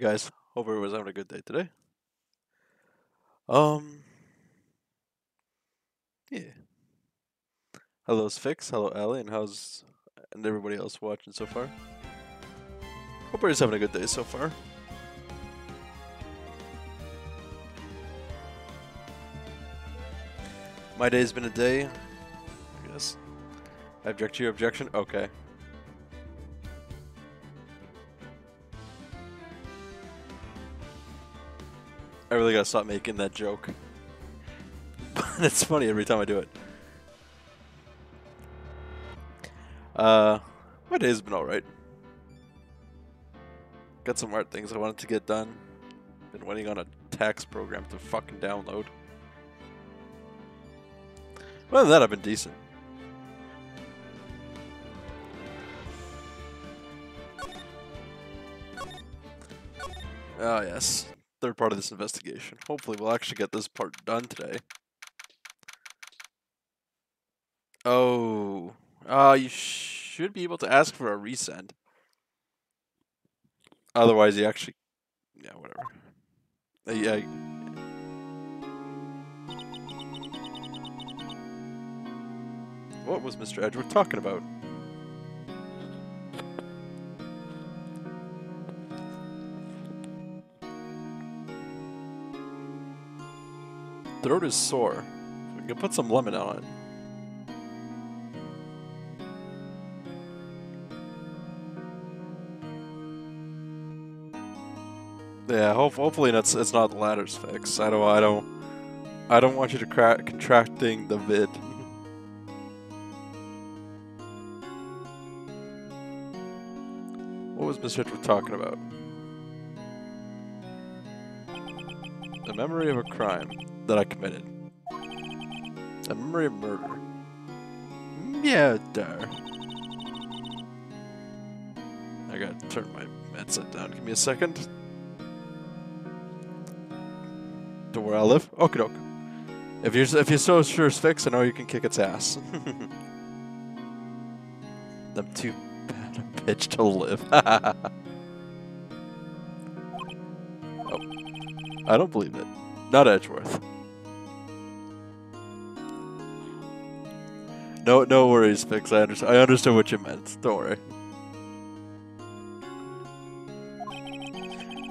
Guys, hope everyone's having a good day today. Um, yeah. Hello, Sphinx. Hello, Ellie, and how's and everybody else watching so far? Hope everybody's having a good day so far. My day's been a day. I guess. I object to your objection. Okay. I really gotta stop making that joke. But it's funny every time I do it. Uh, my day's been alright. Got some art things I wanted to get done. Been waiting on a tax program to fucking download. Other than that, I've been decent. Oh, yes. Third part of this investigation. Hopefully we'll actually get this part done today. Oh. Uh, you should be able to ask for a resend. Otherwise, you actually... Yeah, whatever. Uh, yeah. What was Mr. Edgeworth talking about? Throat is sore. We can put some lemon on it. Yeah, hope, hopefully it's it's not the latter's fix. I don't I don't I don't want you to crack contracting the vid. what was Mr. Edgeworth talking about? The memory of a crime that I committed. A memory of murder. Yeah. I gotta turn my headset down. Give me a second. To where I live? Okie doke. If you're if you're so sure it's fixed, I know you can kick its ass. I'm too bad a bitch to live. oh. I don't believe it. Not Edgeworth. No, worries, Fix. I understand. I understood what you meant. Don't worry.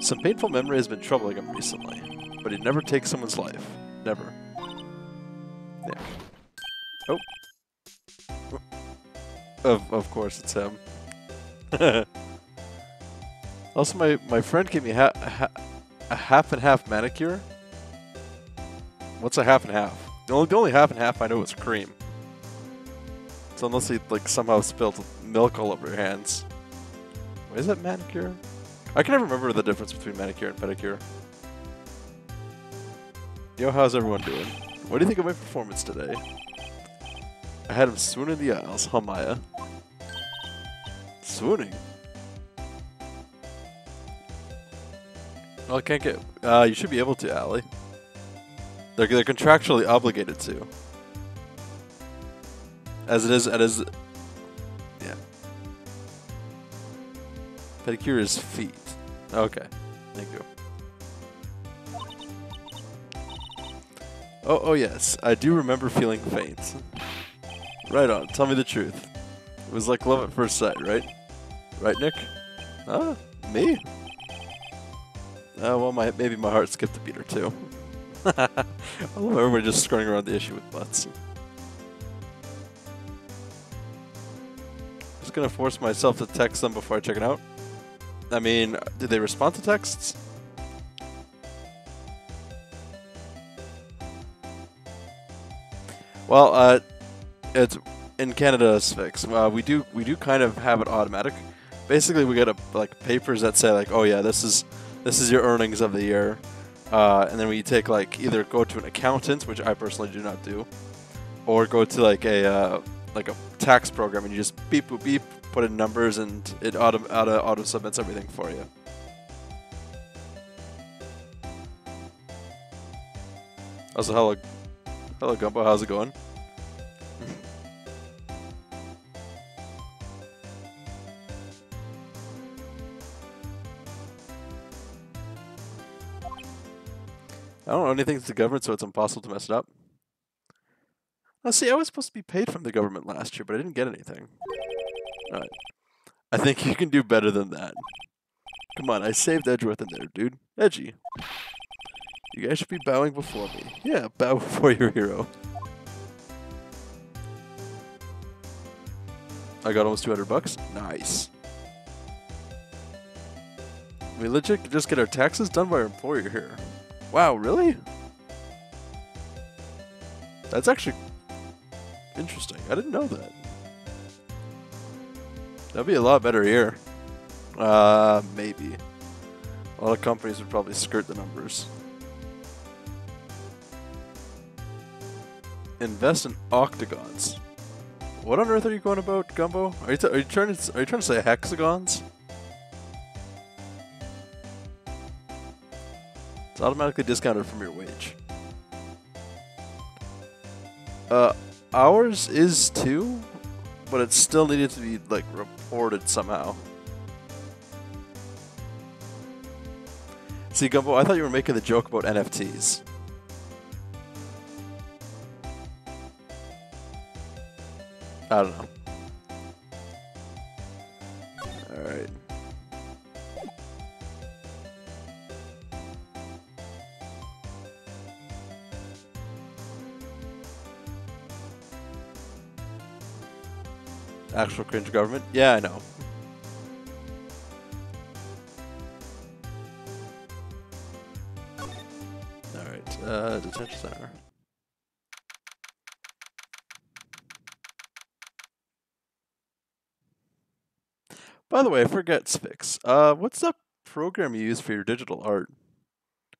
Some painful memory has been troubling him recently, but he'd never take someone's life. Never. Yeah. Oh. Of of course it's him. also, my my friend gave me ha ha a half and half manicure. What's a half and half? The only the only half and half I know is cream. So unless he like somehow spilled milk all over your hands. What is that manicure? I can never remember the difference between manicure and pedicure. Yo, how's everyone doing? What do you think of my performance today? I had him swoon in the aisles, huh Maya? Swooning? Well, I can't get... Uh, you should be able to, Allie. They're, they're contractually obligated to. As it is, it is... Yeah. Pedicure is feet. Okay. Thank you. Oh, oh yes. I do remember feeling faint. Right on. Tell me the truth. It was like love at first sight, right? Right, Nick? Ah, me? Oh, well, my maybe my heart skipped a beat or two. I love everybody just screwing around the issue with butts. Just gonna force myself to text them before I check it out. I mean, did they respond to texts? Well, uh, it's in Canada, fix. Uh, we do we do kind of have it automatic. Basically, we get a, like papers that say like, oh yeah, this is this is your earnings of the year, uh, and then we take like either go to an accountant, which I personally do not do, or go to like a uh, like a tax program and you just beep boop beep, put in numbers and it auto auto, auto submits everything for you. Also, hello, hello Gumbo, how's it going? I don't know anything to the government, so it's impossible to mess it up. Now, see, I was supposed to be paid from the government last year, but I didn't get anything. Alright. I think you can do better than that. Come on, I saved Edgeworth in there, dude. Edgy. You guys should be bowing before me. Yeah, bow before your hero. I got almost 200 bucks. Nice. We legit could just get our taxes done by our employer here. Wow, really? That's actually interesting. I didn't know that. That'd be a lot better here. Uh, maybe. A lot of companies would probably skirt the numbers. Invest in octagons. What on earth are you going about, Gumbo? Are you, are you trying to are you trying to say hexagons? It's automatically discounted from your wage. Uh, ours is too, but it still needed to be like reported somehow. See, Gumbo, I thought you were making the joke about NFTs. I don't know. Alright. Actual cringe government? Yeah, I know. Alright, uh, detention center. By the way, I forget Spix. Uh, what's the program you use for your digital art?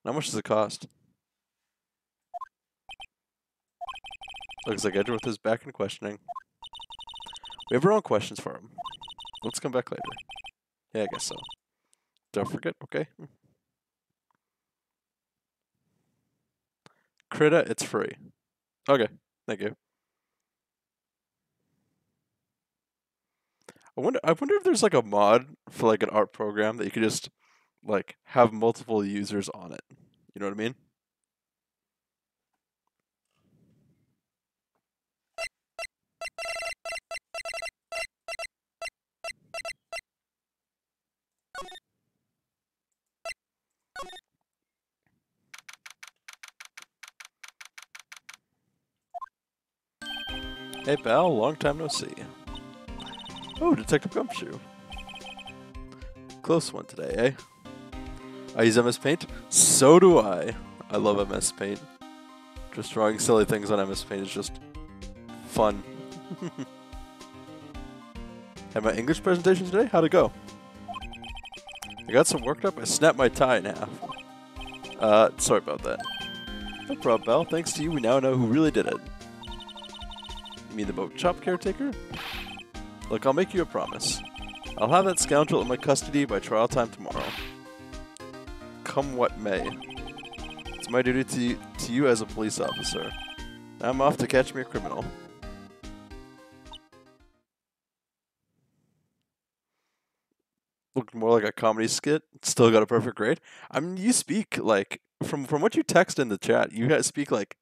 How much does it cost? Looks like Edgeworth is back in questioning. We have our own questions for him. Let's come back later. Yeah, I guess so. Don't forget, okay? Krita, it's free. Okay, thank you. I wonder I wonder if there's like a mod for like an art program that you could just like have multiple users on it. You know what I mean? Hey pal, long time no see. Oh, Detective Gumshoe. Close one today, eh? I use MS Paint? So do I. I love MS Paint. Just drawing silly things on MS Paint is just fun. Had my English presentation today? How'd it go? I got some worked up, I snapped my tie in half. Uh, sorry about that. No problem, Bell. Thanks to you, we now know who really did it. You mean the boat shop caretaker? Look, I'll make you a promise. I'll have that scoundrel in my custody by trial time tomorrow. Come what may. It's my duty to, to you as a police officer. I'm off to catch me a criminal. Looked more like a comedy skit. Still got a perfect grade. I mean, you speak like from from what you text in the chat. You guys speak like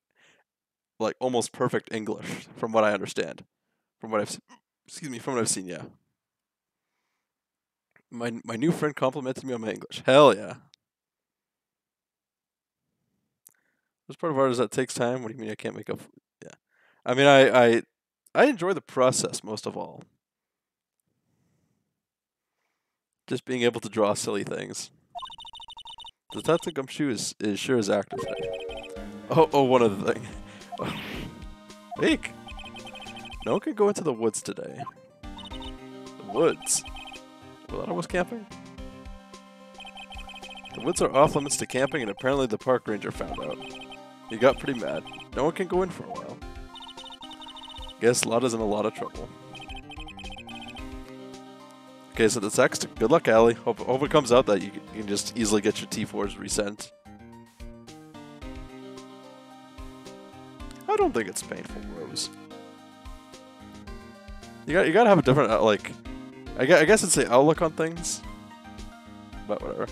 like almost perfect English, from what I understand, from what I've excuse me, from what I've seen, yeah. My my new friend complimented me on my English. Hell yeah. This part of art is that takes time. What do you mean I can't make up? Yeah, I mean I I I enjoy the process most of all. Just being able to draw silly things. The Tata Gumshoe is, is sure is active. Oh, oh, one other thing. Eek! No one can go into the woods today. The woods? Well, I was camping? The woods are off limits to camping, and apparently the park ranger found out. He got pretty mad. No one can go in for a while. Guess Lotta's in a lot of trouble. Okay, so the text. Good luck, Allie. Hope, hope it comes out that you can just easily get your T4s resent. Don't think it's painful, Rose. You got you gotta have a different uh, like. I guess, I guess it's the outlook on things. But whatever.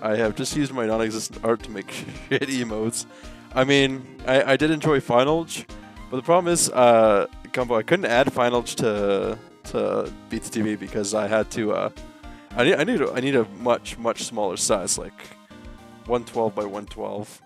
I have just used my non-existent art to make shit emotes. I mean, I, I did enjoy Finalge, but the problem is, uh, I couldn't add Finalge to to Beats TV because I had to. Uh, I need I need I need a much much smaller size, like 112 by 112.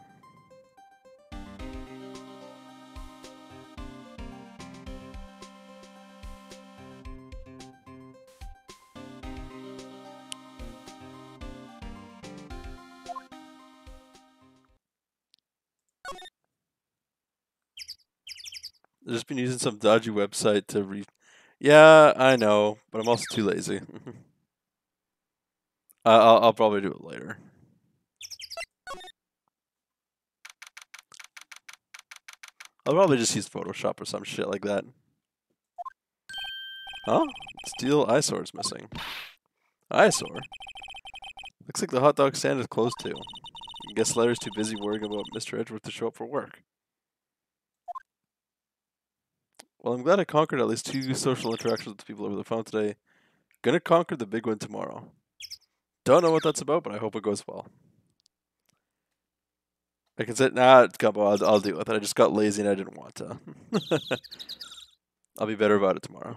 Just been using some dodgy website to re. Yeah, I know, but I'm also too lazy. I'll, I'll probably do it later. I'll probably just use Photoshop or some shit like that. Huh? Steel eyesore is missing. Eyesore? Looks like the hot dog stand is closed too. Guess Larry's too busy worrying about Mr. Edgeworth to show up for work. Well, I'm glad I conquered at least two social interactions with people over the phone today. Gonna conquer the big one tomorrow. Don't know what that's about, but I hope it goes well. I can say, nah, Gumbo, I'll, I'll deal with it. I just got lazy and I didn't want to. I'll be better about it tomorrow.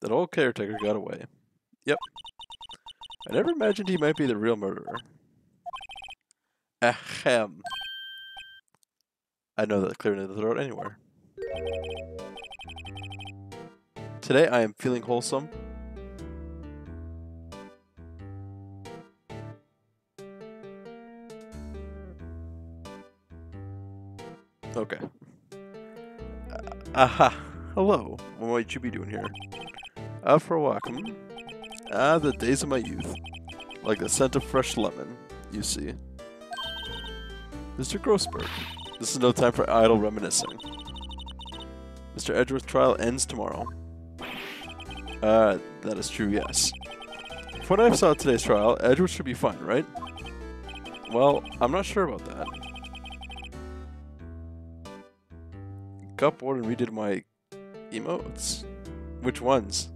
That old caretaker got away. Yep. I never imagined he might be the real murderer. Ahem. I know that clearing of the throat anywhere. Today I am feeling wholesome. Okay. Uh, aha. Hello. What might you be doing here? Out for a walk, hmm? Ah, the days of my youth. Like the scent of fresh lemon, you see. Mr. Grossberg, this is no time for idle reminiscing. Mr. Edgeworth trial ends tomorrow. Uh, that is true, yes. From what I saw at today's trial, Edgeworth should be fine, right? Well, I'm not sure about that. Bored and redid my emotes. Which ones?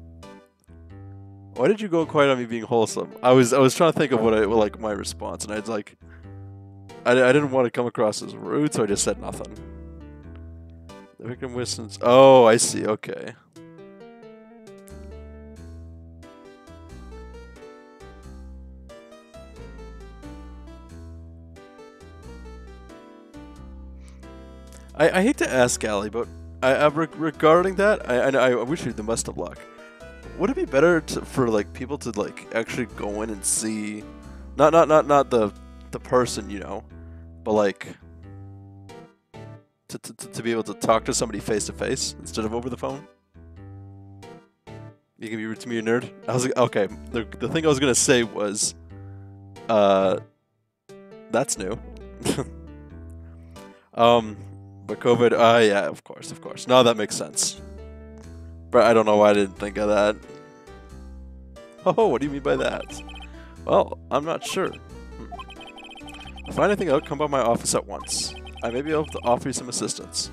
Why did you go quiet on me being wholesome? I was I was trying to think of what I like my response, and I was like, I, I didn't want to come across as rude, so I just said nothing. The victim listens. Oh, I see. Okay. I, I hate to ask Ali, but I, I regarding that, I, I, I wish you the best of luck. Would it be better to, for like people to like actually go in and see, not not not not the the person, you know, but like to, to, to be able to talk to somebody face to face instead of over the phone. You can be rude to me, you nerd. I was like, okay. The, the thing I was gonna say was, uh, that's new. um, but COVID. Ah, uh, yeah, of course, of course. No, that makes sense. But I don't know why I didn't think of that. Oh, what do you mean by that? Well, I'm not sure. If anything out, come by my office at once. I may be able to offer you some assistance.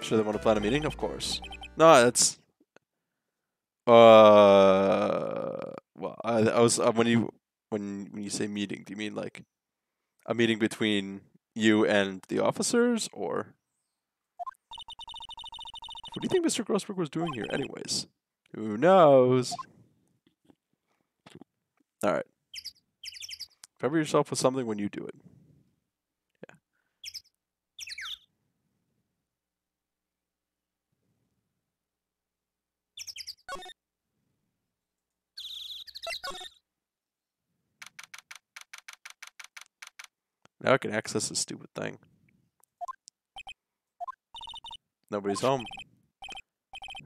Sure they want to plan a meeting? Of course. No, it's... Uh... Well, I, I was... Uh, when you... When, when you say meeting, do you mean like... A meeting between you and the officers, or... What do you think Mr. Grossberg was doing here anyways? Who knows? Alright. Cover yourself with something when you do it. Yeah. Now I can access this stupid thing. Nobody's home.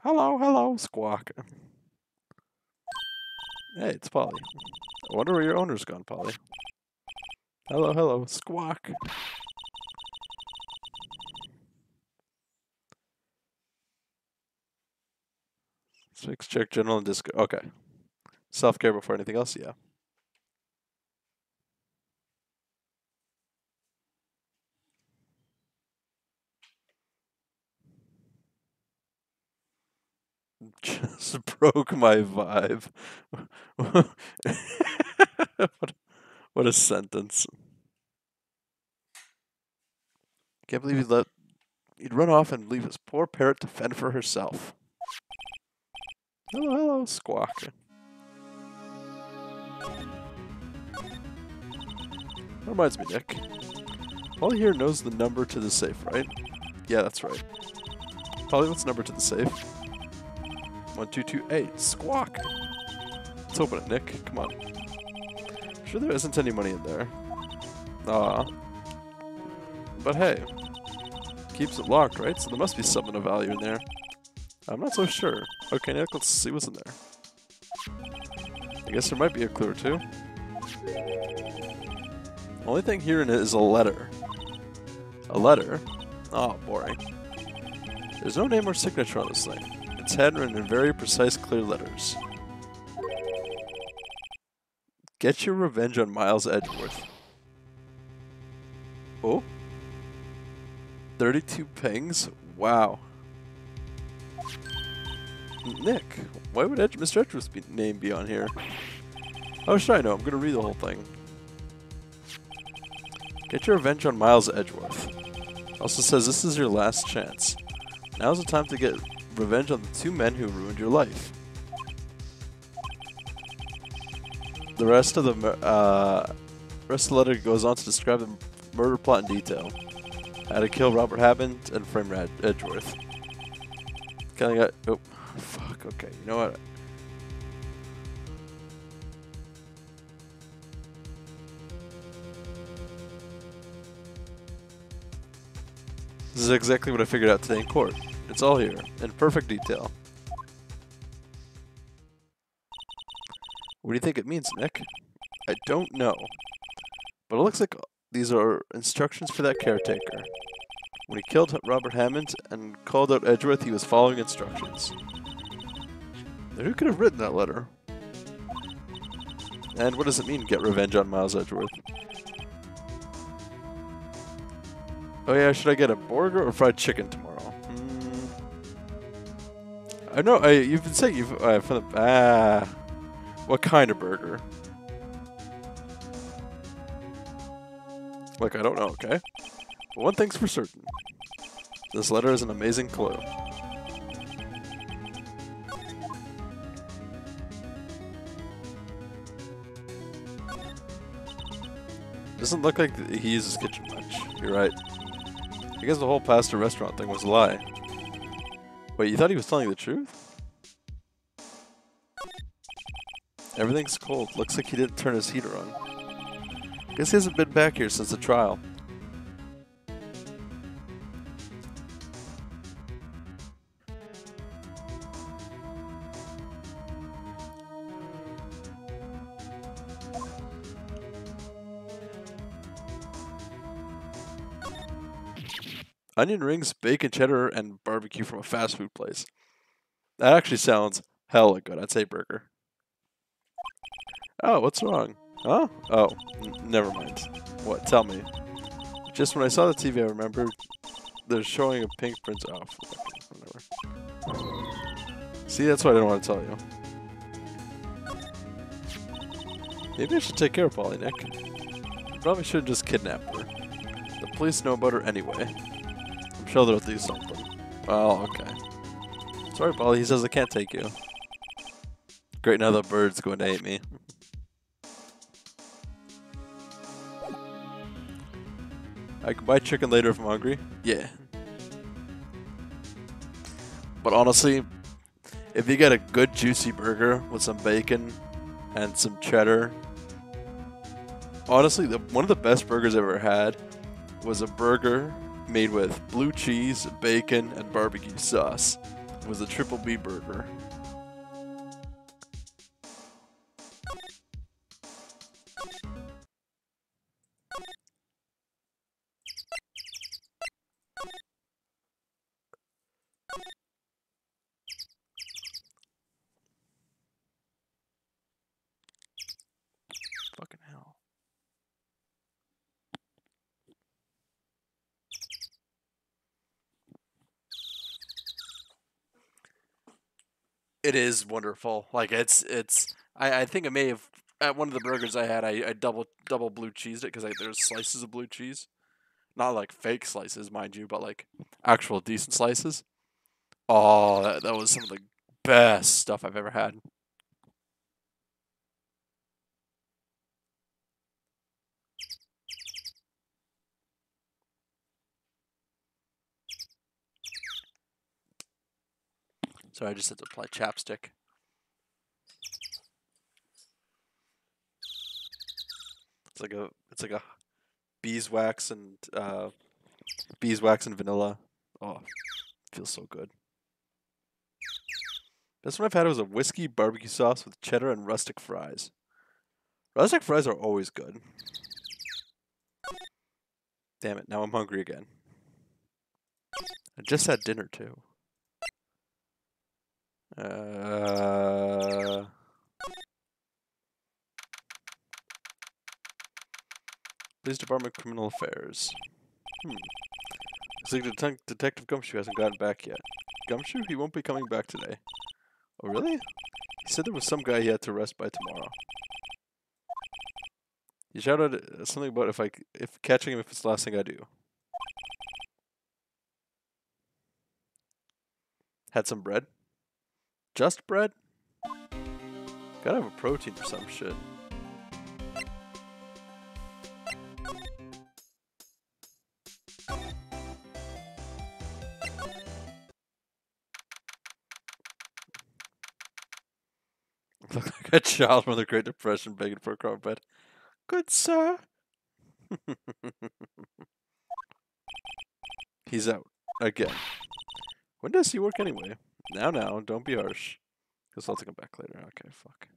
Hello, hello, squawk. Hey, it's Polly. I wonder where your owner's gone, Polly. Hello, hello, squawk. Fix check general and disc. Okay. Self care before anything else? Yeah. Just broke my vibe. what, what a sentence. Can't believe he'd let he'd run off and leave his poor parrot to fend for herself. Hello, hello, Squawk. That reminds me, Nick. Polly here knows the number to the safe, right? Yeah, that's right. Polly, what's number to the safe? 1228. Squawk! Let's open it, Nick. Come on. Sure there isn't any money in there. Ah. But hey. Keeps it locked, right? So there must be something of value in there. I'm not so sure. Okay, Nick, let's see what's in there. I guess there might be a clue or two. Only thing here in it is a letter. A letter? Oh, boring. There's no name or signature on this thing. It's handwritten in very precise, clear letters. Get your revenge on Miles Edgeworth. Oh? 32 pings? Wow. Nick, why would Edge Mr. Edgeworth's be name be on here? Oh, should I know? I'm going to read the whole thing. Get your revenge on Miles Edgeworth. Also says this is your last chance. Now's the time to get revenge on the two men who ruined your life. The rest of the uh, rest of the letter goes on to describe the murder plot in detail. How to kill Robert Hammond and frame Rad Edgeworth. Kinda got oh fuck, okay, you know what? This is exactly what I figured out today in court. It's all here, in perfect detail. What do you think it means, Nick? I don't know. But it looks like these are instructions for that caretaker. When he killed Robert Hammond and called out Edgeworth, he was following instructions. Now, who could have written that letter? And what does it mean, get revenge on Miles Edgeworth? Oh yeah, should I get a burger or fried chicken tomorrow? Hmm. I know, I, you've been saying you've, uh, from the, ah, what kind of burger? Like, I don't know, okay? But one thing's for certain. This letter is an amazing clue. Doesn't look like he uses kitchen much. You're right. I guess the whole pasta restaurant thing was a lie. Wait, you thought he was telling the truth? Everything's cold. Looks like he didn't turn his heater on. Guess he hasn't been back here since the trial. Onion rings, bacon cheddar, and barbecue from a fast food place. That actually sounds hella good. I'd say burger. Oh, what's wrong? Huh? Oh, never mind. What? Tell me. Just when I saw the TV, I remembered they're showing a pink prince. Oh, whatever. See, that's why I didn't want to tell you. Maybe I should take care of Polly, Nick. Probably should just kidnapped her. The police know about her anyway. I'm sure they'll do something. Well, okay. Sorry, Polly, he says I can't take you. Great, now the bird's going to hate me. I can buy chicken later if I'm hungry. Yeah. But honestly, if you get a good juicy burger with some bacon and some cheddar, honestly, the, one of the best burgers I've ever had was a burger made with blue cheese, bacon, and barbecue sauce. It was a triple B burger. It is wonderful. Like it's it's. I, I think I may have at one of the burgers I had. I, I double double blue cheesed it because there's slices of blue cheese, not like fake slices, mind you, but like actual decent slices. Oh, that that was some of the best stuff I've ever had. So I just had to apply chapstick. It's like a it's like a beeswax and uh, beeswax and vanilla. Oh, feels so good. This one I've had was a whiskey barbecue sauce with cheddar and rustic fries. Rustic fries are always good. Damn it, now I'm hungry again. I just had dinner too. Uh, Police Department Criminal Affairs. Hmm. Like Det Detective Gumshoe hasn't gotten back yet. Gumshoe? He won't be coming back today. Oh, really? He said there was some guy he had to arrest by tomorrow. He shouted uh, something about if I if catching him if it's the last thing I do. Had some bread? Just bread? Gotta have a protein or some shit. Look like a child from the Great Depression begging for a crumb bed. Good sir. He's out. Again. When does he work anyway? Now, now, don't be harsh. Because I'll take him back later. Okay, fuck.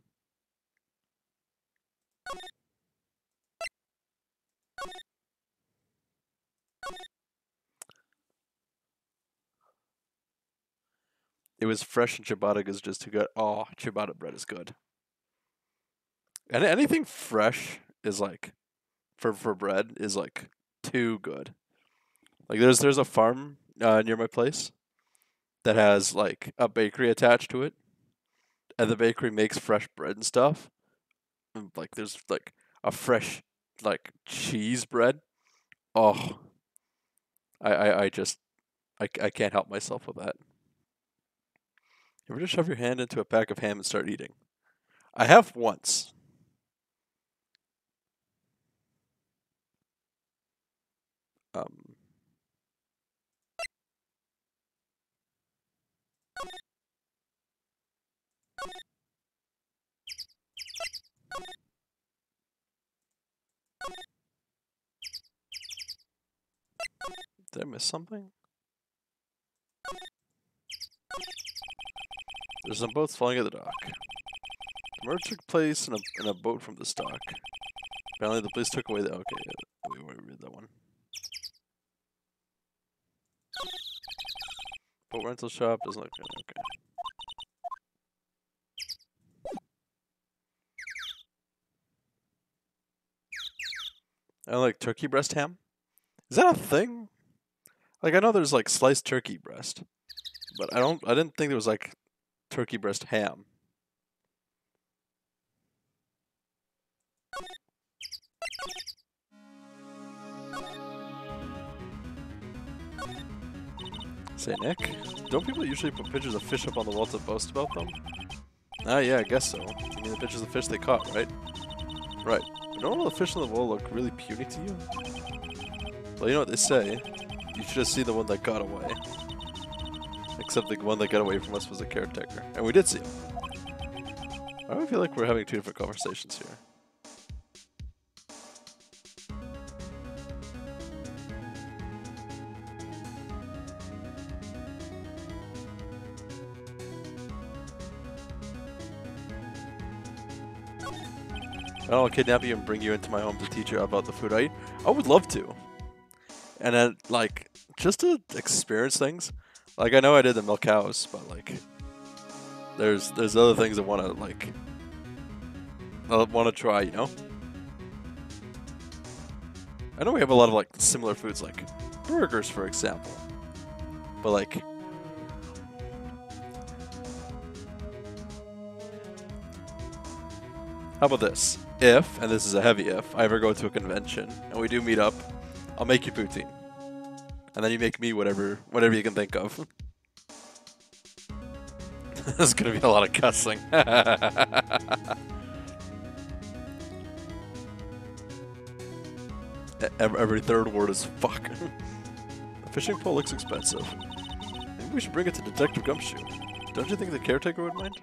It was fresh and ciabatta is just too good. Oh, ciabatta bread is good. And anything fresh is like, for for bread is like too good. Like there's there's a farm uh, near my place that has like a bakery attached to it, and the bakery makes fresh bread and stuff. And, like there's like a fresh like cheese bread. Oh, I I, I just I, I can't help myself with that. You ever just shove your hand into a pack of ham and start eating? I have once. Um, did I miss something? There's some boats falling at the dock. The murder took place in a, in a boat from the dock. Apparently the police took away the... Okay, we already read that one. Boat rental shop doesn't look good. Okay. I like turkey breast ham. Is that a thing? Like I know there's like sliced turkey breast, but I don't. I didn't think there was like turkey breast ham. Say, Nick, don't people usually put pictures of fish up on the wall to boast about them? Ah, yeah, I guess so. I mean the pictures of fish they caught, right? Right. Don't all the fish on the wall look really puny to you? Well, you know what they say. You should have seen the one that got away. Except the one that got away from us was a caretaker. And we did see him. I don't feel like we're having two different conversations here? I'll kidnap you and bring you into my home to teach you about the food I eat. I would love to. And then, like, just to experience things. Like I know I did the milk cows, but like there's there's other things I want to like I want to try, you know. I know we have a lot of like similar foods, like burgers, for example, but like. How about this? If, and this is a heavy if, I ever go to a convention and we do meet up, I'll make you poutine. And then you make me whatever whatever you can think of. There's gonna be a lot of cussing. Every, third word is fuck. the fishing pole looks expensive. Maybe we should bring it to Detective Gumshoe. Don't you think the caretaker would mind?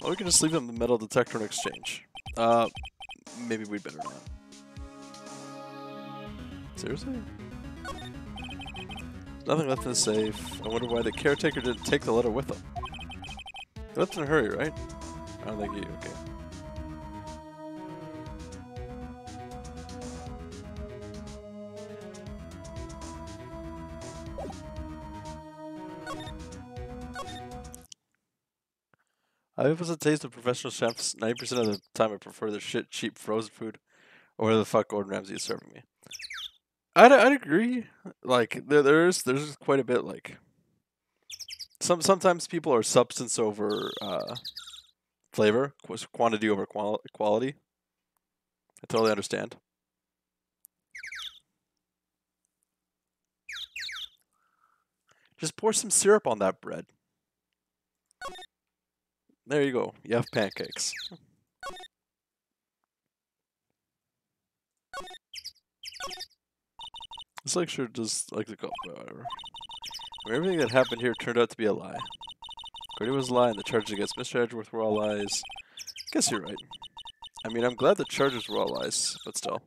Well, we can just leave him the metal detector in exchange. Uh, maybe we'd better not. Seriously? Nothing left in the safe. I wonder why the caretaker didn't take the letter with him. He left in a hurry, right? I don't think he. Okay. I have a taste of professional chefs. Ninety percent of the time, I prefer the shit, cheap frozen food, or the fuck Gordon Ramsay is serving me. I'd, I'd agree. Like there, there's there's quite a bit like some sometimes people are substance over uh, flavor, qu- quantity over qual- quality. I totally understand. Just pour some syrup on that bread. There you go. You have pancakes. This lecture just like the cop, whatever. Everything that happened here turned out to be a lie. Grady was a lie, and the charges against Mr. Edgeworth were all lies. Guess you're right. I mean, I'm glad the charges were all lies, but still.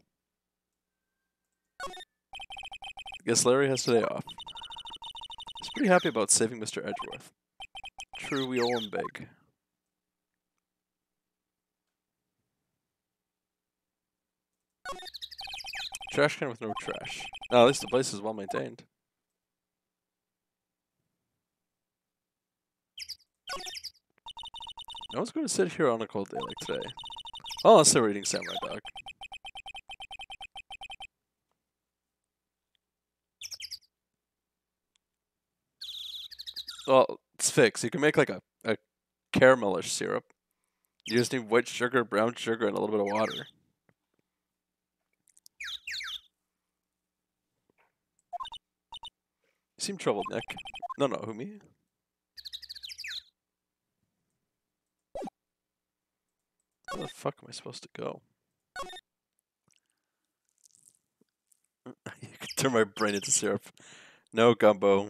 Guess Larry has today off. He's pretty happy about saving Mr. Edgeworth. True, we owe him big. Trash can with no trash. No, at least the place is well maintained. No one's going to sit here on a cold day like today. Oh, unless they're eating samurai dog. Well, it's fixed. You can make like a, a caramelish syrup. You just need white sugar, brown sugar, and a little bit of water. Seem troubled, Nick. No, no, who, me? Where the fuck am I supposed to go? you can turn my brain into syrup. No, Gumbo.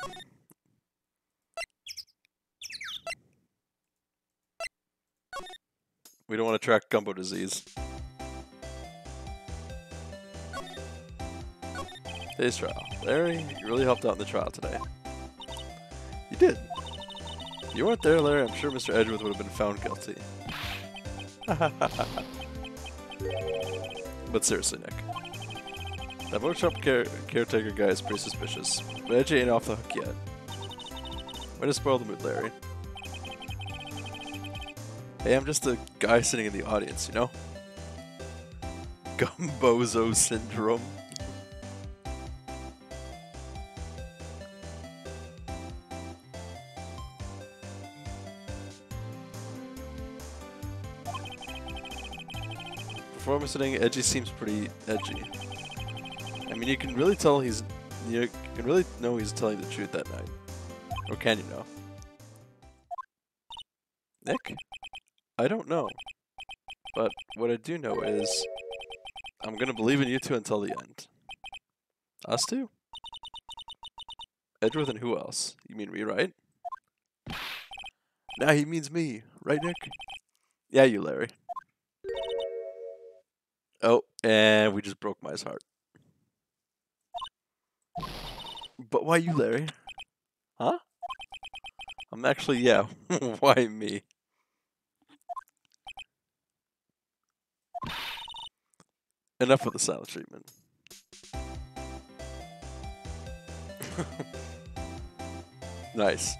We don't want to track Gumbo disease. Today's trial. Larry, you really helped out in the trial today. You did. If you weren't there, Larry, I'm sure Mr. Edgeworth would have been found guilty. but seriously, Nick. That workshop care caretaker guy is pretty suspicious. But Edgy ain't off the hook yet. Way to spoil the mood, Larry. Hey, I'm just a guy sitting in the audience, you know? Gumbozo syndrome. Sitting, Edgy seems pretty edgy. I mean, you can really tell he's. You can really know he's telling the truth that night. Or can you know? Nick? I don't know. But what I do know is. I'm gonna believe in you two until the end. Us two? Edgeworth and who else? You mean me, right? Nah, he means me. Right, Nick? Yeah, you, Larry. Oh, and we just broke my heart. But why you, Larry? Huh? I'm actually, yeah, why me? Enough of the silent treatment. nice.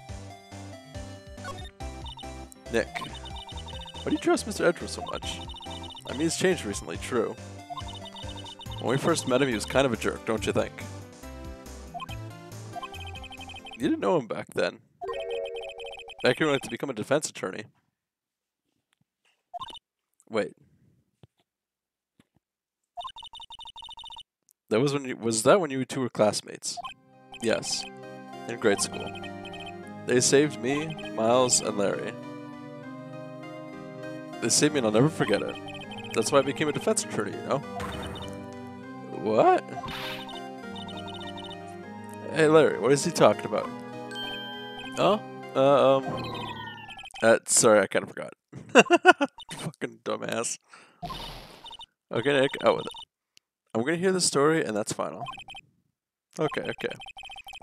Nick, why do you trust Mr. Edgeworth so much? I mean, he's changed recently, true. When we first met him, he was kind of a jerk, don't you think? You didn't know him back then. Back here wanted to become a defense attorney. Wait. That was when you, was that when you two were classmates? Yes. In grade school. They saved me, Miles, and Larry. They saved me and I'll never forget it. That's why I became a defense attorney, you know? What? Hey Larry, what is he talking about? Oh? Uh, um... Uh, sorry, I kind of forgot. Fucking dumbass. Okay, Nick, out with it. I'm gonna hear the story, and that's final. Okay, okay.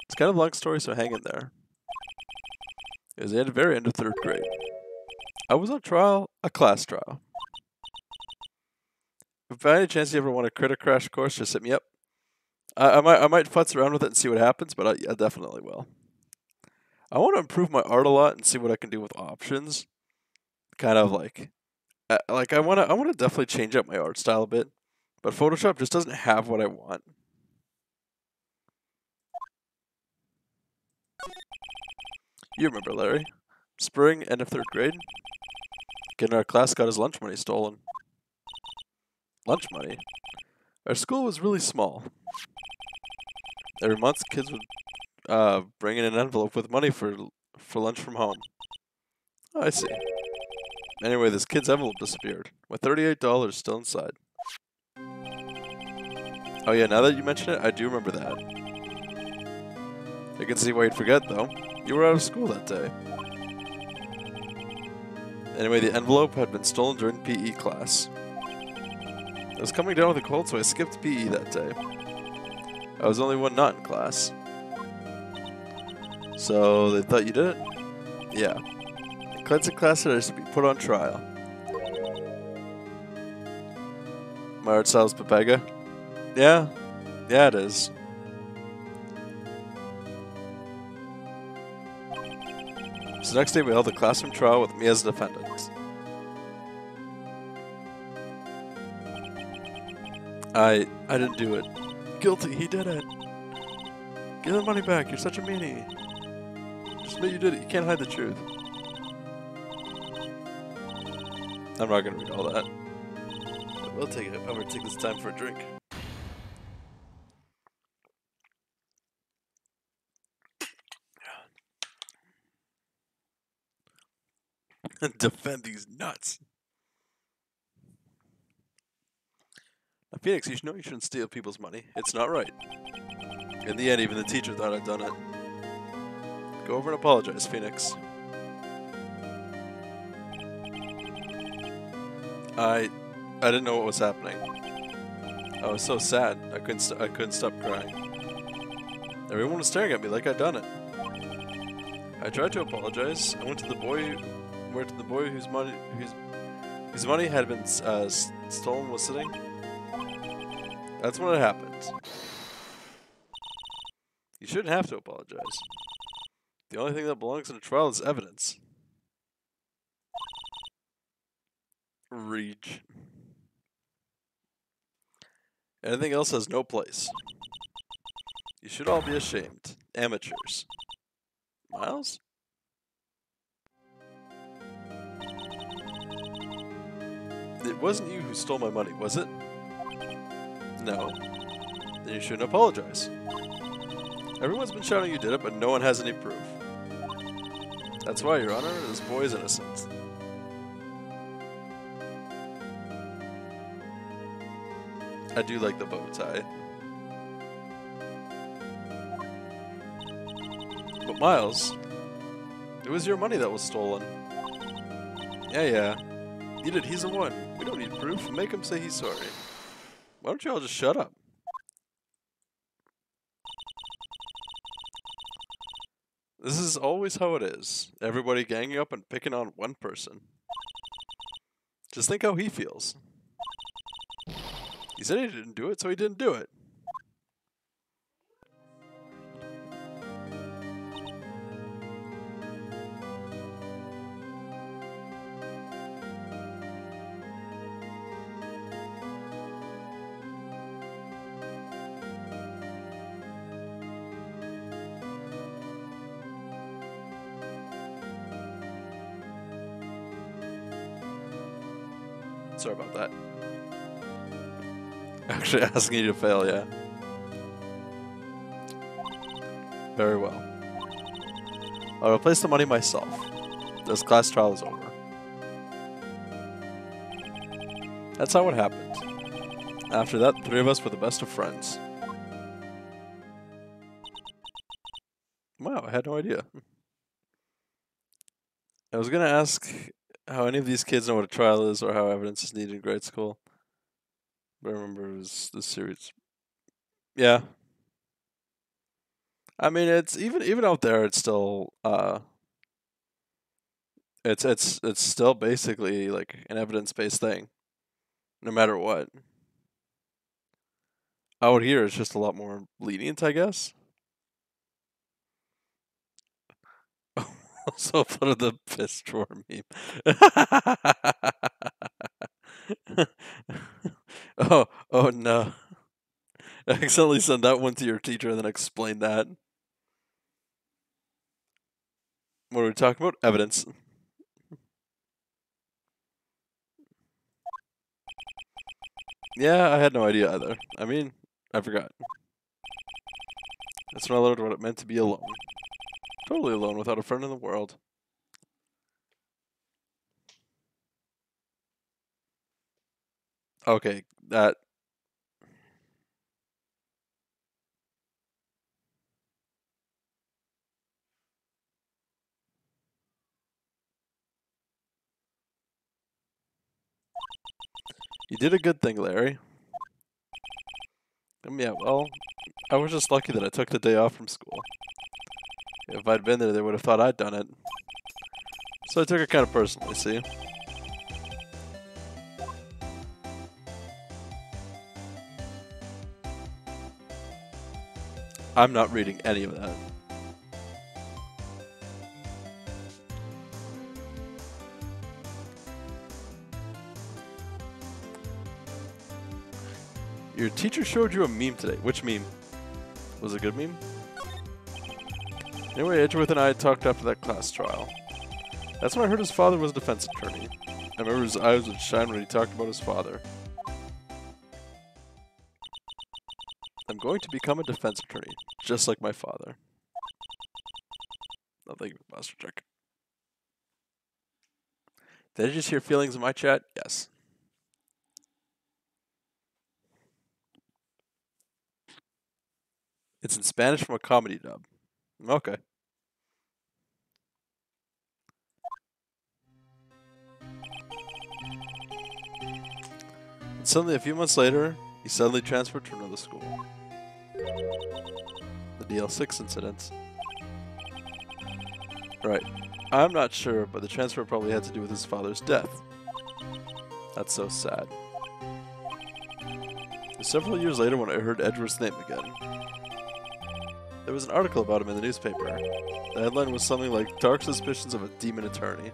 It's kind of a long story, so hang in there. It was the very end of third grade. I was on trial, a class trial. If by any chance you ever want to crit a crash course, just hit me up. I, I might I might futz around with it and see what happens, but I, I definitely will. I want to improve my art a lot and see what I can do with options. Kind of like, uh, like I want to I want to definitely change up my art style a bit, but Photoshop just doesn't have what I want. You remember Larry? Spring, end of third grade. Getting our class got his lunch money stolen. Lunch money? Our school was really small. Every month, kids would uh, bring in an envelope with money for for lunch from home. Oh, I see. Anyway, this kid's envelope disappeared, with $38 still inside. Oh yeah, now that you mention it, I do remember that. I can see why you'd forget, though. You were out of school that day. Anyway, the envelope had been stolen during PE class. I was coming down with a cold, so I skipped PE that day. I was only one not in class. So they thought you did it? Yeah. Cleansing class is to be put on trial. My art style is Pepega? Yeah. Yeah, it is. So next day we held a classroom trial with me as defendant. I I didn't do it. Guilty, he did it. Give the money back, you're such a meanie. Just admit you did it, you can't hide the truth. I'm not gonna read all that. But we'll take it. I'm gonna take this time for a drink. Defend these nuts. Phoenix, you know you shouldn't steal people's money. It's not right. In the end, even the teacher thought I'd done it. Go over and apologize, Phoenix. I, I didn't know what was happening. I was so sad. I couldn't. I couldn't stop crying. Everyone was staring at me like I'd done it. I tried to apologize. I went to the boy, where the boy whose money, whose, whose money had been uh, stolen was sitting. That's when it happens. You shouldn't have to apologize. The only thing that belongs in a trial is evidence. Reach. Anything else has no place. You should all be ashamed. Amateurs. Miles? It wasn't you who stole my money, was it? No. Then you shouldn't apologize. Everyone's been shouting you did it, but no one has any proof. That's why, Your Honor, this boy is innocent. I do like the bow tie. But Miles, it was your money that was stolen. Yeah, yeah. You did, he's the one. We don't need proof. Make him say he's sorry. Why don't you all just shut up? This is always how it is. Everybody ganging up and picking on one person. Just think how he feels. He said he didn't do it, so he didn't do it. actually asking you to fail, yeah. Very well. I'll replace the money myself. This class trial is over. That's how it happened. After that, three of us were the best of friends. Wow, I had no idea. I was gonna ask how any of these kids know what a trial is or how evidence is needed in grade school. I remember it was the series. Yeah. I mean it's even even out there it's still uh it's it's it's still basically like an evidence based thing. No matter what. Out here it's just a lot more lenient, I guess. also part of the piss drawer meme. oh, oh no. accidentally send that one to your teacher and then explain that. What are we talking about? Evidence. Yeah, I had no idea either. I mean, I forgot. That's when I learned what it meant to be alone. Totally alone without a friend in the world. Okay, that You did a good thing, Larry. Um, yeah, well, I was just lucky that I took the day off from school. If I'd been there, they would have thought I'd done it. So I took it kind of personally, see? I'm not reading any of that. Your teacher showed you a meme today. Which meme? Was it a good meme? Anyway, Edgeworth and I talked after that class trial. That's when I heard his father was a defense attorney. I remember his eyes would shine when he talked about his father. Going to become a defense attorney, just like my father. Thank you, Master Check. Did I just hear feelings in my chat? Yes. It's in Spanish from a comedy dub. Okay. And suddenly, a few months later, he suddenly transferred to another school. The DL6 incidents. Right. I'm not sure, but the transfer probably had to do with his father's death. That's so sad. Several years later when I heard Edgeworth's name again, there was an article about him in the newspaper. The headline was something like Dark Suspicions of a Demon Attorney.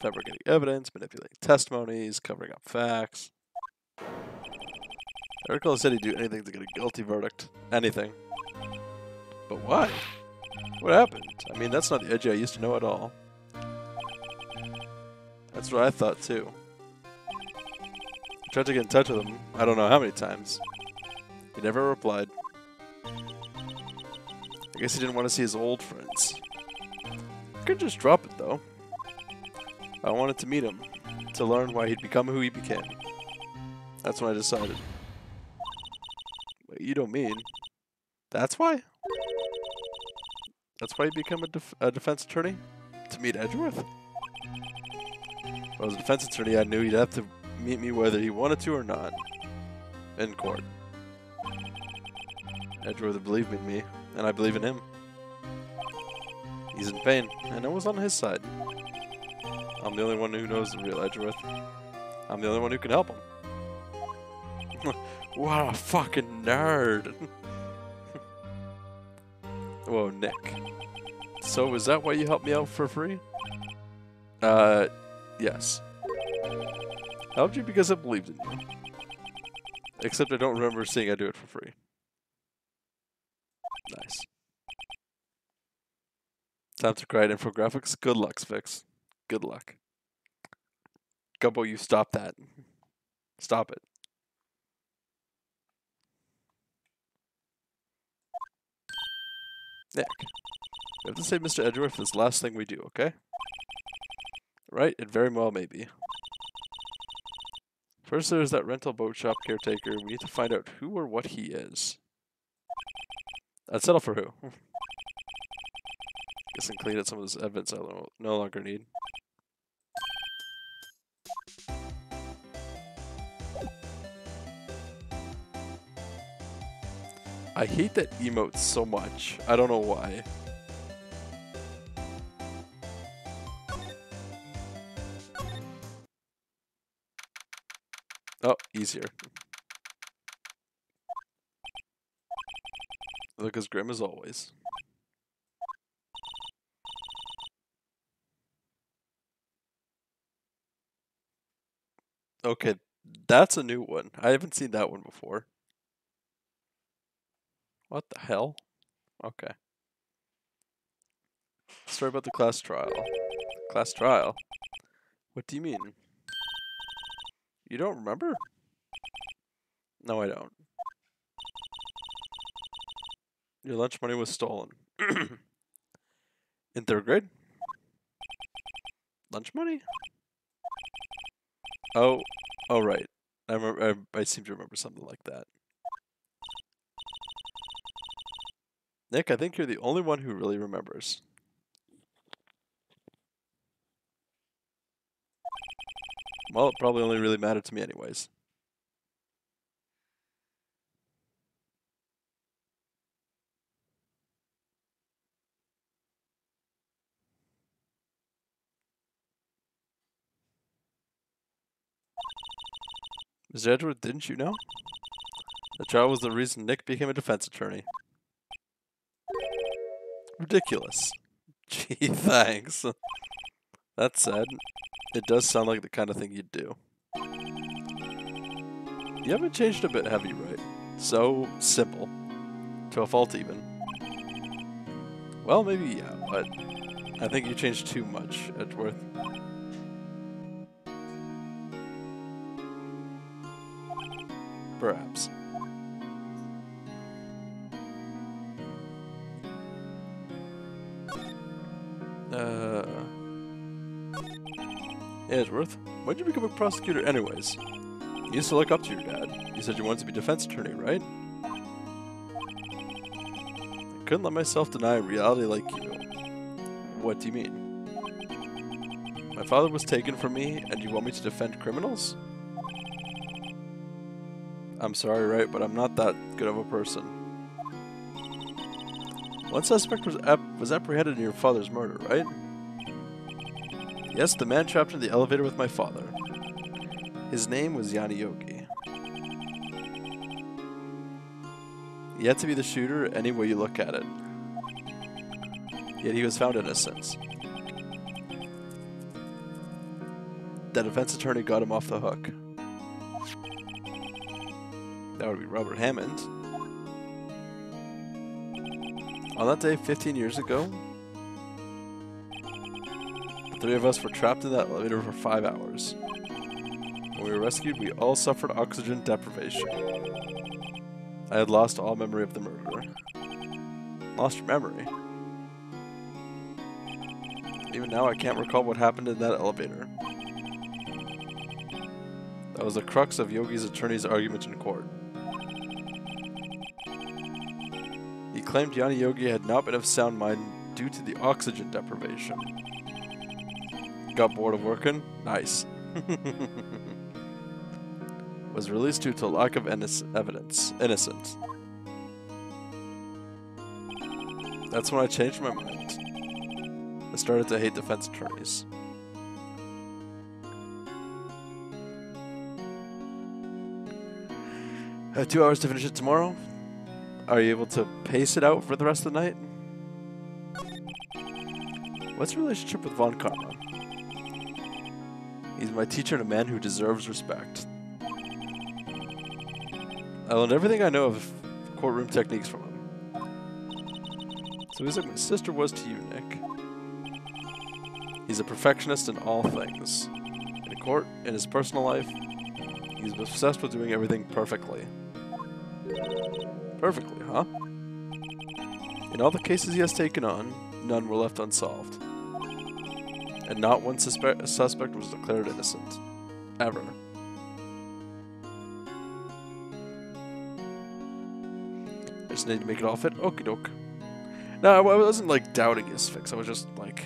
Fabricating evidence, manipulating testimonies, covering up facts. Article said he'd do anything to get a guilty verdict. Anything. But why? What happened? I mean, that's not the Edgy I used to know at all. That's what I thought too. I tried to get in touch with him, I don't know how many times. He never replied. I guess he didn't want to see his old friends. I could just drop it, though. I wanted to meet him, to learn why he'd become who he became. That's when I decided. You don't mean... That's why? That's why you become a, def a defense attorney? To meet Edgeworth? I was a defense attorney, I knew he'd have to meet me whether he wanted to or not. In court. Edgeworth believed in me, and I believe in him. He's in pain, and I was on his side. I'm the only one who knows the real Edgeworth. I'm the only one who can help him. what a fucking nerd! Whoa, Nick. So is that why you helped me out for free? Uh, yes. I helped you because I believed in you. Except I don't remember seeing I do it for free. Nice. Time to create infographics. Good luck, Spix. Good luck. Gumbo, you stop that. Stop it. Nick, we have to save Mr. Edgeworth the last thing we do, okay? Right, it very well may be. First, there's that rental boat shop caretaker. We need to find out who or what he is. I'd settle for who. Guess and clean out some of this evidence I no longer need. I hate that emote so much. I don't know why. Oh, easier. Look as grim as always. Okay, that's a new one. I haven't seen that one before. What the hell? Okay. Story about the class trial. Class trial? What do you mean? You don't remember? No, I don't. Your lunch money was stolen. In third grade? Lunch money? Oh, oh right. I remember. I, I seem to remember something like that. Nick, I think you're the only one who really remembers. Well, it probably only really mattered to me anyways. Mr. Edgeworth, didn't you know? The trial was the reason Nick became a defense attorney. Ridiculous. Gee, thanks. That said, it does sound like the kind of thing you'd do. You haven't changed a bit, have you, Wright? So simple. To a fault, even. Well, maybe yeah, but I think you changed too much, Edgeworth. Perhaps. Edgeworth, why'd you become a prosecutor anyways? You used to look up to your dad. You said you wanted to be defense attorney, right? I couldn't let myself deny reality like you. What do you mean? My father was taken from me, and you want me to defend criminals? I'm sorry, Wright, but I'm not that good of a person. One suspect was, ap was apprehended in your father's murder, right? Yes, the man trapped in the elevator with my father. His name was Yanni Yogi. He had to be the shooter any way you look at it. Yet he was found innocent. The defense attorney got him off the hook. That would be Robert Hammond. On that day, 15 years ago, three of us were trapped in that elevator for five hours. When we were rescued, we all suffered oxygen deprivation. I had lost all memory of the murder. Lost your memory? Even now, I can't recall what happened in that elevator. That was the crux of Yogi's attorney's argument in court. He claimed Yanni Yogi had not been of sound mind due to the oxygen deprivation. Got bored of working? Nice. was released due to lack of evidence. Innocent. That's when I changed my mind. I started to hate defense attorneys. I have two hours to finish it tomorrow. Are you able to pace it out for the rest of the night? What's your relationship with Von Karma? He's my teacher and a man who deserves respect. I learned everything I know of courtroom techniques from him. So he's like my sister was to you, Nick. He's a perfectionist in all things. In court, in his personal life, he's obsessed with doing everything perfectly. Perfectly, huh? In all the cases he has taken on, none were left unsolved. And not one suspe- suspect was declared innocent. Ever. I just need to make it all fit. Okie doke. No, I wasn't like doubting his fix. I was just like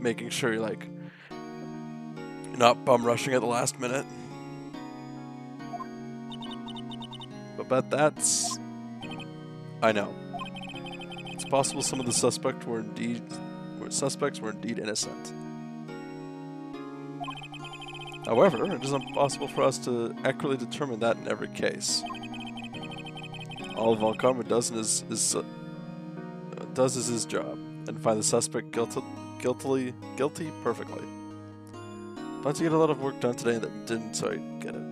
making sure you're like not bum rushing at the last minute. But bet that's I know. It's possible some of the suspect were indeed suspects were indeed innocent. However, it is impossible for us to accurately determine that in every case. All von Karma does is, is uh, does is his job and find the suspect guilty, guiltily guilty perfectly. About you get a lot of work done today that didn't, so I get it.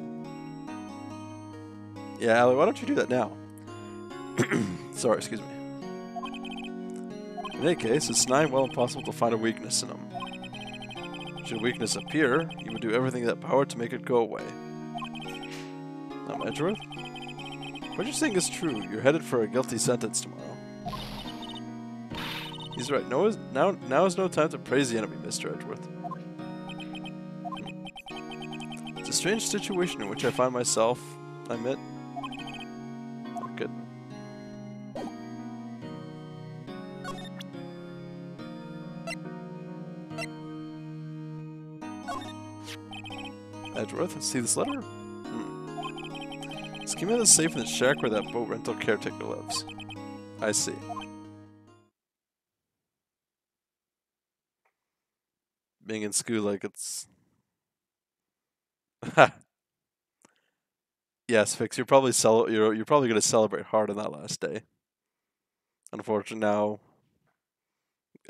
Yeah, Allie, why don't you do that now? Sorry, excuse me. In any case, it's nigh well impossible to find a weakness in him. Should a weakness appear, you would do everything in that power to make it go away. Now, Edgeworth? What you're saying is true. You're headed for a guilty sentence tomorrow. He's right. No, is, now, now is no time to praise the enemy, Mr. Edgeworth. It's a strange situation in which I find myself, I admit. See this letter? Hmm. Schema is safe in the shack where that boat rental caretaker lives. I see. Being in school like it's... yes, Fix, you're probably cel you're you're probably gonna celebrate hard on that last day. Unfortunately now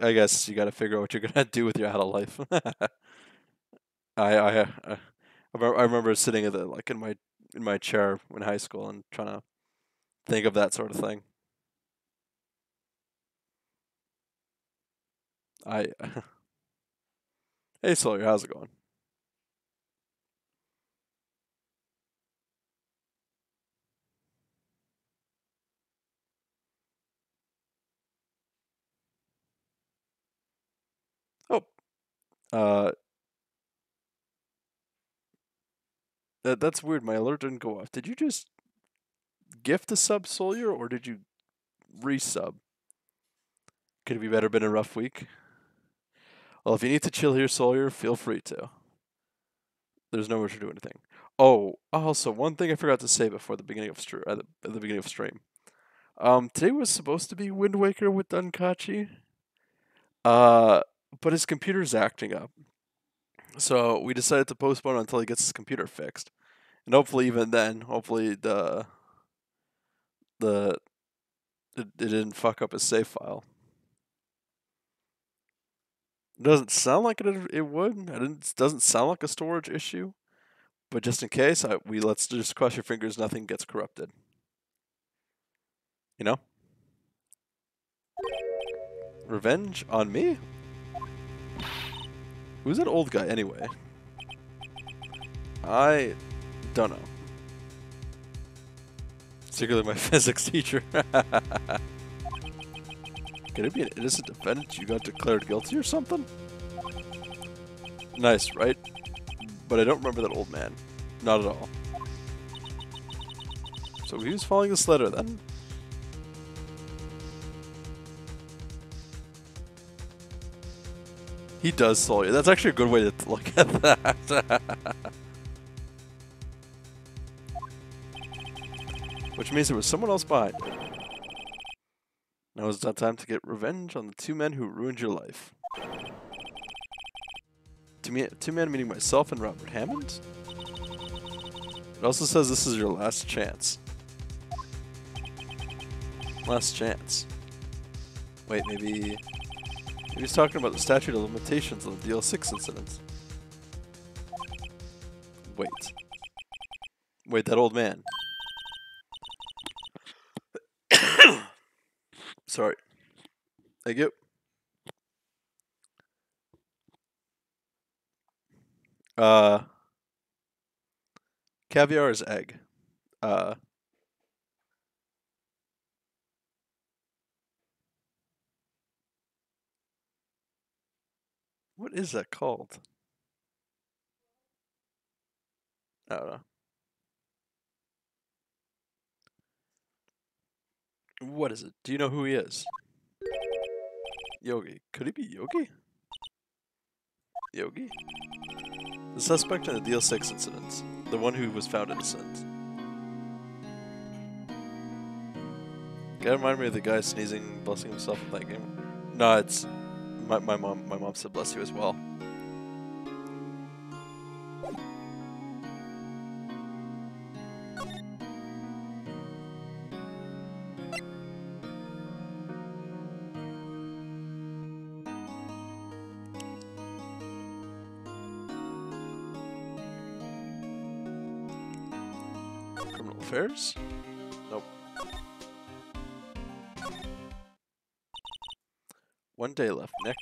I guess you gotta figure out what you're gonna do with your adult life. I I I remember, sitting at the like in my in my chair in high school and trying to think of that sort of thing. I Hey Sawyer, how's it going? Oh. Uh That that's weird. My alert didn't go off. Did you just gift a sub Sawyer or did you resub? Could it be better been a rough week? Well, if you need to chill here, Sawyer, feel free to. There's no rush to do anything. Oh, also one thing I forgot to say before the beginning of stream. At the, at the beginning of stream. Um, today was supposed to be Wind Waker with Dunkachi. Uh, but his computer's acting up. So we decided to postpone until he gets his computer fixed, and hopefully even then, hopefully the the it, it didn't fuck up his save file. It doesn't sound like it it would. It doesn't sound like a storage issue, but just in case, I, we let's just cross your fingers nothing gets corrupted. You know? Revenge on me? Who's that old guy anyway? I don't know. Particularly my physics teacher. Can it be an innocent defendant you got declared guilty or something? Nice, right? But I don't remember that old man. Not at all. So he was following this letter then? He does Sawyer. That's actually a good way to look at that. Which means there was someone else behind. Now is that time to get revenge on the two men who ruined your life. Two, me two men meaning myself and Robert Hammond? It also says this is your last chance. Last chance. Wait, maybe... Maybe he's talking about the statute of limitations on the DL6 incident. Wait. Wait, that old man. Sorry. Thank you. Uh, caviar is egg. Uh, what is that called? I don't know. What is it? Do you know who he is? Yogi. Could he be Yogi? Yogi? The suspect in the DL6 incident. The one who was found innocent. Guy remind me of the guy sneezing, blessing himself in that game. No, it's my, my mom. My mom said bless you as well. Affairs? Nope. One day left, Nick.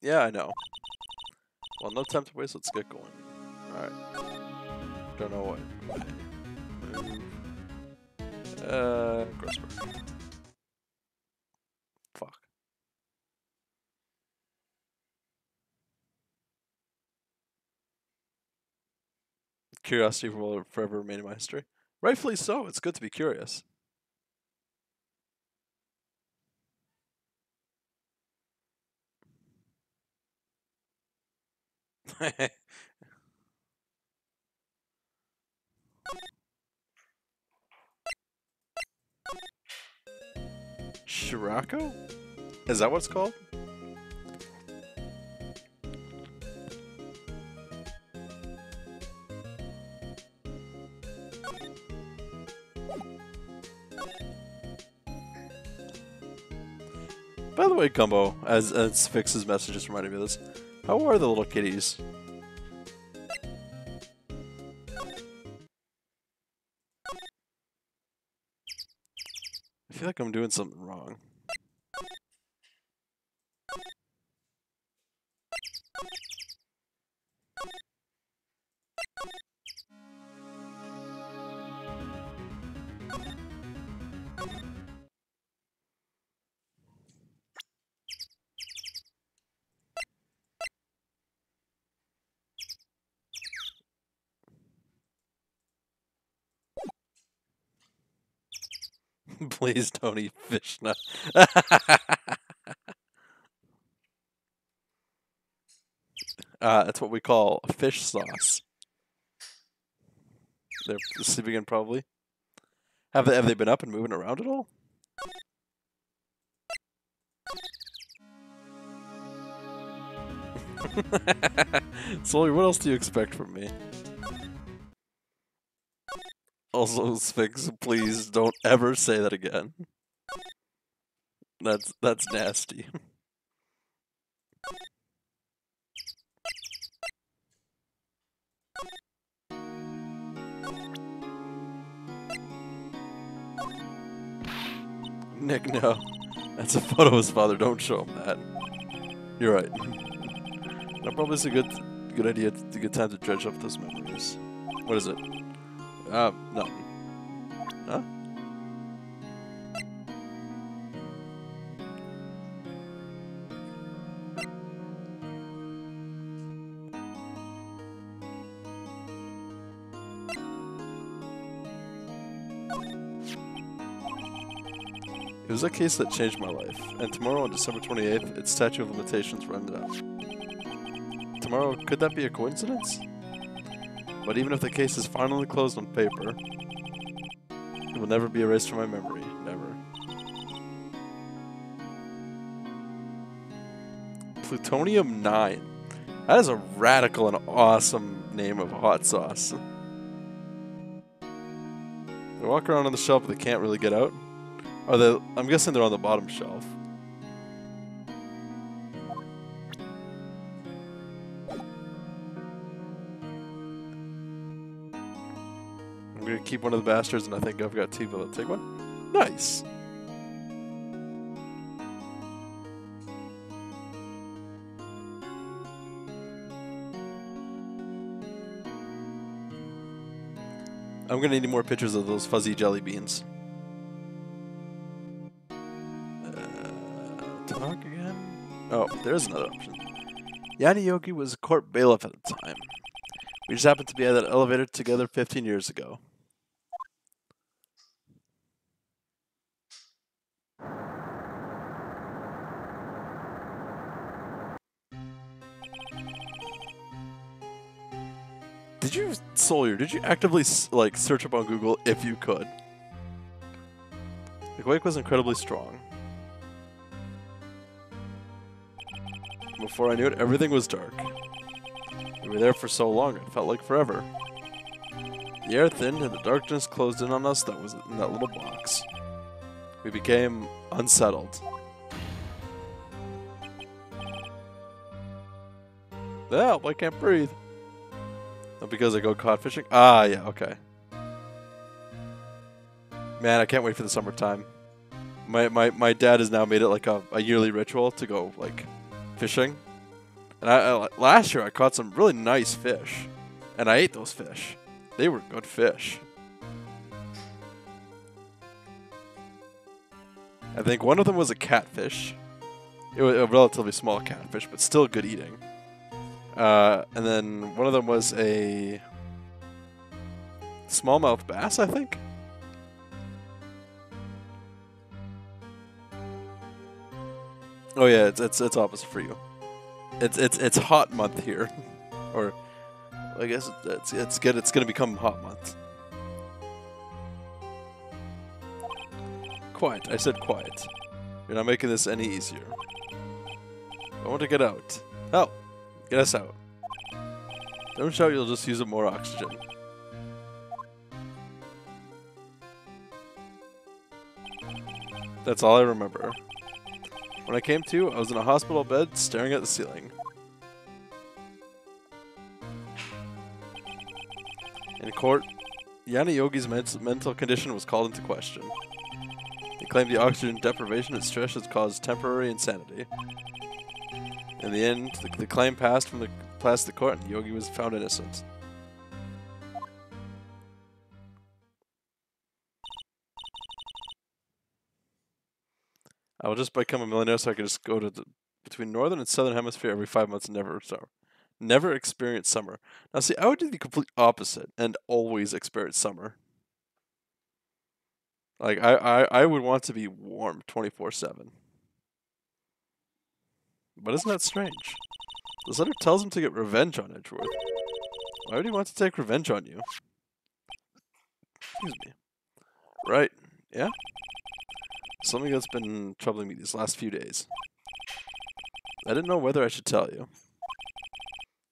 Yeah, I know. Well, no time to waste. Let's get going. Alright. Don't know what. Uh. Fuck. Curiosity will forever remain in my history. Rightfully so. It's good to be curious. Shirako? Is that what it's called? The way, Gumbo, as, as Fix's message messages reminded me of this, how are the little kitties? I feel like I'm doing something wrong. Please don't eat fish now. uh, that's what we call fish sauce. They're sleeping in probably. Have they have they been up and moving around at all? Sully, what else do you expect from me? Also, Sphinx, please don't ever say that again. That's that's nasty. Nick, no. That's a photo of his father. Don't show him that. You're right. that probably is a good good idea, a good time to dredge up those memories. What is it? Uh, no. Huh? It was a case that changed my life, and tomorrow on December 28th, its statute of limitations runs out. Tomorrow, could that be a coincidence? But even if the case is finally closed on paper, it will never be erased from my memory. Never. Plutonium 9. That is a radical and awesome name of hot sauce. They walk around on the shelf, but they can't really get out. Are they? I'm guessing they're on the bottom shelf. Keep one of the bastards, and I think I've got two to take one. Nice. I'm gonna need more pictures of those fuzzy jelly beans. Uh, talk again? Oh, there's another option. Yanni Yogi was a court bailiff at the time. We just happened to be at that elevator together 15 years ago. Sawyer, did you actively, like, search up on Google if you could? The quake was incredibly strong. Before I knew it, everything was dark. We were there for so long, it felt like forever. The air thinned and the darkness closed in on us that was in that little box. We became unsettled. Help, I can't breathe. Oh, because I go cod fishing? Ah, yeah, okay. Man, I can't wait for the summertime. My, my, my dad has now made it like a, a yearly ritual to go, like, fishing. And I, I, last year I caught some really nice fish. And I ate those fish. They were good fish. I think one of them was a catfish. It was a relatively small catfish, but still good eating. Uh, and then one of them was a smallmouth bass, I think. Oh yeah, it's it's it's opposite for you. It's it's it's hot month here, or I guess it's it's good. It's gonna become hot month. Quiet. I said quiet. You're not making this any easier. I want to get out. Help! Get us out. Don't shout. You'll just use up more oxygen. That's all I remember. When I came to, I was in a hospital bed staring at the ceiling. In court, Yanni Yogi's mental condition was called into question. He claimed the oxygen deprivation and stress had caused temporary insanity. In the end, the, the claim passed from the passed the court, and Yogi was found innocent. I will just become a millionaire so I can just go to the between northern and southern hemisphere every five months and never summer. Never experience summer. Now see, I would do the complete opposite and always experience summer. Like I, I, I would want to be warm twenty four seven. But isn't that strange? This letter tells him to get revenge on Edgeworth. Why would he want to take revenge on you? Excuse me. Right, yeah? Something that's been troubling me these last few days. I didn't know whether I should tell you.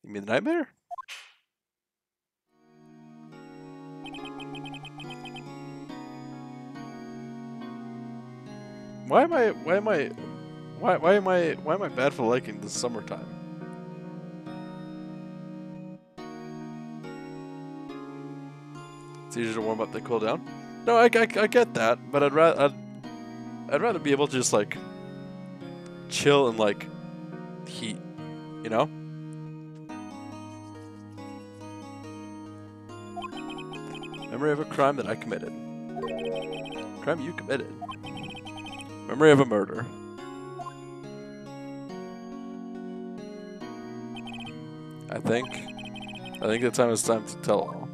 You mean the nightmare? Why am I why am I why why am I why am I bad for liking the summertime? It's easier to warm up than cool down. No, I, I, I get that, but I'd rather I'd, I'd rather be able to just like chill and like heat, you know? Memory of a crime that I committed. Crime you committed. Memory of a murder. I think. I think the time is time to tell.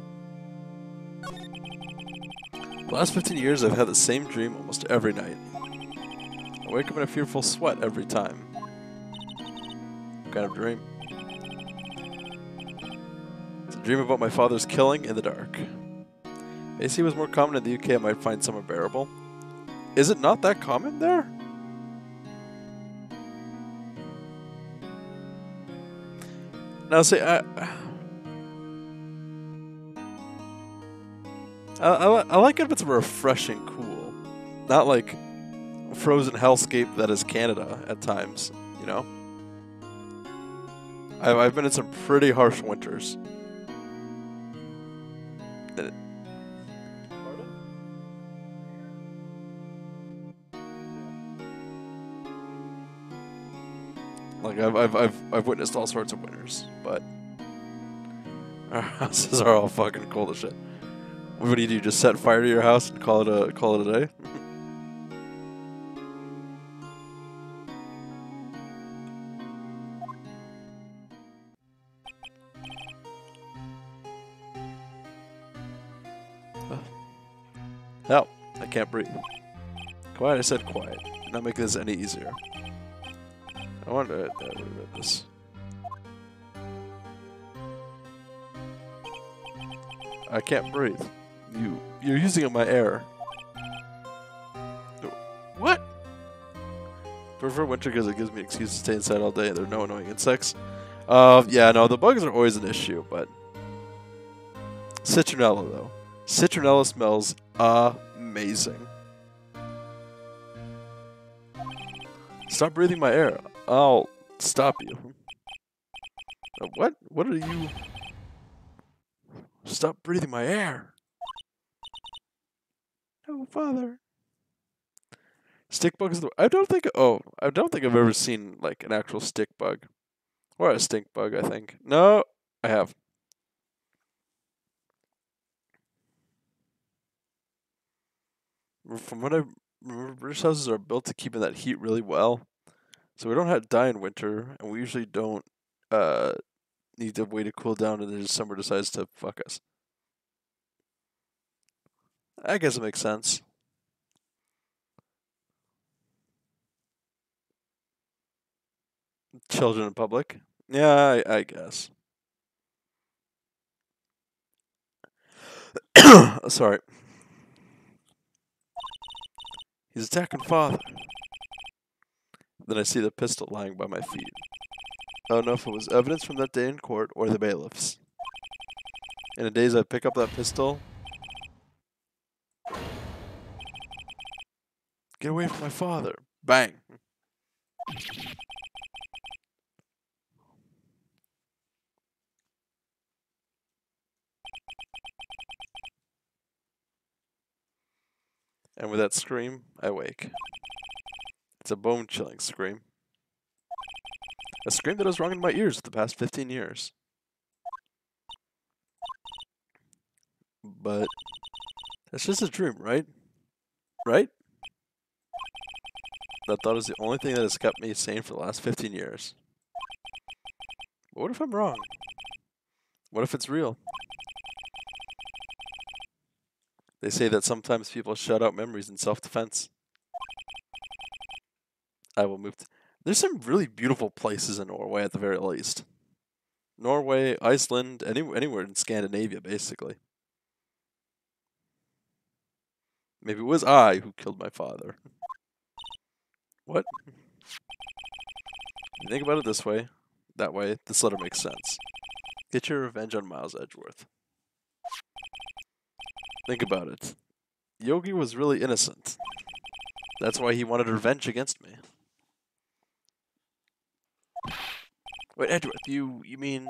The last 15 years, I've had the same dream almost every night. I wake up in a fearful sweat every time. What kind of dream? It's a dream about my father's killing in the dark. AC was more common in the UK, I might find some unbearable. Is it not that common there? Now, see, I, I, I, I like it if it's refreshing cool, not like frozen hellscape that is Canada at times. You know, I've I've been in some pretty harsh winters. Like I've I've I've, I've witnessed all sorts of winters, but our houses are all fucking cold as shit. What do you do? Just set fire to your house and call it a call it a day? Help! I can't breathe. Quiet, I said quiet. Not making this any easier. I wonder. I would read this. I can't breathe. You, you're using up my air. What? Prefer winter because it gives me excuse to stay inside all day and there are no annoying insects. Uh, yeah, no, the bugs are always an issue, but... Citronella, though. Citronella smells amazing. Stop breathing my air. I'll stop you. Uh, what? What are you... Stop breathing my air. Oh, father. Stick bugs. I don't think. Oh, I don't think I've ever seen like an actual stick bug, or a stink bug. I think. No, I have. From what I remember, British houses are built to keep in that heat really well, so we don't have to die in winter, and we usually don't uh, need to wait to cool down, and then summer decides to fuck us. I guess it makes sense. Children in public. Yeah, I, I guess. Sorry. He's attacking father. Then I see the pistol lying by my feet. I don't know if it was evidence from that day in court or the bailiffs. In a daze, I pick up that pistol. Get away from my father. Bang. And with that scream, I wake. It's a bone chilling scream. A scream that has rung in my ears for the past 15 years. But it's just a dream, right? Right? That thought is the only thing that has kept me sane for the last 15 years. But what if I'm wrong? What if it's real? They say that sometimes people shut out memories in self-defense. I will move. There's some really beautiful places in Norway at the very least. Norway, Iceland, any, anywhere in Scandinavia, basically. Maybe it was I who killed my father. What? You think about it this way, that way, this letter makes sense. Get your revenge on Miles Edgeworth. Think about it. Yogi was really innocent. That's why he wanted revenge against me. Wait, Edgeworth, you you mean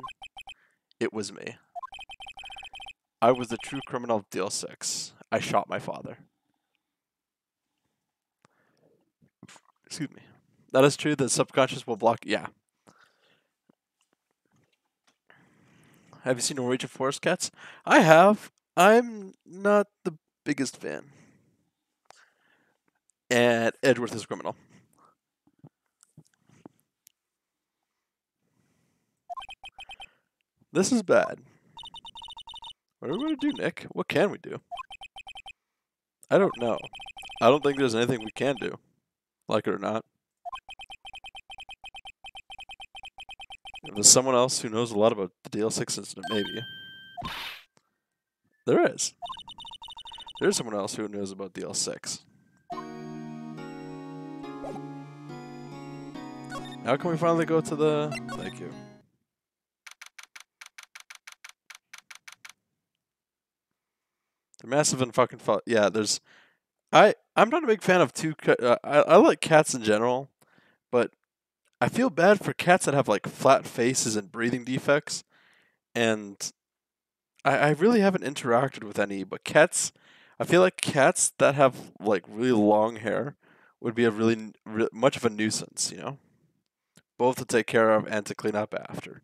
it was me? I was the true criminal of DL6. I shot my father. Excuse me. That is true. The subconscious will block. Yeah. Have you seen Norwegian Forest Cats? I have. I'm not the biggest fan. And Edgeworth is a criminal. This is bad. What are we going to do, Nick? What can we do? I don't know. I don't think there's anything we can do. Like it or not. If there's someone else who knows a lot about the DL6 incident, maybe. There is. There's someone else who knows about DL6. How can we finally go to the... Thank you. They're massive and fucking fu Yeah, there's... I, I'm not a big fan of two... Uh, I, I like cats in general, but I feel bad for cats that have, like, flat faces and breathing defects. And I, I really haven't interacted with any, but cats. I feel like cats that have like really long hair would be a really, really much of a nuisance. You know, both to take care of and to clean up after.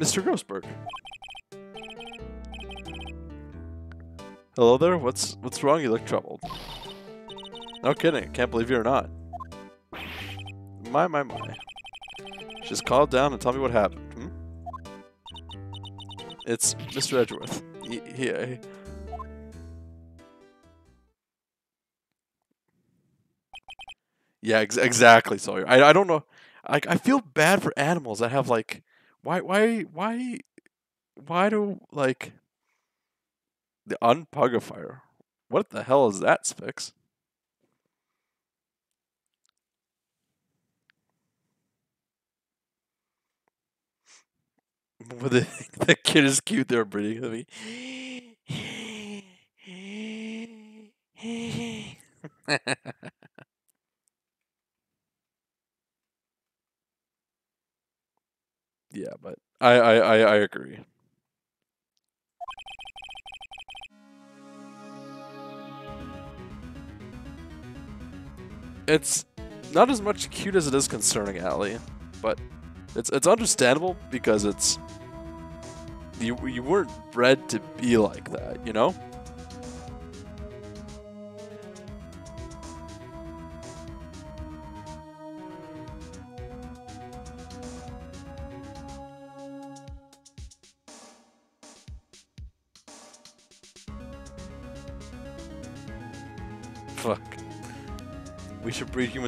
Mr. Grossberg. Hello there. What's what's wrong? You look troubled. No kidding. Can't believe you're not. My, my, my. Just call down and tell me what happened. Hmm? It's Mr. Edgeworth. He, he, he- yeah, ex- exactly, Sawyer. I, I don't know. Like, I feel bad for animals that have like, why, why, why, why do like the unpugifier? What the hell is that, Spix? But the, the kid is cute. They're breeding with me. yeah, but I, I, I, I agree. It's not as much cute as it is concerning, Allie, but it's it's understandable because it's you you weren't bred to be like that, you know?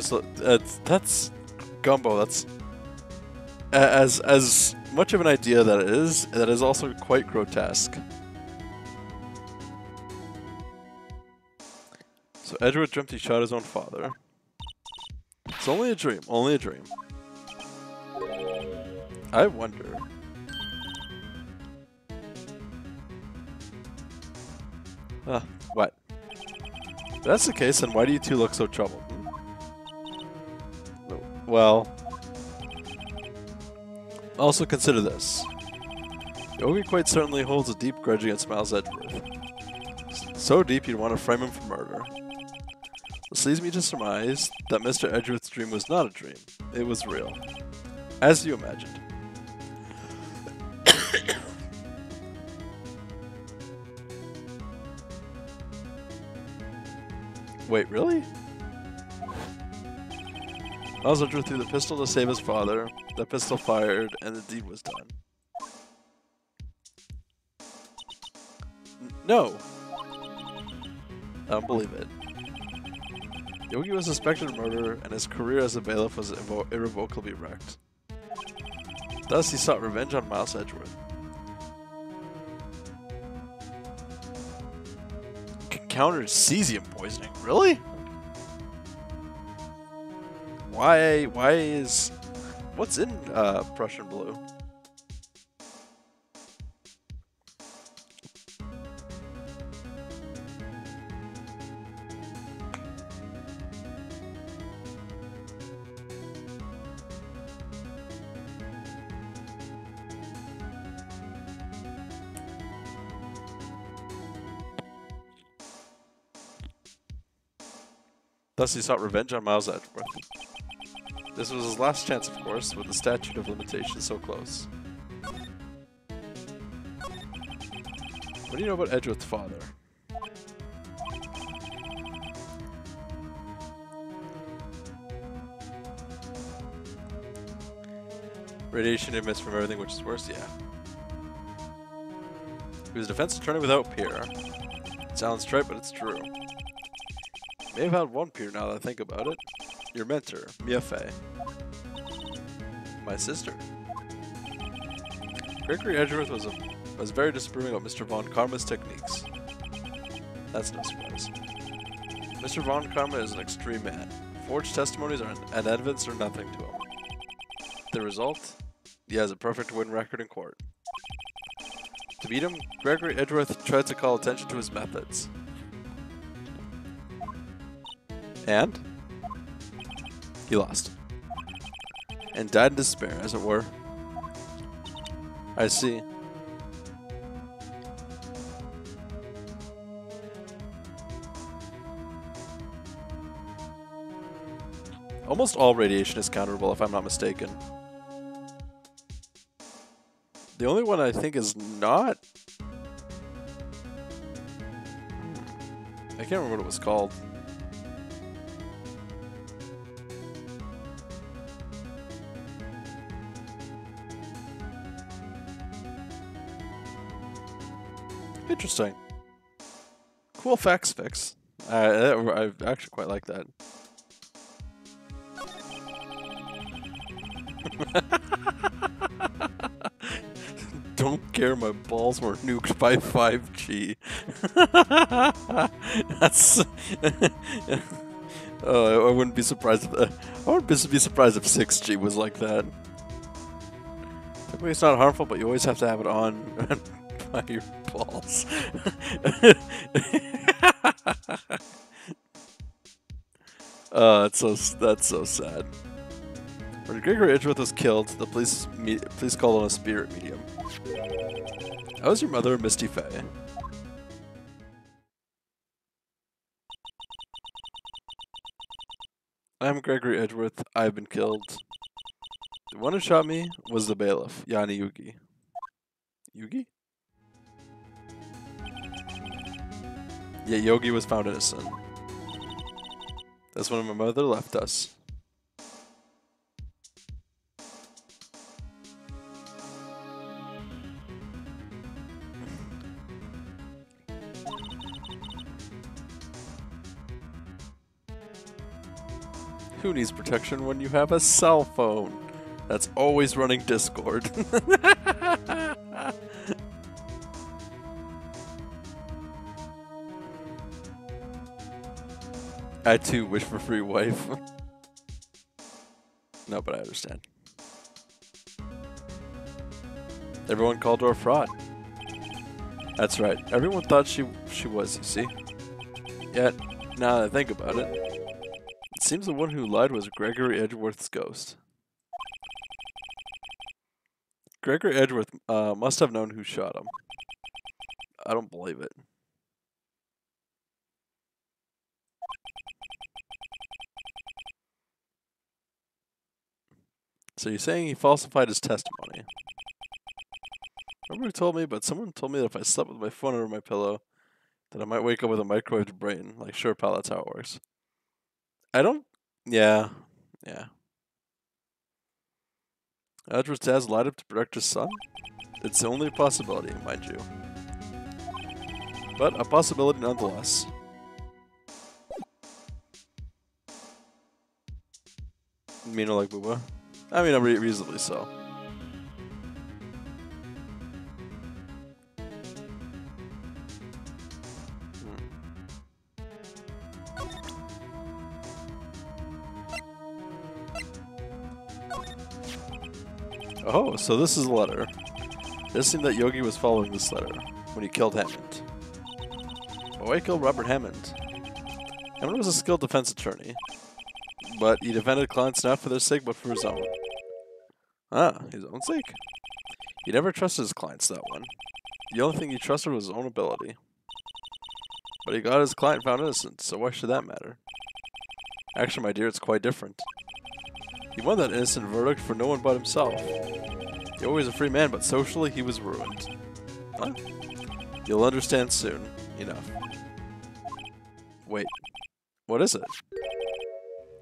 That's that's gumbo. That's as as much of an idea that it is. That is also quite grotesque. So Edgeworth dreamt he shot his own father. It's only a dream. Only a dream. I wonder. Ah, what? If that's the case, then why do you two look so troubled? Well, also consider this. Yogi quite certainly holds a deep grudge against Miles Edgeworth. So deep you'd want to frame him for murder. This leads me to surmise that Mr. Edgeworth's dream was not a dream. It was real. As you imagined. Wait, really? Miles Edgeworth threw the pistol to save his father. The pistol fired, and the deed was done. N- no! I don't believe it. Yogi was suspected of murder, and his career as a bailiff was irrevocably wrecked. Thus, he sought revenge on Miles Edgeworth. C- countered cesium poisoning. Really? Why? Why is? What's in uh, Prussian blue? Thus, he sought revenge on Miles Edgeworth. This was his last chance, of course, with the statute of limitations so close. What do you know about Edgeworth's father? Radiation emits from everything, which is worse, yeah. He was a defense attorney without peer. Sounds trite, but it's true. May have had one peer now that I think about it. Your mentor, Mia Fey. My sister. Gregory Edgeworth was a, was very disapproving of Mr. Von Karma's techniques. That's no surprise. Mr. Von Karma is an extreme man. Forged testimonies are, and evidence are nothing to him. The result? He has a perfect win record in court. To beat him, Gregory Edgeworth tried to call attention to his methods. And? He lost. And died in despair, as it were. I see. Almost all radiation is counterable, if I'm not mistaken. The only one I think is not. I can't remember what it was called. Interesting. Cool facts fix. I, I actually quite like that. Don't care my balls were nuked by 5G. That's. oh, I wouldn't be surprised. If, uh, I wouldn't be surprised if 6G was like that. Technically, it's not harmful, but you always have to have it on by your balls. uh, that's so that's so sad. When Gregory Edgeworth was killed, the police police called on a spirit medium. How is your mother, Misty Fey? I'm Gregory Edgeworth. I've been killed. The one who shot me was the bailiff, Yanni Yogi. Yogi? Yeah, Yogi was found innocent. That's when my mother left us. Who needs protection when you have a cell phone? That's always running Discord. I too wish for free wife. no, but I understand. Everyone called her a fraud. That's right. Everyone thought she she was, you see. Yet, now that I think about it, it seems the one who lied was Gregory Edgeworth's ghost. Gregory Edgeworth uh, must have known who shot him. I don't believe it. So you're saying he falsified his testimony? Nobody told me, but someone told me that if I slept with my phone under my pillow, that I might wake up with a microwaved brain. Like, sure, pal, that's how it works. I don't. Yeah, yeah. Edward's dad's lied up to protect his son? It's the only possibility, mind you. But a possibility nonetheless. Meaner like Booba. I mean, re reasonably so. Hmm. Oh, so this is a letter. It seemed that Yogi was following this letter when he killed Hammond. Oh, why killed Robert Hammond? Hammond was a skilled defense attorney, but he defended clients not for their sake but for his own. Ah, his own sake. He never trusted his clients that one. The only thing he trusted was his own ability. But he got his client found innocent, so why should that matter? Actually, my dear, it's quite different. He won that innocent verdict for no one but himself. He always a free man, but socially he was ruined. Huh? You'll understand soon. Enough. Wait. What is it?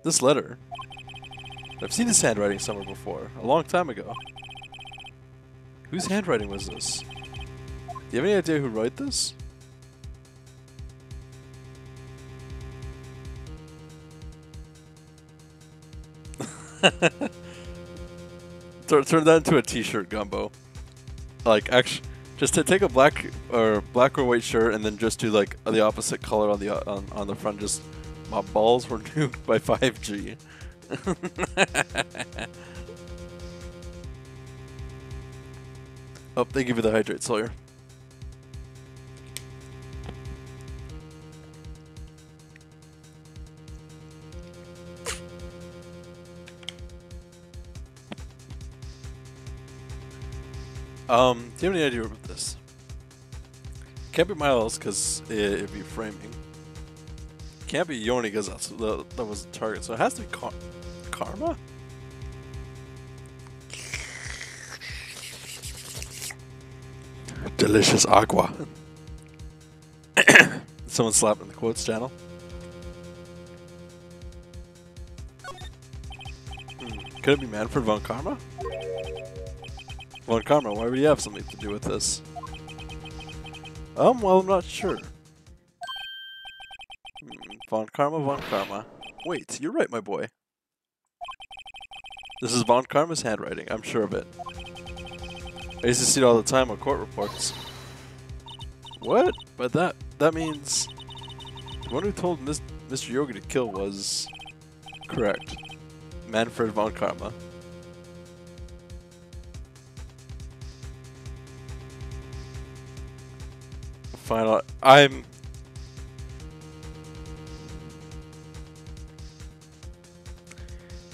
This letter. I've seen this handwriting somewhere before, a long time ago. Whose handwriting was this? Do you have any idea who wrote this? turn, that into a t-shirt gumbo. Like, actually, just to take a black or black or white shirt and then just do like the opposite color on the on, on the front. Just my balls were nuked by 5G. oh, they give you the hydrate, Sawyer. Um, do you have any idea about this? Can't be Miles because it'd be framing. Can't be Yoni because that, that was the target. So it has to be Car Karma? Delicious agua. Someone slapping the quotes channel. Hmm. Could it be Manfred von Karma? Von Karma, why would he have something to do with this? Um, well, I'm not sure. Von Karma, Von Karma. Wait, you're right, my boy. This is Von Karma's handwriting, I'm sure of it. I used to see it all the time on court reports. What? But that that means the one who told Mis Mr. Yogi to kill was correct. Manfred von Karma. Final. I'm.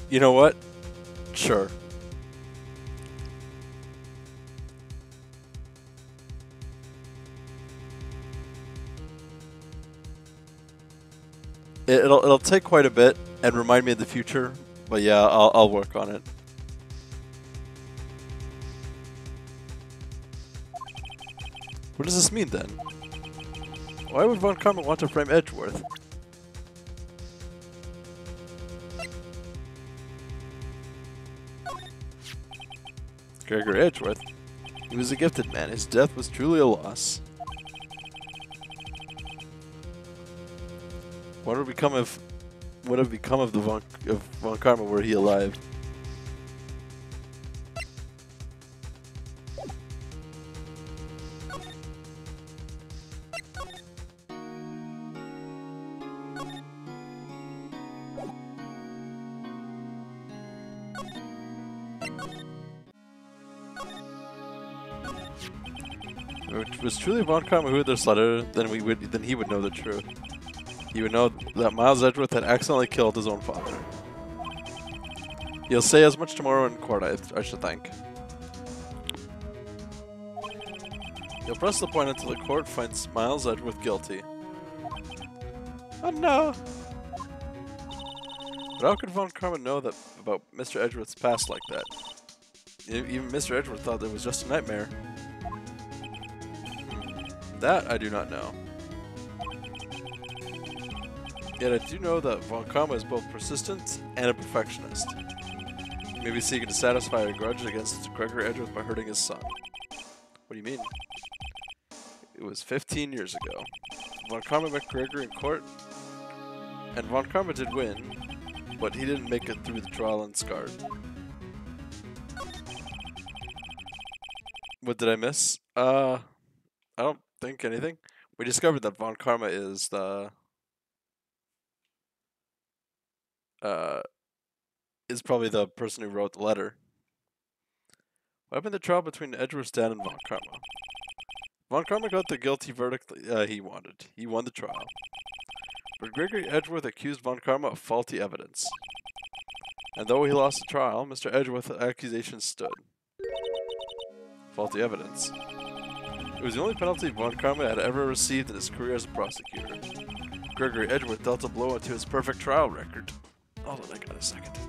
You know what? Sure. It'll it'll take quite a bit and remind me of the future, but yeah, I'll I'll work on it. What does this mean then? Why would Von Karma want to frame Edgeworth? Gregory Edgeworth. He was a gifted man. His death was truly a loss. What would become of what have become of the Von of Von Karma were he alive? Truly Von Karma who wrote this letter, then we would then he would know the truth. He would know that Miles Edgeworth had accidentally killed his own father. He'll say as much tomorrow in court, I, I should think. He'll press the point until the court finds Miles Edgeworth guilty. Oh no! But how could Von Karma know that about Mr. Edgeworth's past like that? Even Mr. Edgeworth thought it was just a nightmare. That I do not know. Yet I do know that Von Karma is both persistent and a perfectionist. Maybe seeking to satisfy a grudge against Gregory Edgeworth by hurting his son. What do you mean? It was 15 years ago. Von Karma met Gregory in court, and Von Karma did win, but he didn't make it through the trial unscarred. What did I miss? Uh, I don't think anything. We discovered that Von Karma is the uh is probably the person who wrote the letter. What happened to the trial between Edgeworth's dad and Von Karma? Von Karma got the guilty verdict uh, he wanted. He won the trial. But Gregory Edgeworth accused Von Karma of faulty evidence. And though he lost the trial, Mr. Edgeworth's accusation stood. Faulty evidence. It was the only penalty Von Karma had ever received in his career as a prosecutor. Gregory Edgeworth dealt a blow into his perfect trial record. Hold on, I got a second.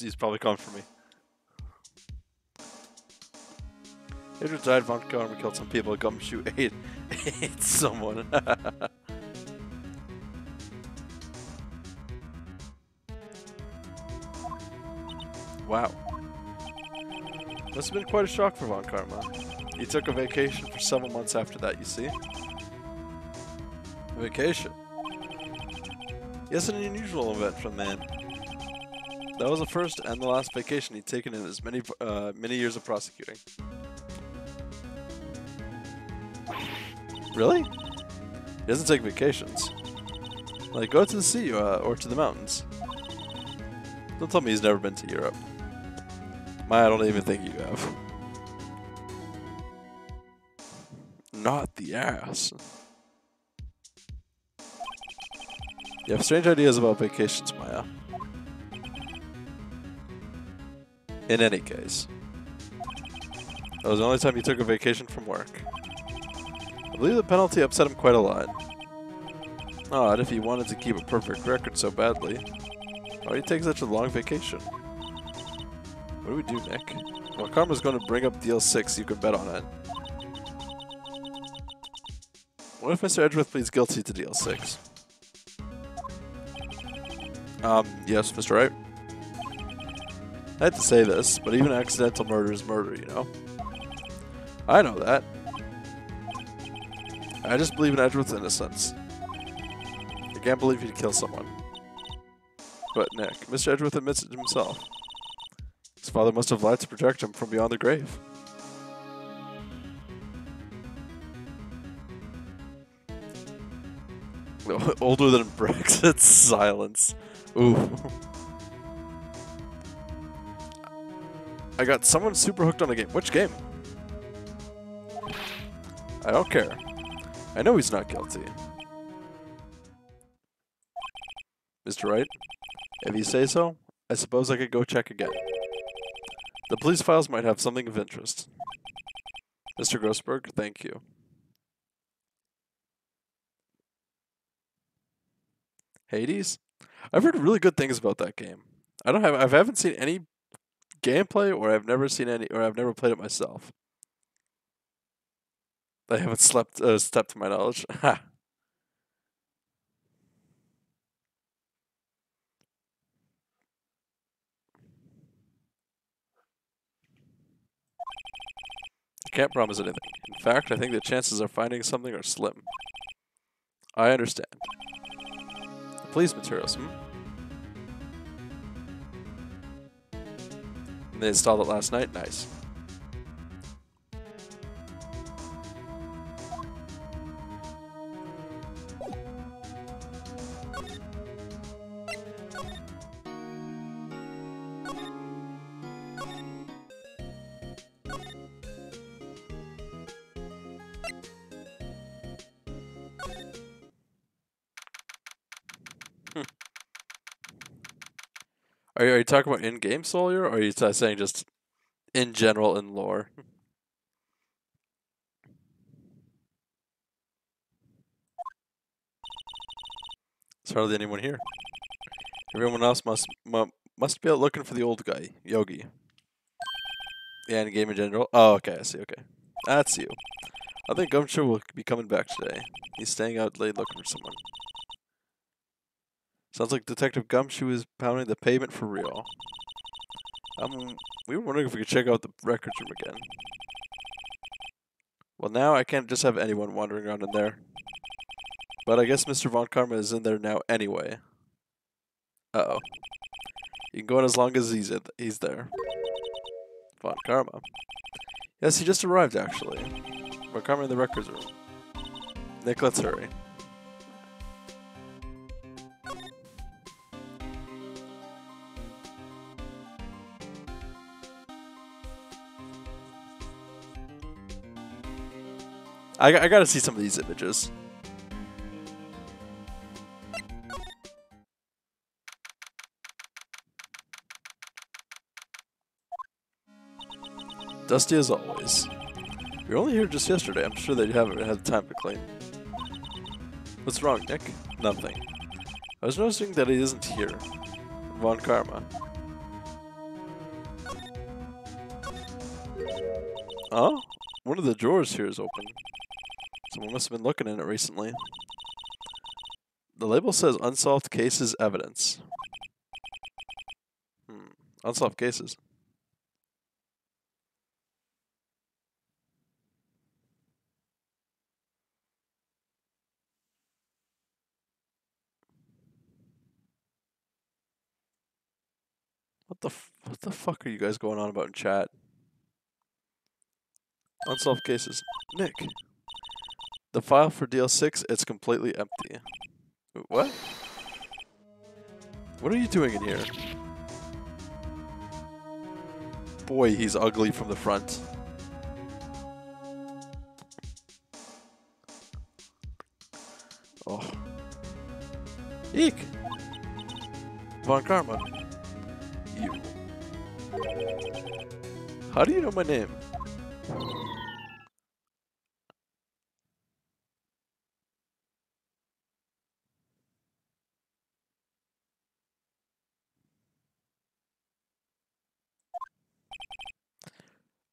He's, probably coming for me. Edward died, Von Karma killed some people, Gumshoe ate, ate someone. wow. Must have been quite a shock for Von Karma. He took a vacation for several months after that, you see? Vacation. Yes, an unusual event for man. That was the first and the last vacation he'd taken in his many uh, many years of prosecuting. Really? He doesn't take vacations. Like, go to the sea uh, or to the mountains. Don't tell me he's never been to Europe. My, I don't even think you have. Not the ass. You have strange ideas about vacations, Maya. In any case. That was the only time he took a vacation from work. I believe the penalty upset him quite a lot. Odd if he wanted to keep a perfect record so badly. Why did he take such a long vacation? What do we do, Nick? Well, Karma's going to bring up DL6, you can bet on it. What if Mr. Edgeworth pleads guilty to DL6? Um, yes, Mr. Wright. I hate to say this, but even accidental murder is murder, you know? I know that. I just believe in Edgeworth's innocence. I can't believe he'd kill someone. But Nick, Mr. Edgeworth admits it himself. His father must have lied to protect him from beyond the grave. Older than Brexit silence. Ooh. I got someone super hooked on a game. Which game? I don't care. I know he's not guilty. Mr. Wright, if you say so, I suppose I could go check again. The police files might have something of interest. Mr. Grossberg, thank you. Hades? I've heard really good things about that game. I don't have I haven't seen any gameplay or I've never seen any or I've never played it myself. I haven't slept uh, stepped to my knowledge. Can't promise anything. In fact, I think the chances of finding something are slim. I understand. The police materials, hmm? They installed it last night? Nice. Are you talking about in-game Soldier, or are you saying just in general in lore? There's hardly anyone here. Everyone else must mu- must be out looking for the old guy, Yogi. Yeah, in game in general. Oh, okay, I see. Okay, that's you. I think Gumshoe will be coming back today. He's staying out late looking for someone. Sounds like Detective Gumshoe is pounding the pavement for real. Um, we were wondering if we could check out the records room again. Well, now I can't just have anyone wandering around in there. But I guess Mr. Von Karma is in there now anyway. Uh-oh. You can go in as long as he's, he's there. Von Karma. Yes, he just arrived, actually. Von Karma in the records room. Nick, let's hurry. I, I gotta see some of these images. Dusty as always. You were only here just yesterday. I'm sure that you haven't had time to clean. What's wrong, Nick? Nothing. I was noticing that he isn't here. Von Karma. Oh? One of the drawers here is open. Someone must have been looking in it recently. The label says unsolved cases evidence. Hmm. Unsolved cases. What the what the fuck are you guys going on about in chat? Unsolved cases. Nick. The file for DL6, it's completely empty. What? What are you doing in here? Boy, he's ugly from the front. Oh. Eek! Von Karma. You. How do you know my name?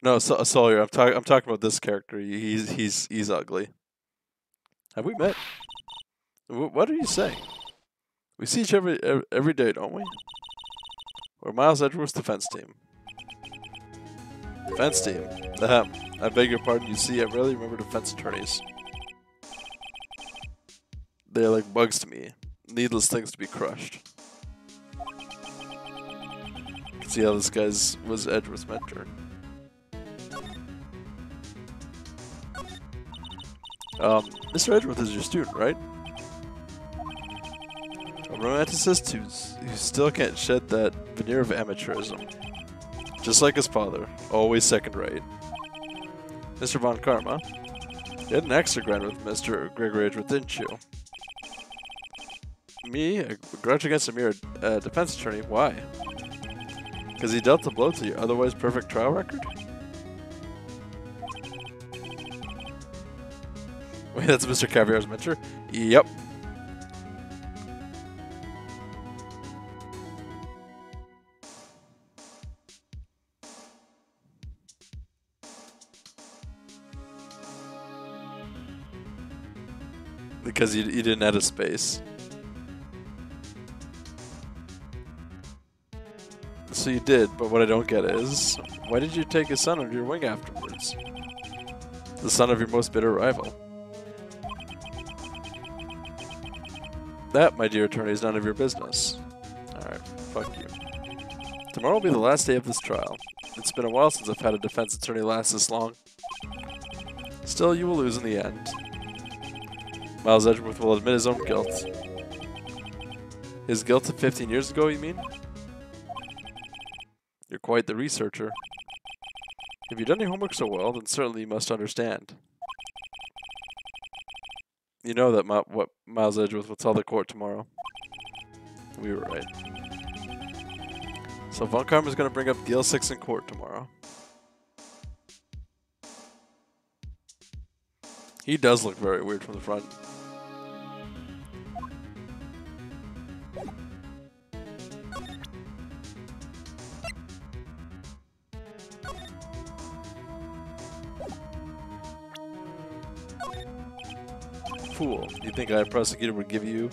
No, so, uh, Sawyer. I'm talking. I'm talking about this character. He's he's he's ugly. Have we met? W what are you saying? We see each other every, every day, don't we? We're Miles Edgeworth's defense team. Defense team? Ahem. I beg your pardon, you see, I rarely remember defense attorneys. They're like bugs to me. Needless things to be crushed. You can see how this guy's was Edgeworth's mentor. Um, Mr. Edgeworth is your student, right? A romanticist who's, who still can't shed that veneer of amateurism. Just like his father, always second rate. Mr. Von Karma, you had an extra grind with Mr. Gregory Edgeworth, didn't you? Me? A grudge against a mere uh, defense attorney? Why? Because he dealt a blow to your otherwise perfect trial record? Wait, that's Mr. Caviar's mentor? Yep. Because you, you didn't add a space. So you did, but what I don't get is, why did you take his son under your wing afterwards? The son of your most bitter rival. That, my dear attorney, is none of your business. Alright, fuck you. Tomorrow will be the last day of this trial. It's been a while since I've had a defense attorney last this long. Still, you will lose in the end. Miles Edgeworth will admit his own guilt. His guilt of 15 years ago, you mean? You're quite the researcher. If you've done your homework so well, then certainly you must understand. You know that Ma what Miles Edgeworth will tell the court tomorrow. We were right. So Von Karma is going to bring up Gale 6 in court tomorrow. He does look very weird from the front. Think a prosecutor would give you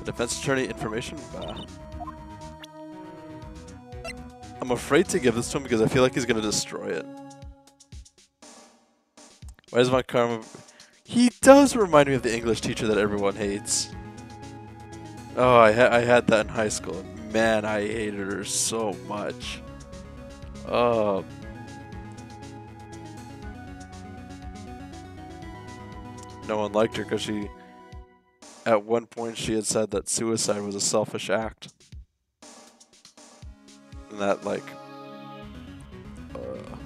a defense attorney information? Bah. I'm afraid to give this to him because I feel like he's going to destroy it. Why is my karma... He does remind me of the English teacher that everyone hates. Oh, I, ha I had that in high school. Man, I hated her so much. Oh, no one liked her because she, at one point, she had said that suicide was a selfish act. And that, like, uh,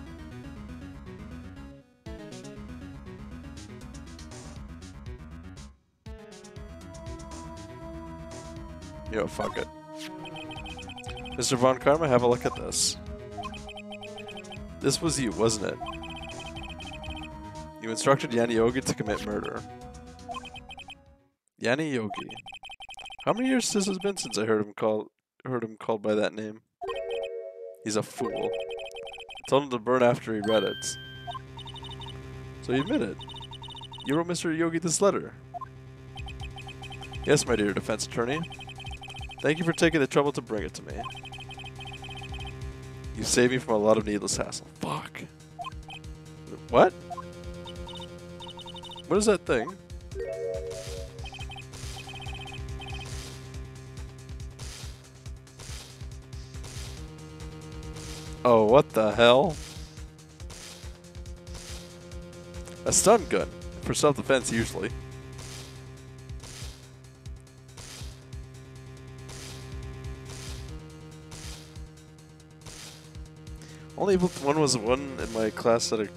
Yo, fuck it. Mr. Von Karma, have a look at this. This was you, wasn't it? You instructed Yanni Yogi to commit murder. Yanni Yogi. How many years has it been since I heard him call heard him called by that name? He's a fool. I told him to burn after he read it. So you admit it. You wrote Mr. Yogi this letter. Yes, my dear defense attorney. Thank you for taking the trouble to bring it to me. You saved me from a lot of needless hassle. Fuck. What? What is that thing? Oh, what the hell? A stun gun. For self-defense, usually. Only one was one in my class that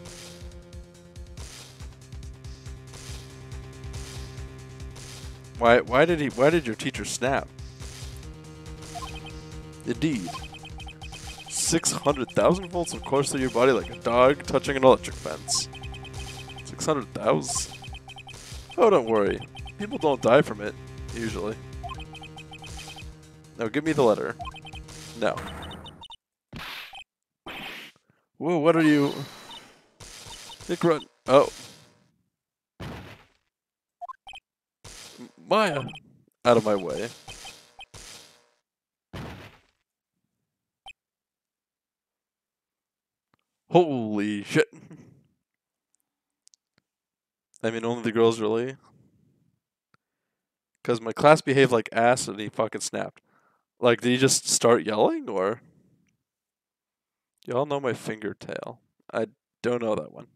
Why why did he why did your teacher snap? Indeed. 600,000 volts of course through your body like a dog touching an electric fence. 600,000? Oh, don't worry. People don't die from it, usually. No, give me the letter. No. Whoa, what are you? Nick run. Oh. Maya! Out of my way. Shit. I mean, only the girls really. Because my class behaved like ass and he fucking snapped. Like, did he just start yelling or? Y'all know my finger tail. I don't know that one.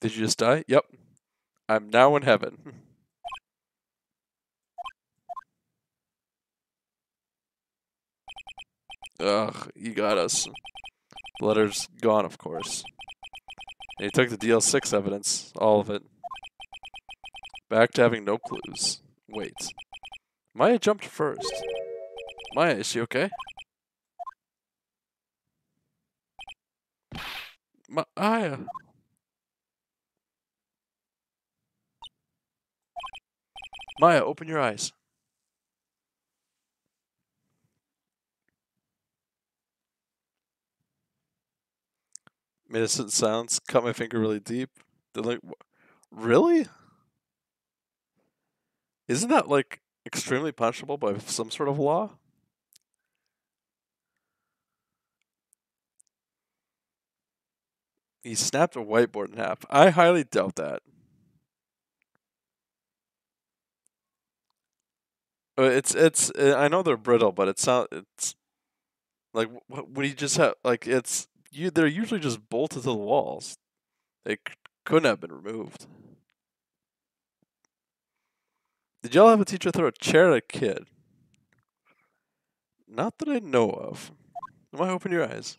Did you just die? Yep. I'm now in heaven. Ugh, you got us. The letter's gone, of course. And he took the DL6 evidence, all of it. Back to having no clues. Wait. Maya jumped first. Maya, is she okay? Maya. Maya, open your eyes. Innocent sounds. Cut my finger really deep. They're like, really? Isn't that like extremely punishable by some sort of law? He snapped a whiteboard in half. I highly doubt that. Uh, it's it's. Uh, I know they're brittle, but it's not. It's like when you just have like it's you. They're usually just bolted to the walls. They c- couldn't have been removed. Did y'all have a teacher throw a chair at a kid? Not that I know of. Am I open your eyes?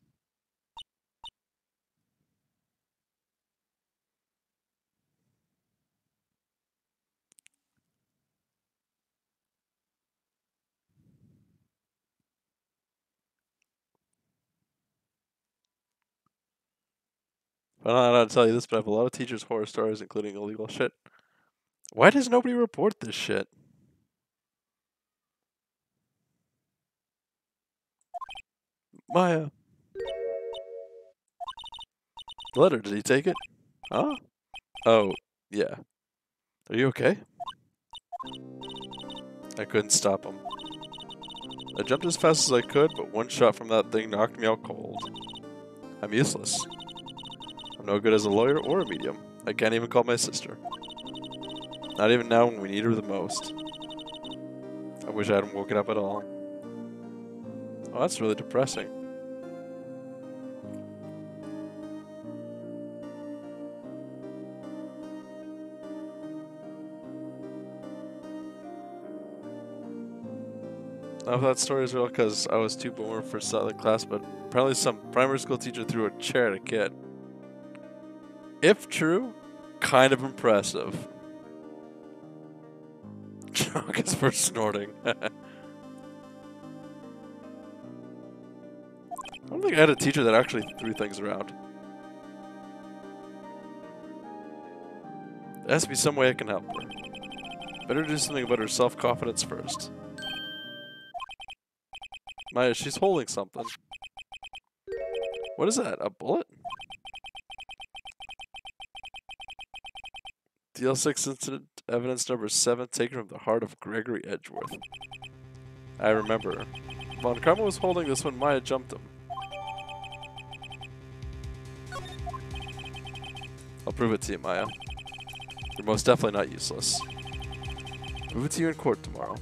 I don't know how to tell you this, but I have a lot of teachers' horror stories, including illegal shit. Why does nobody report this shit? Maya. The letter, did he take it? Huh? Oh, yeah. Are you okay? I couldn't stop him. I jumped as fast as I could, but one shot from that thing knocked me out cold. I'm useless. No good as a lawyer or a medium. I can't even call my sister. Not even now when we need her the most. I wish I hadn't woken up at all. Oh, that's really depressing. I that story is real because I was too boomer for solid class, but apparently some primary school teacher threw a chair at a kid. If true, kind of impressive. Drunk is for snorting. I don't think I had a teacher that actually threw things around. There has to be some way I can help her. Better do something about her self-confidence first. Maya, she's holding something. What is that? A bullet? DL6 incident evidence number 7 taken from the heart of Gregory Edgeworth. I remember. Von Karma was holding this when Maya jumped him. I'll prove it to you, Maya. You're most definitely not useless. Prove it to you in court tomorrow.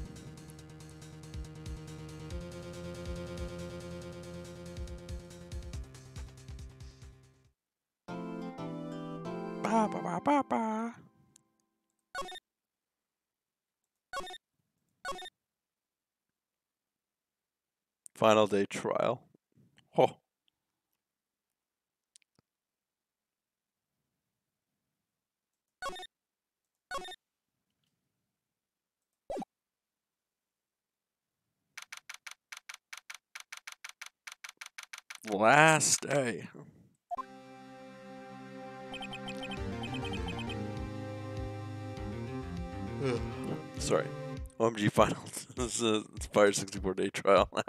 Final day trial. Oh. Last day. Sorry. OMG Finals. this is a Fire 64 day trial.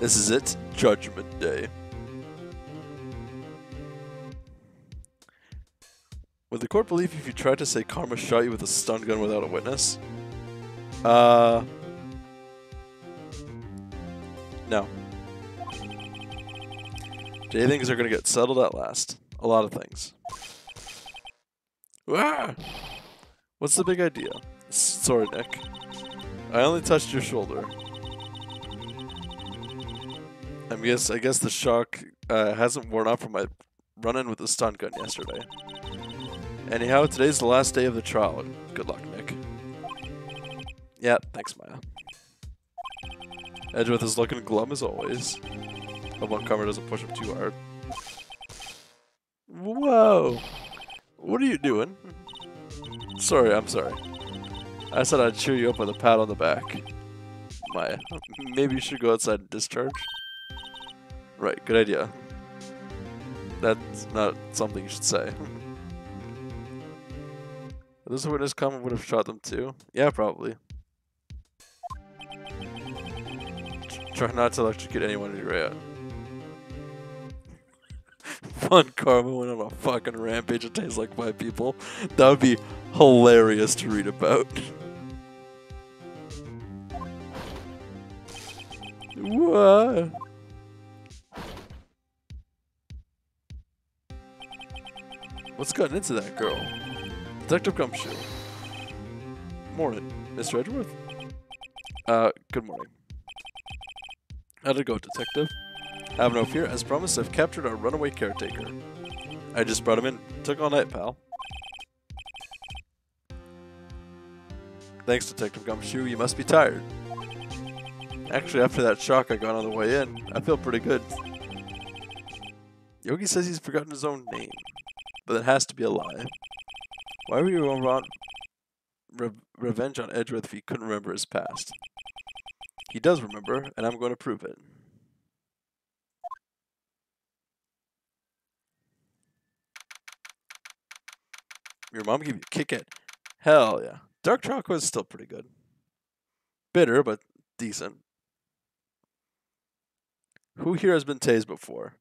this is it. Judgment Day. Would the court believe if you tried to say Karma shot you with a stun gun without a witness? Uh. No. Jay things are to get settled at last. A lot of things. Ah! What's the big idea? Sorry, Nick. I only touched your shoulder. I guess I guess the shock uh, hasn't worn off from my run-in with the stun gun yesterday. Anyhow, today's the last day of the trial. Good luck, Nick. Yeah, thanks, Maya. Edgeworth is looking glum as always. Hope Montgomery doesn't push him too hard. Whoa! What are you doing? Sorry, I'm sorry. I said I'd cheer you up with a pat on the back. Maya, maybe you should go outside and discharge? Right, good idea. That's not something you should say. This witness come would have shot them too? Yeah, probably. Try not to electrocute anyone in your out. Von Karma went on a fucking rampage and tastes like five people. That would be hilarious to read about. What? What's gotten into that girl? Detective Gumshoe. Morning, Mr. Edgeworth. Uh, good morning. How'd it go, Detective? Have no fear. As promised, I've captured our runaway caretaker. I just brought him in. Took all night, pal. Thanks, Detective Gumshoe. You must be tired. Actually, after that shock I got on the way in, I feel pretty good. Yogi says he's forgotten his own name, but that has to be a lie. Why would you want re revenge on Edgeworth if he couldn't remember his past? He does remember, and I'm going to prove it. Your mom gave you a kick it. Hell yeah. Dark chocolate is still pretty good. Bitter, but decent. Who here has been tased before?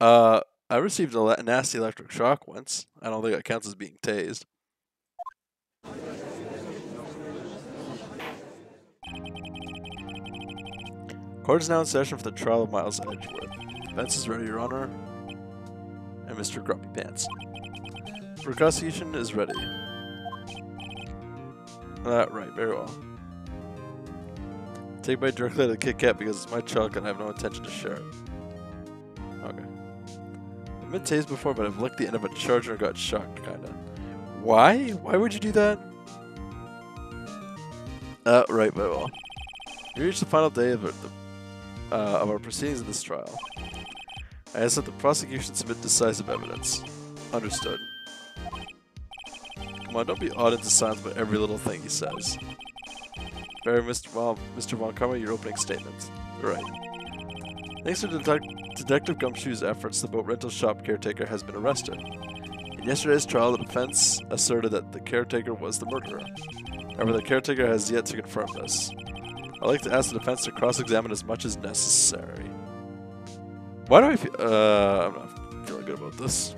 Uh, I received a nasty electric shock once. I don't think that counts as being tased. Court is now in session for the trial of Miles Edgeworth. Defense is ready, Your Honor. And Mr. Grumpy Pants. Prosecution is ready. That right, very well. Take my directly to the Kit Kat because it's my chocolate and I have no intention to share it. Okay. I've been tased before, but I've licked the end of a charger and got shocked, kinda. Why? Why would you do that? Uh, right, very well. We reached the final day of, the, uh, of our proceedings in this trial. I ask that the prosecution submit decisive evidence. Understood. Come on, don't be awed into silence by every little thing he says. Very, Mr. Well, Mr. Von your opening statement. Right. Thanks to Det Detective Gumshoe's efforts, the boat rental shop caretaker has been arrested. In yesterday's trial, the defense asserted that the caretaker was the murderer. However, the caretaker has yet to confirm this. I'd like to ask the defense to cross-examine as much as necessary. Why do I feel... Uh, I'm not feeling good about this.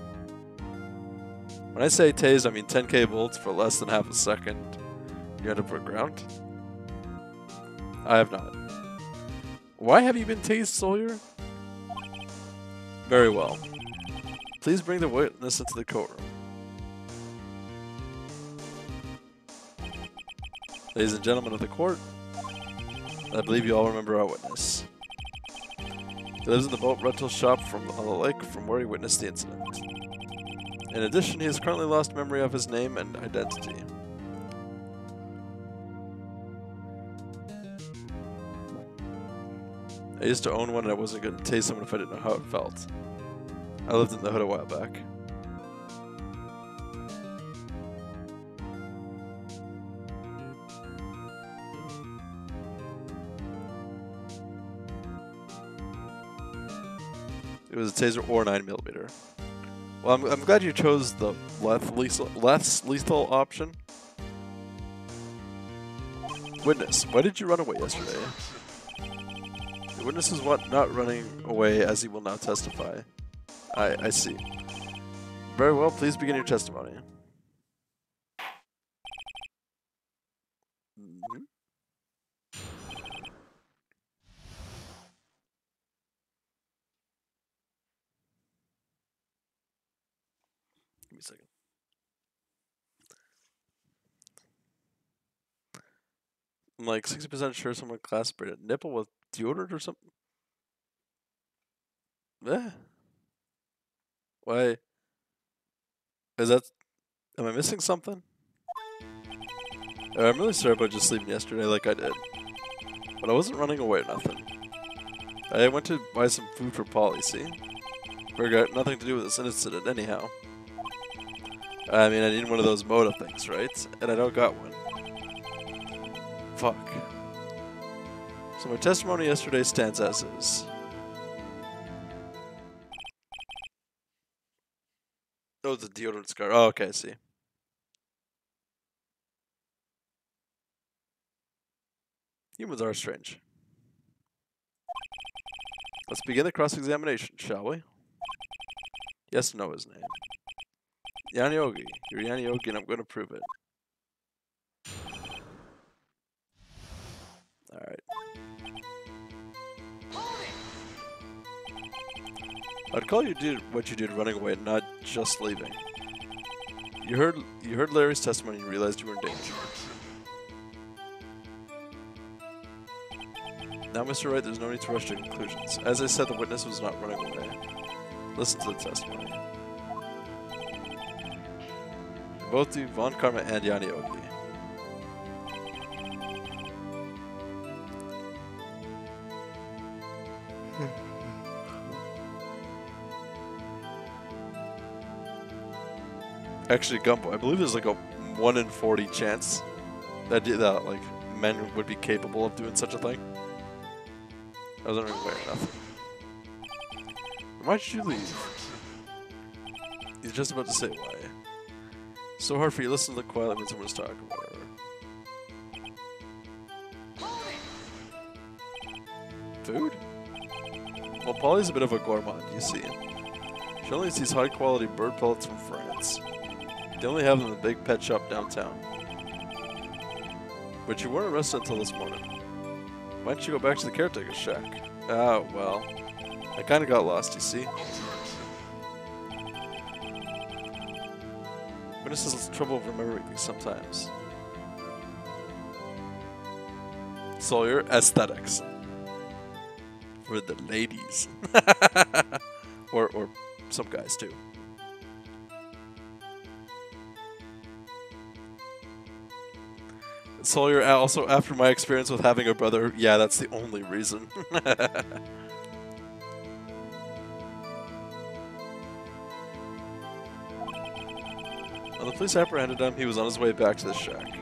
When I say tase, I mean 10k volts for less than half a second. You end up for ground? I have not. Why have you been tased, Sawyer? Very well. Please bring the witness into the courtroom. Ladies and gentlemen of the court, I believe you all remember our witness. He lives in the boat rental shop from on the lake from where he witnessed the incident. In addition, he has currently lost memory of his name and identity. I used to own one and I wasn't going to taste someone if I didn't know how it felt. I lived in the hood a while back. It was a taser or 9 millimeter. Well, I'm, I'm glad you chose the less lethal, less lethal option. Witness, why did you run away yesterday? The witness is what not running away as he will now testify. I, I see. Very well, please begin your testimony. Mhm. Give me a second. I'm like 60% sure someone class sprayed a nipple with deodorant or something. Yeah. Why? Is that. Am I missing something? I'm really sorry about just leaving yesterday like I did. But I wasn't running away or nothing. I went to buy some food for Polly, see? But got nothing to do with this incident anyhow. I mean, I need one of those moto things, right? And I don't got one. Fuck. So my testimony yesterday stands as is. Oh, the deodorant scar. Oh, okay, I see. Humans are strange. Let's begin the cross-examination, shall we? Yes, no his name. Yanni Yogi. You're Yanni Yogi and I'm going to prove it. I'd call you did what you did running away, not just leaving. You heard you heard Larry's testimony and realized you were in danger. Now, Mr. Wright, there's no need to rush to conclusions. As I said, the witness was not running away. Listen to the testimony. Both the Von Karma and Yanni Actually, Gumbo. I believe there's like a 1 in 40 chance that, that like men would be capable of doing such a thing. I wasn't really aware enough. Why did you leave? He's just about to say why. So hard for you. to Listen to the quiet when someone's talking. Whatever. Food? Well, Polly's a bit of a gourmand, you see. She only sees high-quality bird pellets from France. They only have them in the big pet shop downtown. But you weren't arrested until this morning. Why don't you go back to the caretaker's shack? Ah, well. I kinda got lost, you see. Witness has trouble remembering sometimes. Sawyer, aesthetics. For the ladies. or, or some guys too. Sawyer, also after my experience with having a brother, yeah, that's the only reason. when the police apprehended him, he was on his way back to the shack.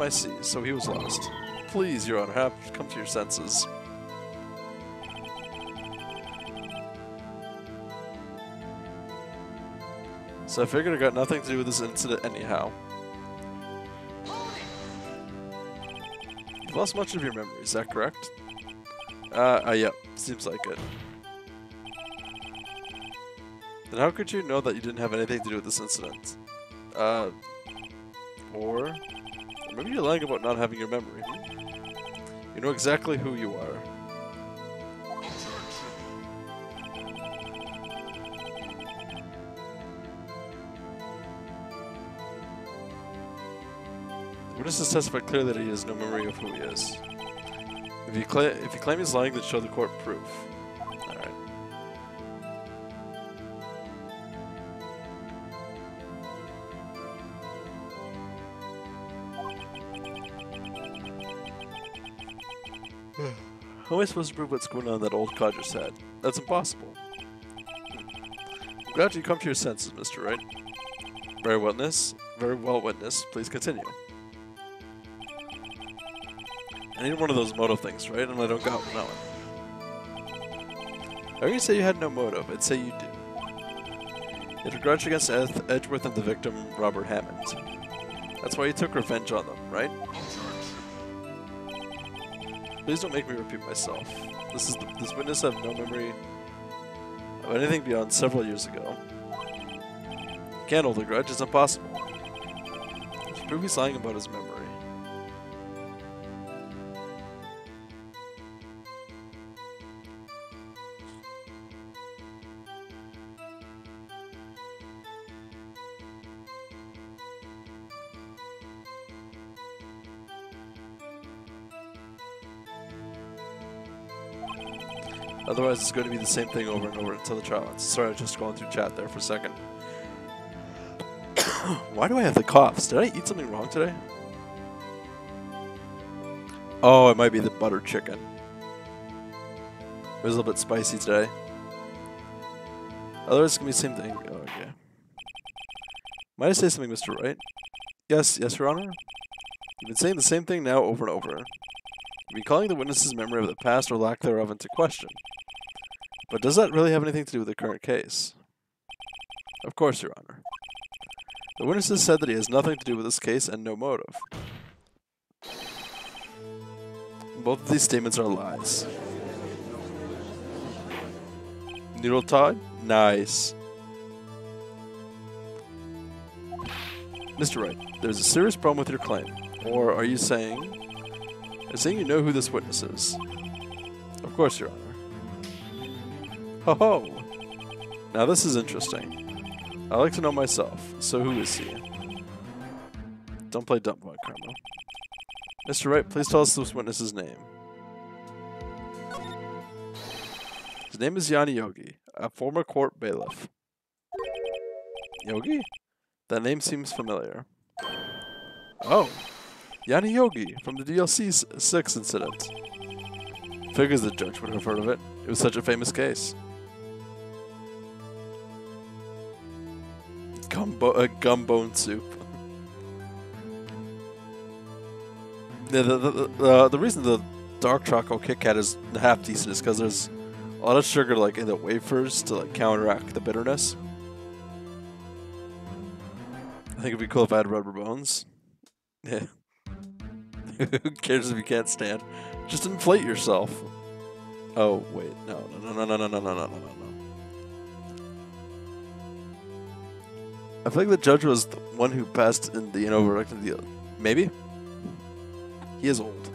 I see, so he was lost. Please, Your Honor, have come to your senses. So I figured it got nothing to do with this incident anyhow. You've lost much of your memory, is that correct? Uh, uh, yep, seems like it. Then how could you know that you didn't have anything to do with this incident? Uh, or maybe you're lying about not having your memory. You know exactly who you are. Witnesses testified clearly that he has no memory of who he is. If you, cla if you claim he's lying, then show the court proof. Alright. How am I supposed to prove what's going on in that old codger's head? That's impossible. I'm glad you come to your senses, Mr. Wright. Very witness. Very well, witness. Please continue. I need one of those motive things, right? And I don't got that one. Can you say you had no motive? I'd say you do. You had a grudge against Ed Edgeworth and the victim, Robert Hammond. That's why you took revenge on them, right? Please don't make me repeat myself. This is the, this witness have no memory of anything beyond several years ago. Can't hold a grudge, it's impossible. Prove he's lying about his memory. Otherwise, it's going to be the same thing over and over until the trial ends. Sorry, I was just going through chat there for a second. Why do I have the coughs? Did I eat something wrong today? Oh, it might be the butter chicken. It was a little bit spicy today. Otherwise, it's going to be the same thing. Oh, okay. Might I say something, Mr. Wright? Yes, yes, Your Honor? You've been saying the same thing now over and over. You've been calling the witness's memory of the past or lack thereof into question. But does that really have anything to do with the current case? Of course, Your Honor. The witness has said that he has nothing to do with this case and no motive. Both of these statements are lies. Noodle Todd? Nice. Mr. Wright, there's a serious problem with your claim. Or are you saying... You saying you know who this witness is? Of course, Your Honor. Ho ho! Now this is interesting. I like to know myself, so who is he? Don't play dumb boy, Carmel. Mr. Wright, please tell us this witness's name. His name is Yanni Yogi, a former court bailiff. Yogi? That name seems familiar. Oh, Yanni Yogi from the DL6 incident. Figures the judge would have heard of it. It was such a famous case. Gumbo, uh, gumbone soup. yeah, the, the, the, the reason the dark chocolate Kit Kat is half decent is because there's a lot of sugar like in the wafers to like counteract the bitterness. I think it'd be cool if I had rubber bones. Yeah. Who cares if you can't stand? Just inflate yourself. Oh wait, no, no, no, no, no, no, no, no, no. I feel like the judge was the one who passed in the overrected deal. Maybe? He is old.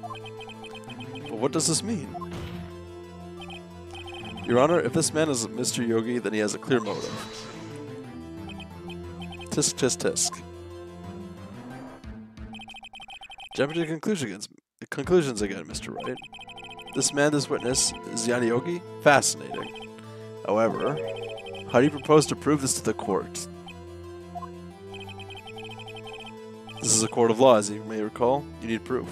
But what does this mean? Your Honor, if this man is Mr. Yogi, then he has a clear motive. Tisk, tisk, tisk. Jumping to conclusions, conclusions again, Mr. Wright. This man, this witness, is Yanni Yogi? Fascinating. However, how do you propose to prove this to the court? This is a court of law, as you may recall. You need proof.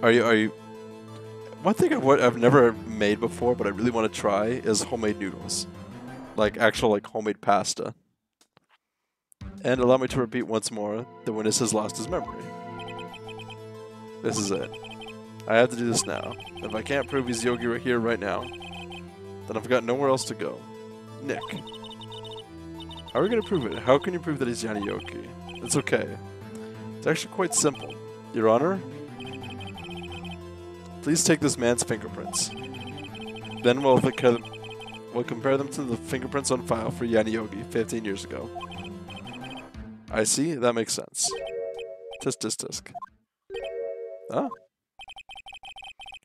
Are you, are you... One thing I've, I've never made before, but I really want to try, is homemade noodles. Like, actual, like, homemade pasta. And allow me to repeat once more, the witness has lost his memory. This is it. I have to do this now. If I can't prove he's Yogi right here, right now, then I've got nowhere else to go. Nick. How are we going to prove it? How can you prove that he's Yanni Yogi? It's okay. It's actually quite simple. Your Honor, please take this man's fingerprints. Then we'll we'll compare them to the fingerprints on file for Yanni Yogi 15 years ago. I see, that makes sense. Tisk tisk tisk. Ah.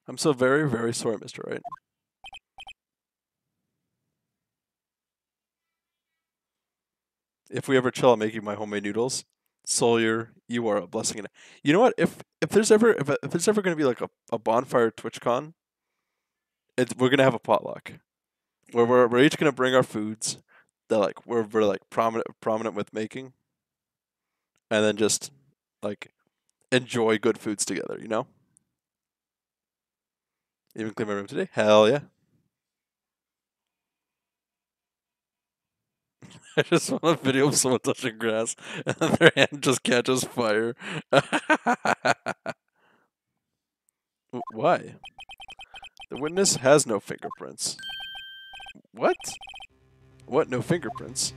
I'm so very, very sorry, Mr. Wright. If we ever chill on making my homemade noodles, Sawyer, you are a blessing. You know what? If if there's ever if, if there's ever going to be like a, a bonfire TwitchCon, it, we're gonna have a potluck, where we're we're each gonna bring our foods that like we're we're like prominent prominent with making, and then just like enjoy good foods together, you know? Even clean my room today? Hell yeah. I just want a video of someone touching grass and their hand just catches fire. Why? The witness has no fingerprints. What? What? No fingerprints?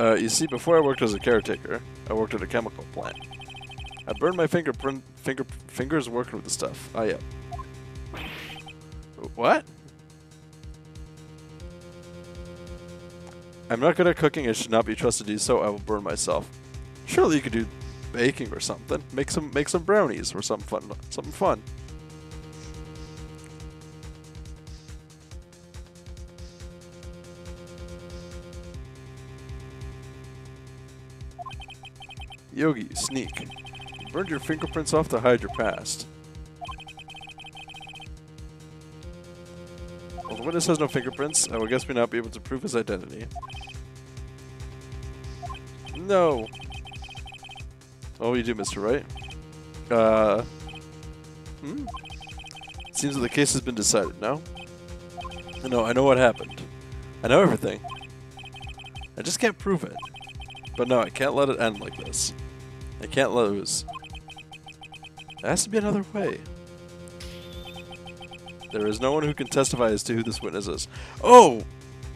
Uh, you see, before I worked as a caretaker, I worked at a chemical plant. I burned my fingerprint finger fingers working with the stuff. Oh yeah. What? I'm not good at cooking and should not be trusted to do so. I will burn myself. Surely you could do baking or something. Make some make some brownies or something fun. Something fun. Yogi, sneak. Burned your fingerprints off to hide your past. Well, the witness has no fingerprints. I will guess we not be able to prove his identity. No. Oh, you do, Mr. Wright. Uh. Hmm. Seems that the case has been decided. No. No, I know what happened. I know everything. I just can't prove it. But no, I can't let it end like this. I can't lose. There has to be another way. There is no one who can testify as to who this witness is. Oh!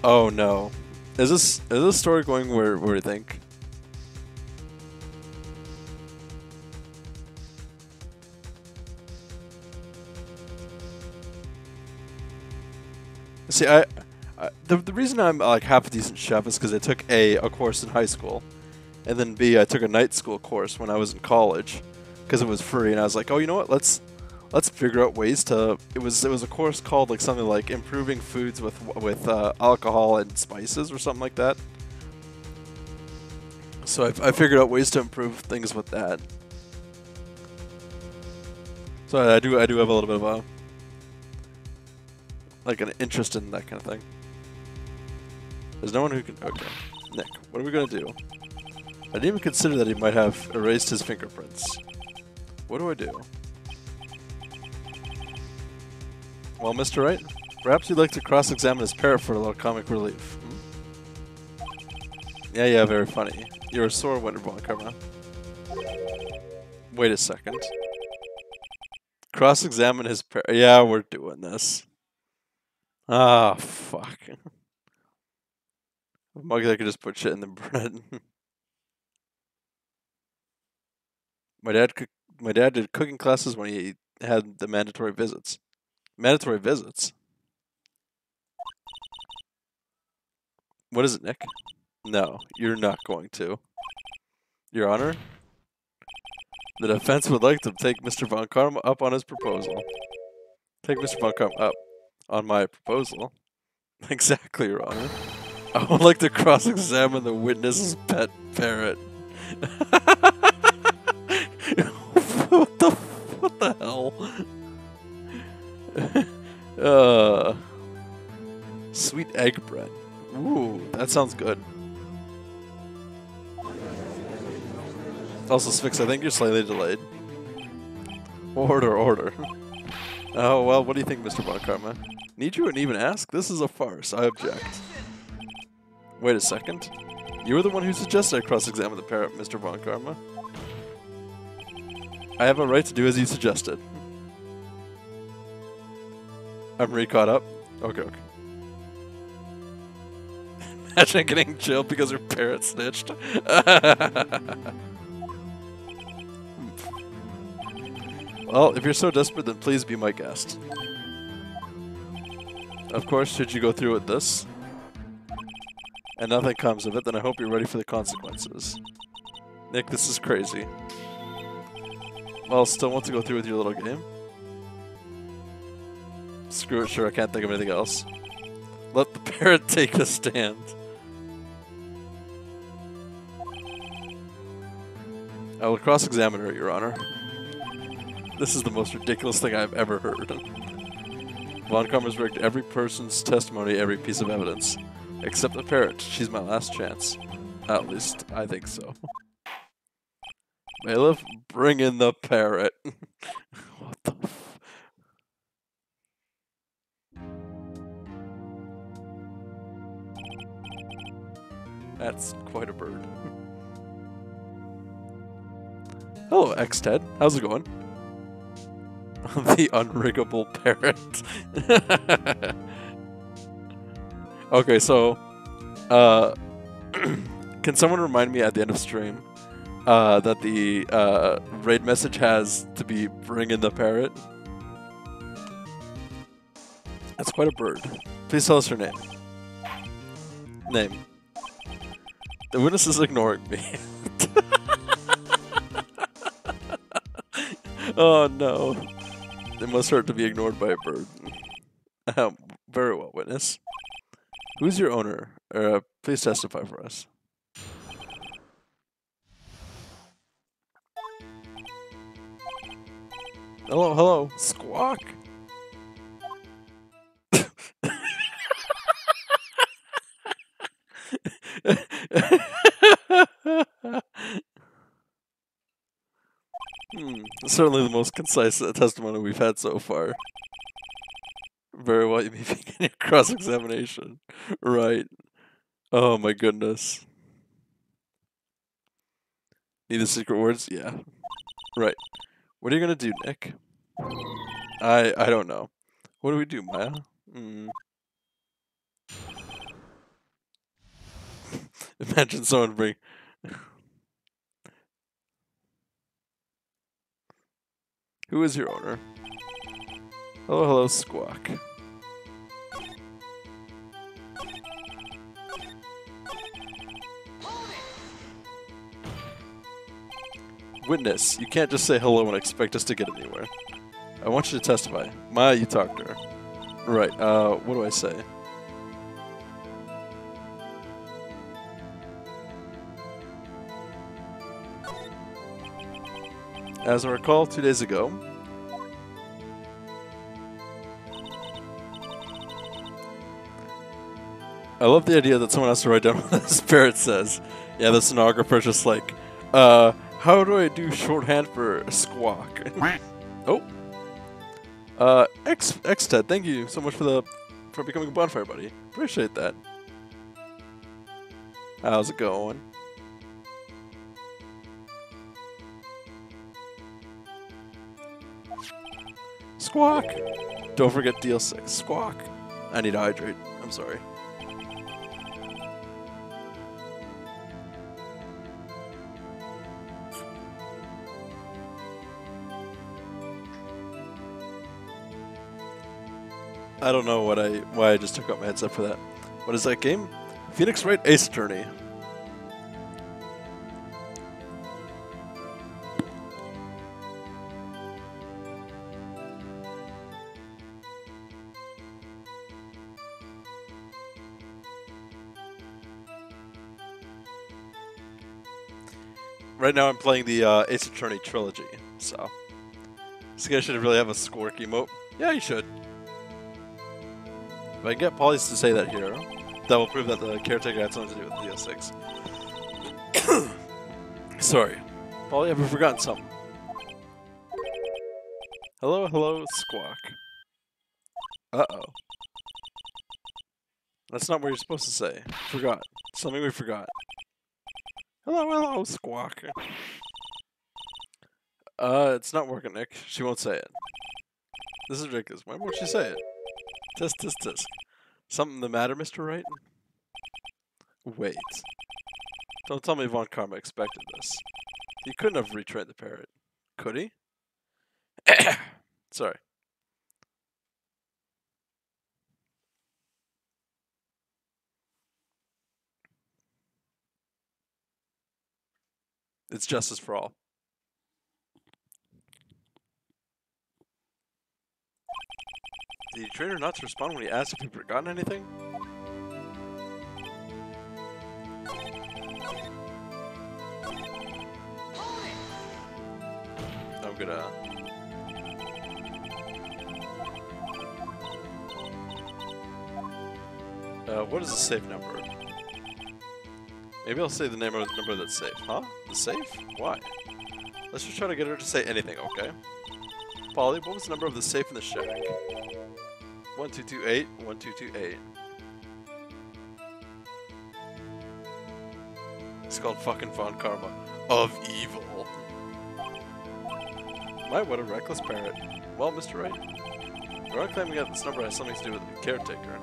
Oh no. Is this is this story going where where you think? See, I, I the the reason I'm like half a decent chef is because I took a a course in high school, and then B I took a night school course when I was in college, because it was free, and I was like, oh, you know what? Let's let's figure out ways to. It was it was a course called like something like improving foods with with uh, alcohol and spices or something like that. So I, I figured out ways to improve things with that. So I, do I do have a little bit of a like an interest in that kind of thing. There's no one who can. Okay, Nick, what are we gonna do? I didn't even consider that he might have erased his fingerprints. What do I do? Well, Mr. Wright, perhaps you'd like to cross-examine his parrot for a little comic relief. Hmm? Yeah, yeah, very funny. You're a sore winner, Von Karma. Wait a second. Cross-examine his parrot. Yeah, we're doing this. Ah, oh, fuck. Muggy, I could just put shit in the bread. My dad, my dad did cooking classes when he had the mandatory visits. Mandatory visits. What is it, Nick? No, you're not going to. Your Honor, the defense would like to take Mr. Von Karma up on his proposal. Take Mr. Von Karma up on my proposal. Exactly, Your Honor. I would like to cross-examine the witness's pet parrot. what the what the hell? uh, sweet egg bread. Ooh, that sounds good. Also, Sphinx, I think you're slightly delayed. Order, order. oh, well, what do you think, Mr. Von Karma? Need you and even ask? This is a farce. I object. Wait a second. You were the one who suggested I cross-examine the parrot, Mr. Von Karma. I have a right to do as you suggested. I'm re-caught up? Okay, okay. Imagine getting jailed because her parrot snitched. well, if you're so desperate, then please be my guest. Of course, should you go through with this, and nothing comes of it, then I hope you're ready for the consequences. Nick, this is crazy. Well, still want to go through with your little game? Screw it, sure, I can't think of anything else. Let the parrot take a stand. I will cross-examine her, Your Honor. This is the most ridiculous thing I've ever heard. Von Karma's rigged every person's testimony, every piece of evidence. Except the parrot. She's my last chance. At least, I think so. They bring in the parrot. what the f That's quite a bird. Hello, X-Ted. How's it going? the unriggable parrot. okay, so... Uh, can someone remind me at the end of stream uh, that the uh, raid message has to be bring in the parrot? That's quite a bird. Please tell us her name. Name. The witness is ignoring me. oh no. It must hurt to be ignored by a bird. Very well, witness. Who's your owner? Uh, please testify for us. Hello, hello. Squawk. hmm. Certainly the most concise testimony we've had so far. Very well, you may begin your cross-examination. Right. Oh my goodness. Need the secret words? Yeah. Right. What are you gonna do, Nick? I I don't know. What do we do, Maya? Hmm. Imagine someone bring. Who is your owner? Hello, hello, Squawk. Witness, you can't just say hello and expect us to get anywhere. I want you to testify. Maya, you talked to her. Right, uh, what do I say? As I recall, two days ago, I love the idea that someone has to write down what the spirit says. Yeah, the stenographer's just like, uh, how do I do shorthand for squawk? oh. Uh, X, X Ted, thank you so much for the, for becoming a bonfire buddy. Appreciate that. How's it going? Squawk! Don't forget DL6. Squawk! I need to hydrate. I'm sorry. I don't know what I why I just took out my headset for that. What is that game? Phoenix Wright Ace Attorney. Right now I'm playing the uh, Ace Attorney trilogy, so this guy should really have a squawk emote. Yeah, you should. If I can get Polys to say that here, that will prove that the caretaker had something to do with DL6. Sorry. Polly, have you forgotten something? Hello, hello, Squawk. Uh-oh. That's not what you're supposed to say. Forgot. Something we forgot. Hello, hello, Squawk. Uh, it's not working, Nick. She won't say it. This is ridiculous. Why won't she say it? Tisk, tisk, tisk. Something the matter, Mr. Wright? Wait. Don't tell me Von Karma expected this. He couldn't have retrained the parrot. Could he? Sorry. It's justice for all. The trainer not respond when he asked if he'd forgotten anything? I'm gonna... Uh, what is the safe number? Maybe I'll say the name of the number that's safe. Huh? The safe? Why? Let's just try to get her to say anything, okay? Polly, what was the number of the safe in the shack? 1228, 1228. It's called fucking Von Karma of evil. My, what a reckless parrot. Well, Mr. Wright, you're not claiming that this number has something to do with the caretaker.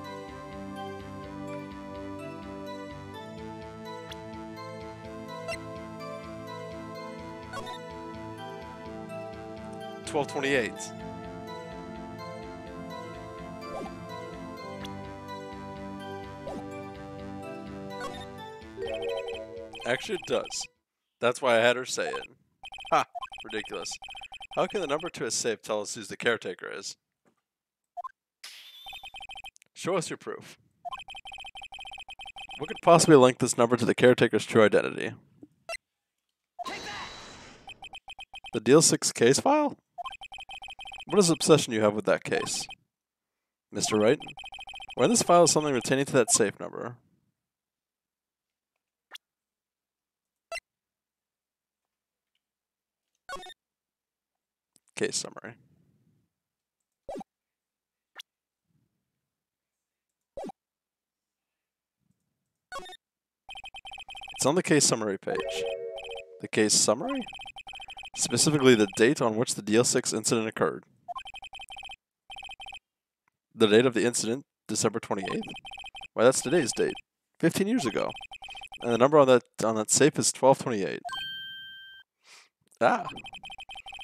Twelve twenty-eight. Actually, it does. That's why I had her say it. Ha! Ridiculous. How can the number to a safe tell us who the caretaker is? Show us your proof. What could possibly link this number to the caretaker's true identity? The DL6 case file? What is obsession you have with that case? Mr. Wright? Why this file is something pertaining to that safe number? Case summary. It's on the case summary page. The case summary? Specifically the date on which the DL6 incident occurred. The date of the incident, December 28th? Why, that's today's date. 15 years ago. And the number on that on that safe is 1228. Ah.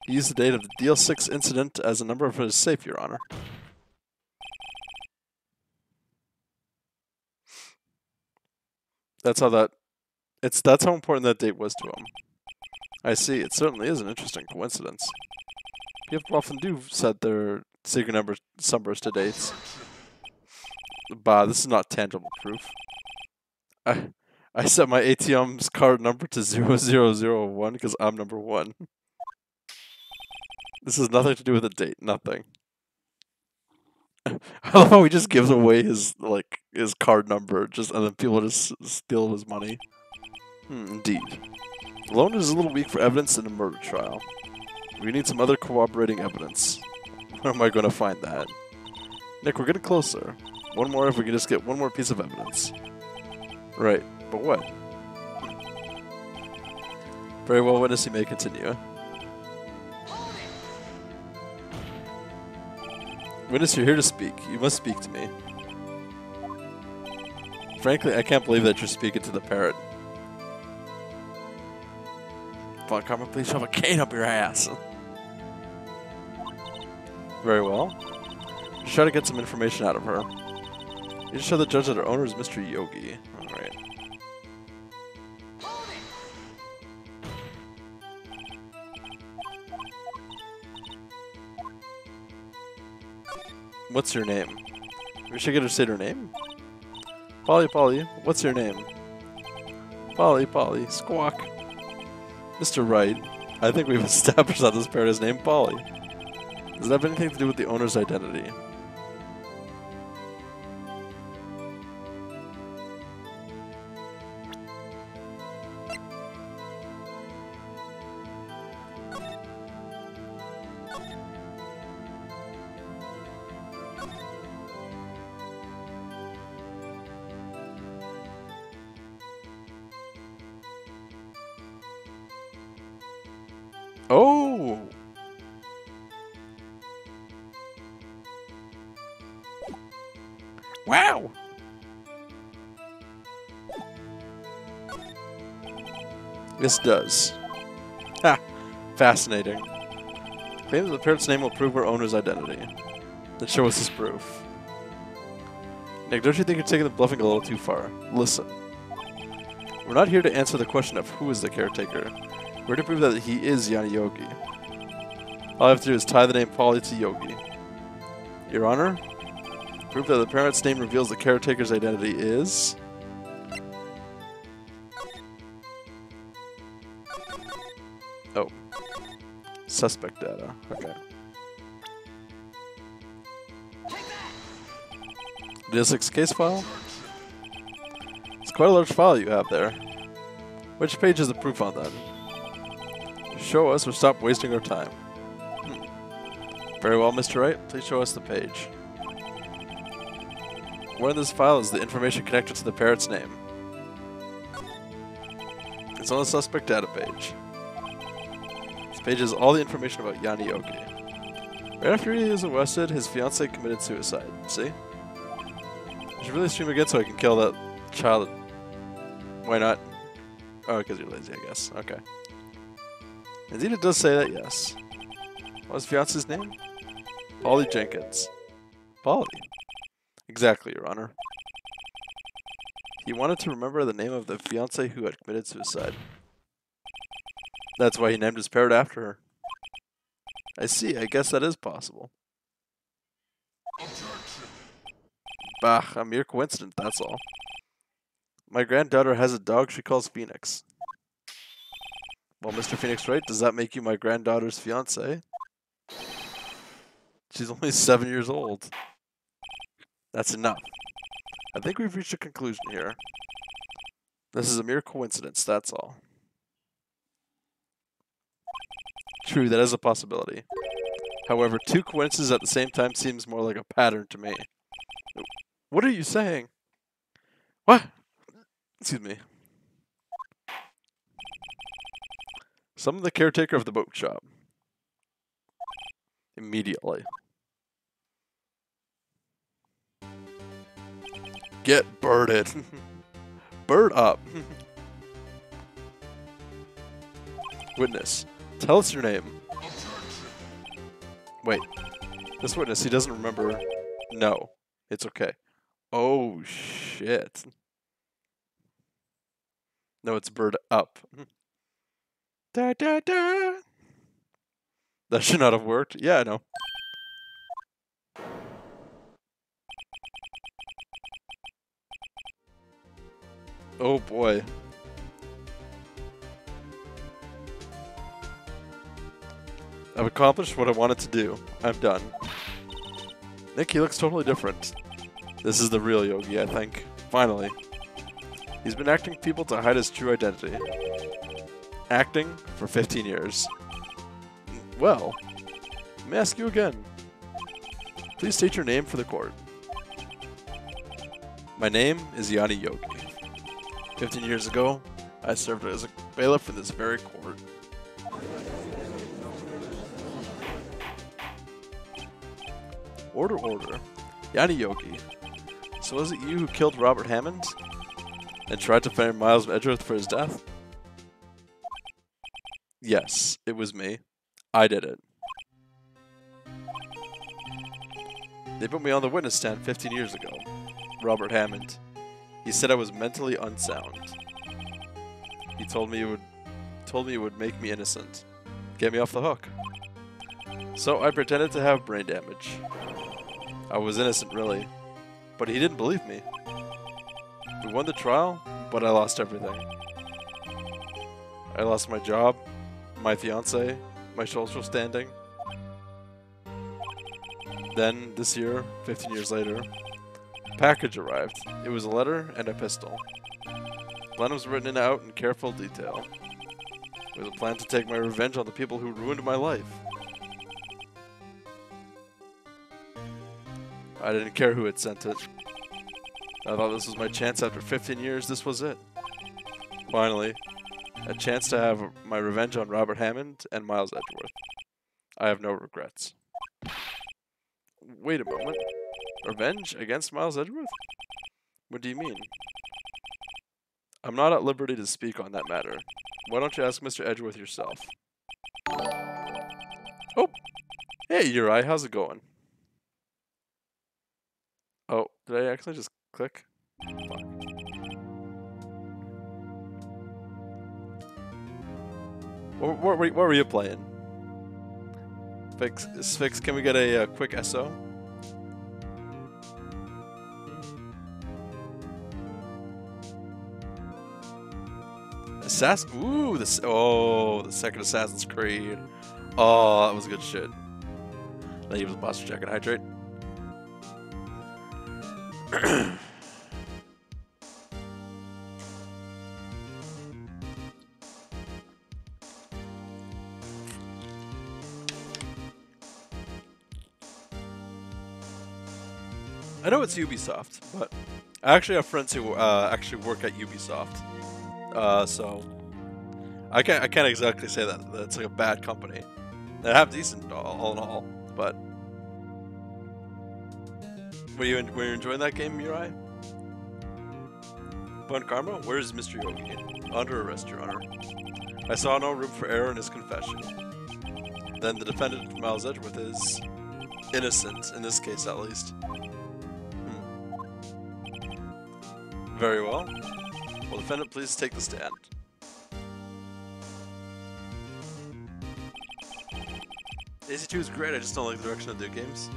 He used the date of the DL6 incident as a number for his safe, Your Honor. That's how that it's that's how important that date was to him. I see, it certainly is an interesting coincidence. People often do set their secret numbers numbers to dates. Bah, this is not tangible proof. I I set my ATM's card number to 0001 because I'm number one. This has nothing to do with the date. Nothing. I love how he just gives away his like his card number, just and then people just steal his money. Hmm, indeed. Alone is a little weak for evidence in a murder trial. We need some other corroborating evidence. Where am I going to find that? Nick, we're getting closer. One more if we can just get one more piece of evidence. Right, but what? Very well, witness, you may continue. Witness, you're here to speak. You must speak to me. Frankly, I can't believe that you're speaking to the parrot. Von Karma, please shove a cane up your ass. Very well. Just try to get some information out of her. You just show the judge that her owner is Mr. Yogi. Alright. What's your name? We should get her to say her name. Polly, Polly, what's your name? Polly, Polly, squawk. Mr. Wright, I think we've established that this parrot is named Polly. Does that have anything to do with the owner's identity? This does. Ha! Fascinating. Claim that the parrot's name will prove her owner's identity. Then show us this proof. Nick, don't you think you're taking the bluffing a little too far? Listen. We're not here to answer the question of who is the caretaker. We're to prove that he is Yanni Yogi. All I have to do is tie the name Polly to Yogi. Your Honor, proof that the parent's name reveals the caretaker's identity is... Suspect data. Okay. DL6 case file? It's quite a large file you have there. Which page is the proof on that? Show us or stop wasting our time. Hmm. Very well, Mr. Wright. Please show us the page. Where in this file is the information connected to the parrot's name? It's on the suspect data page. This page has all the information about Yanni Yogi. Right after he was arrested, his fiancee committed suicide. See? I should really stream again so I can kill that child. Why not? Oh, because you're lazy, I guess. Okay. Indeed, it does say that, yes. What's fiance's name? Polly Jenkins. Polly? Exactly, Your Honor. He wanted to remember the name of the fiance who had committed suicide. That's why he named his parrot after her. I see, I guess that is possible. Bah, a mere coincidence, that's all. My granddaughter has a dog she calls Phoenix. Well, Mr. Phoenix Wright, does that make you my granddaughter's fiance? She's only seven years old. That's enough. I think we've reached a conclusion here. This is a mere coincidence, that's all. True, that is a possibility. However, two coincidences at the same time seems more like a pattern to me. What are you saying? What? Excuse me. Summon the caretaker of the boat shop. Immediately. Get birded. Bird up. Witness, tell us your name. Wait. This witness, he doesn't remember. No. It's okay. Oh, shit. No, it's bird up. Da da da. That should not have worked. Yeah, I know. Oh boy. I've accomplished what I wanted to do. I'm done. Nick, he looks totally different. This is the real Yogi, I think. Finally. He's been acting people to hide his true identity. Acting for 15 years. Well, let me ask you again. Please state your name for the court. My name is Yanni Yogi. 15 years ago, I served as a bailiff in this very court. Order, order. Yanni Yogi. So was it you who killed Robert Hammond? And tried to find Miles Edgeworth for his death? Yes, it was me. I did it. They put me on the witness stand 15 years ago. Robert Hammond. He said I was mentally unsound. He told me it would told me it would make me innocent. Get me off the hook. So I pretended to have brain damage. I was innocent really, but he didn't believe me. We won the trial, but I lost everything. I lost my job, my fiance, my social standing. Then, this year, 15 years later, a package arrived. It was a letter and a pistol. Plan was written out in careful detail. It was a plan to take my revenge on the people who ruined my life. I didn't care who had sent it. I thought this was my chance after 15 years, this was it. Finally, a chance to have my revenge on Robert Hammond and Miles Edgeworth. I have no regrets. Wait a moment. Revenge against Miles Edgeworth? What do you mean? I'm not at liberty to speak on that matter. Why don't you ask Mr. Edgeworth yourself? Oh! Hey, Uri, how's it going? Did I actually just click? Fuck. What, what, what were you playing? Fix, can we get a, a quick SO? Assassin. Ooh, this oh, the second Assassin's Creed. Oh, that was good shit. Then he was check and hydrate. I know it's Ubisoft, but I actually have friends who uh, actually work at Ubisoft. Uh, so I can't I can't exactly say that that's like a bad company. They have decent all, all in all, were you were you enjoying that game, Uri? Von Karma, where's Mr. Yogi? Under arrest, Your Honor. I saw no room for error in his confession. Then the defendant, Miles Edgeworth, is innocent, in this case at least. Hmm. Very well. Will defendant please take the stand? AC2 is great, I just don't like the direction of their games.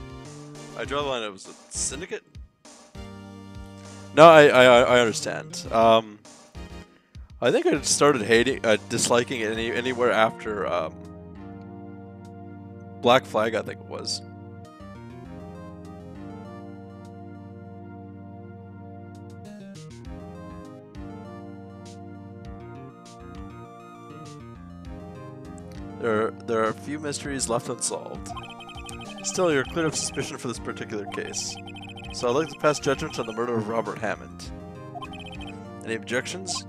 I draw the line, it was a syndicate? No, I, I, I understand. Um, I think I started hating, uh, disliking it any, anywhere after um, Black Flag, I think it was. There there are a few mysteries left unsolved. Still, you're clear of suspicion for this particular case. So I'd like to pass judgment on the murder of Robert Hammond. Any objections?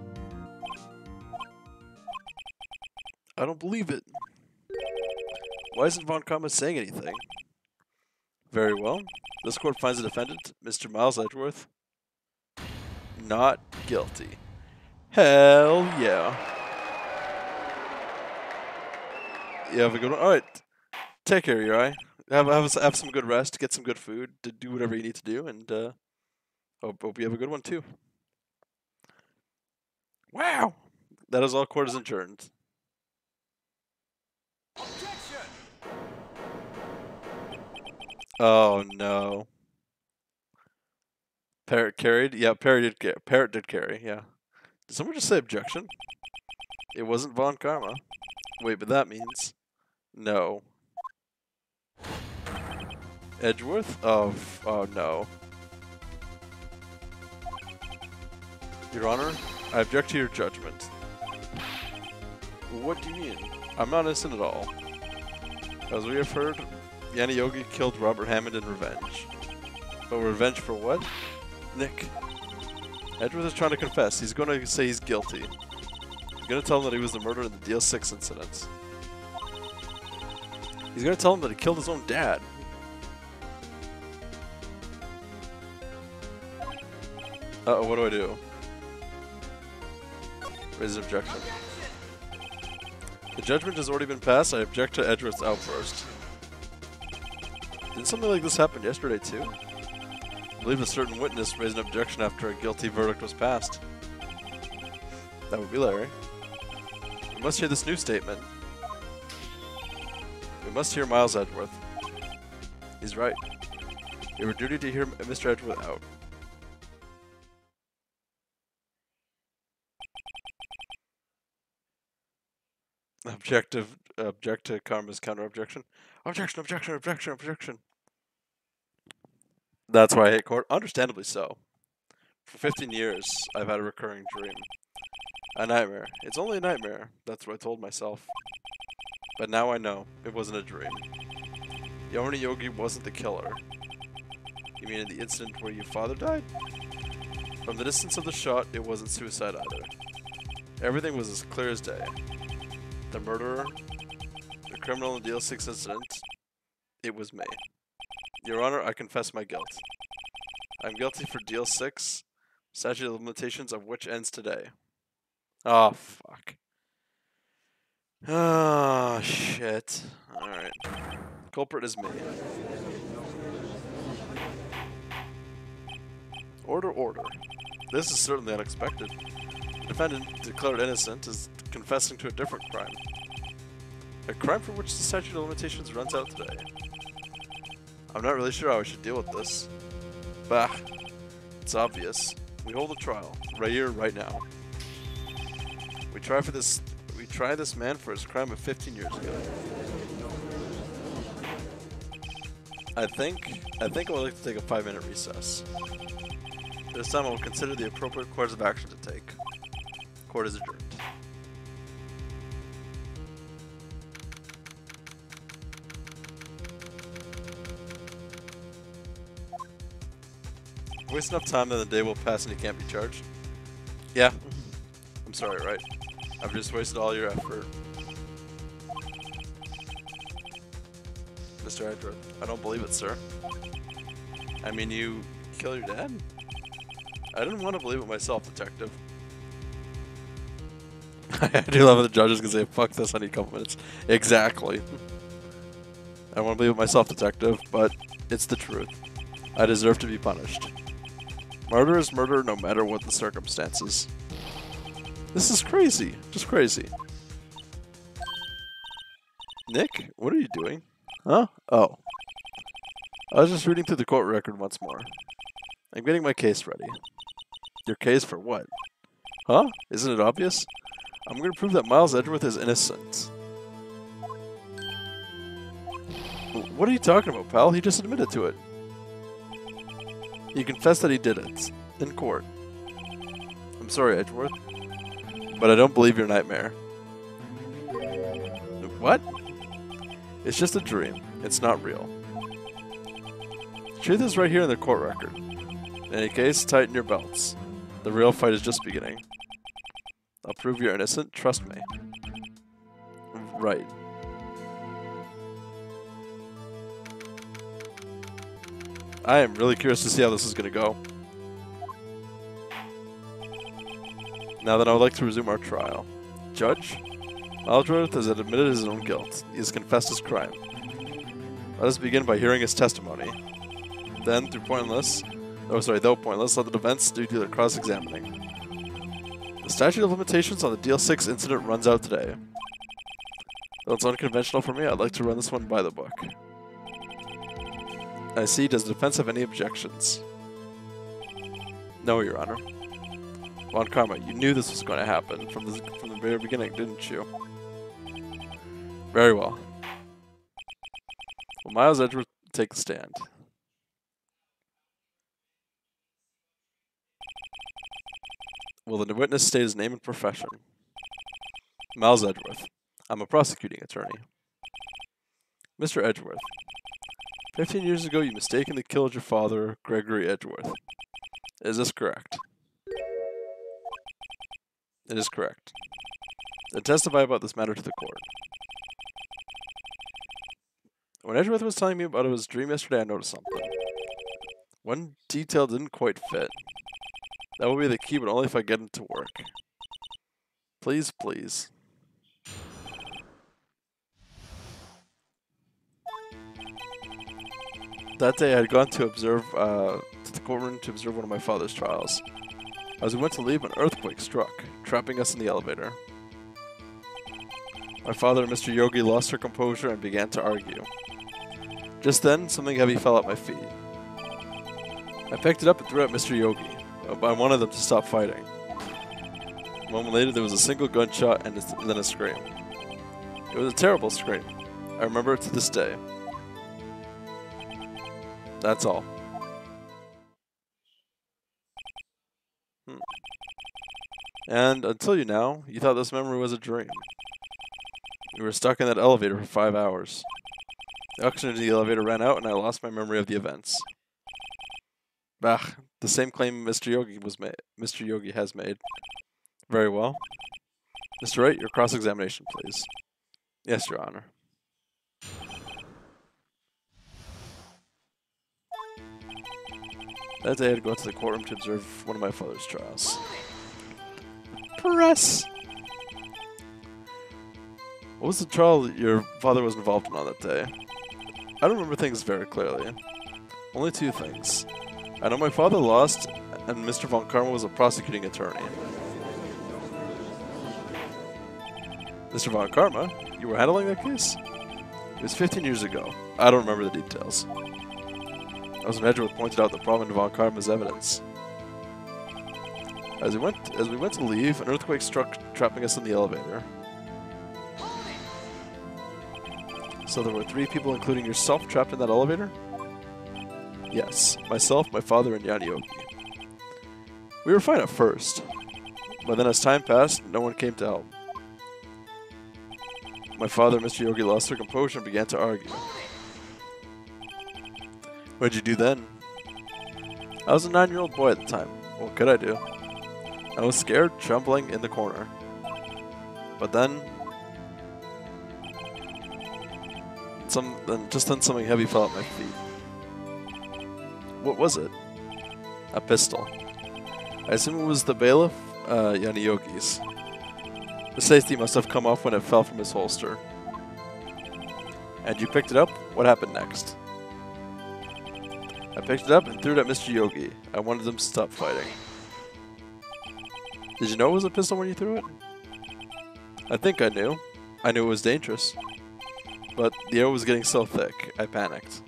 I don't believe it. Why isn't Von Karma saying anything? Very well. This court finds the defendant, Mr. Miles Edgeworth, not guilty. Hell yeah. You have a good one. All right. Take care, Uri. Have, have have some good rest. Get some good food. To do whatever you need to do, and uh, hope hope you have a good one too. Wow. That is all is adjourned. Oh no. Parrot carried. Yeah, Parrot did. Parrot did carry. Yeah. Did someone just say objection? It wasn't Von Karma. Wait, but that means no. Edgeworth? Oh, oh no. Your Honor, I object to your judgment. What do you mean? I'm not innocent at all. As we have heard, Yanni Yogi killed Robert Hammond in revenge. But revenge for what? Nick. Edgeworth is trying to confess. He's going to say he's guilty. He's going to tell him that he was the murderer in the DL6 incident. He's gonna tell him that he killed his own dad. Uh oh, what do I do? Raise an objection. The judgment has already been passed. I object to Edgeworth's outburst. Didn't something like this happen yesterday, too? I believe a certain witness raised an objection after a guilty verdict was passed. That would be Larry. We must hear this new statement. We must hear Miles Edgeworth. He's right. We have a duty to hear Mr. Edgeworth out. Objective, object to Karma's counter objection. Objection, objection, objection, objection. That's why I hate court. Understandably so. For 15 years, I've had a recurring dream. A nightmare. It's only a nightmare. That's what I told myself. But now I know. It wasn't a dream. Yanni Yogi wasn't the killer. You mean in the incident where your father died? From the distance of the shot, it wasn't suicide either. Everything was as clear as day. The murderer, the criminal in the DL6 incident, it was me. Your Honor, I confess my guilt. I'm guilty for DL6, statute of limitations of which ends today. Oh, fuck. Oh, shit. Alright. Culprit is me. Order, order. This is certainly unexpected. Defendant, declared innocent, is confessing to a different crime. A crime for which the statute of limitations runs out today. I'm not really sure how I should deal with this. Bah. It's obvious. We hold a trial. Right here, right now. We try for this we try this man for his crime of 15 years ago. I think I think I would like to take a five minute recess. This time I will consider the appropriate course of action to take. Court is adjourned. Waste enough time then the day will pass and you can't be charged. Yeah. I'm sorry, right? I've just wasted all your effort. Mr. Edgeworth, I don't believe it, sir. I mean, you kill your dad? I didn't want to believe it myself, detective. I do love when the judges can say, fuck this, I need a couple minutes. Exactly. I want to believe it myself, detective, but it's the truth. I deserve to be punished. Murder is murder no matter what the circumstances. This is crazy. Just crazy. Nick, what are you doing? Huh? Oh. I was just reading through the court record once more. I'm getting my case ready. Your case for what? Huh? Isn't it obvious? I'm going to prove that Miles Edgeworth is innocent. What are you talking about, pal? He just admitted to it. He confessed that he did it. In court. I'm sorry, Edgeworth. But I don't believe your nightmare. What? It's just a dream. It's not real. The truth is right here in the court record. In any case, tighten your belts. The real fight is just beginning. I'll prove you're innocent, trust me. Right. I am really curious to see how this is going to go. Now then, I would like to resume our trial. Judge, Edgeworth has admitted his own guilt. He has confessed his crime. Let us begin by hearing his testimony. Then, through pointless, oh sorry, though pointless, let the defense do their cross-examining. The statute of limitations on the DL6 incident runs out today. Though it's unconventional for me, I'd like to run this one by the book. I see. Does the defense have any objections? No, Your Honor. Von Karma, you knew this was going to happen from the, from the very beginning, didn't you? Very well. Will Miles Edgeworth take the stand? Will the witness state his name and profession? Miles Edgeworth. I'm a prosecuting attorney. Mr. Edgeworth, 15 years ago you mistakenly killed your father, Gregory Edgeworth. Is this correct? It is correct. Then testify about this matter to the court. When Edgeworth was telling me about his dream yesterday, I noticed something. One detail didn't quite fit. That will be the key, but only if I get into work. Please, please. That day I had gone to observe, uh, to the courtroom to observe one of my father's trials. As we went to leave, an earthquake struck, trapping us in the elevator. My father and Mr. Yogi lost their composure and began to argue. Just then, something heavy fell at my feet. I picked it up and threw it at Mr. Yogi. I wanted them to stop fighting. A moment later, there was a single gunshot and then a scream. It was a terrible scream. I remember it to this day. That's all. Hmm. And until you now, you thought this memory was a dream. We were stuck in that elevator for five hours. The oxygen in the elevator ran out and I lost my memory of the events. Bah, the same claim Mr. Yogi was made. Mr. Yogi has made. Very well. Mr. Wright, your cross-examination, please. Yes, Your Honor. That day I had to go to the courtroom to observe one of my father's trials. Press! What was the trial that your father was involved in on that day? I don't remember things very clearly. Only two things. I know my father lost, and Mr. Von Karma was a prosecuting attorney. Mr. Von Karma, you were handling that case? It was 15 years ago. I don't remember the details. I As Edgeworth pointed out the problem in Von Karma's evidence. As we went as we went to leave, an earthquake struck, trapping us in the elevator. So there were three people, including yourself, trapped in that elevator? Yes, myself, my father, and Yan Yogi. We were fine at first, but then as time passed, no one came to help. My father and Mr. Yogi lost their composure and began to argue. What did you do then? I was a nine-year-old boy at the time. What could I do? I was scared, trembling in the corner. But then, some then just then something heavy fell at my feet. What was it? A pistol. I assume it was the bailiff, uh, Yanni Yogi's. The safety must have come off when it fell from his holster. And you picked it up? What happened next? I picked it up and threw it at Mr. Yogi. I wanted them to stop fighting. Did you know it was a pistol when you threw it? I think I knew. I knew it was dangerous. But the air was getting so thick, I panicked.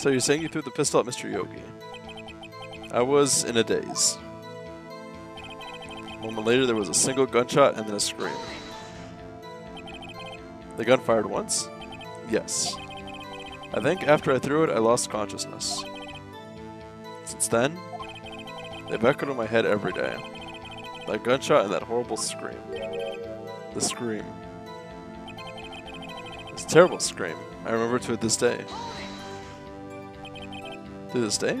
So you're saying you threw the pistol at Mr. Yogi? I was in a daze. A moment later, there was a single gunshot and then a scream. The gun fired once? Yes. I think after I threw it, I lost consciousness. Since then, they've echoed in my head every day. That gunshot and that horrible scream. The scream. This terrible scream. I remember to it this day. To this day?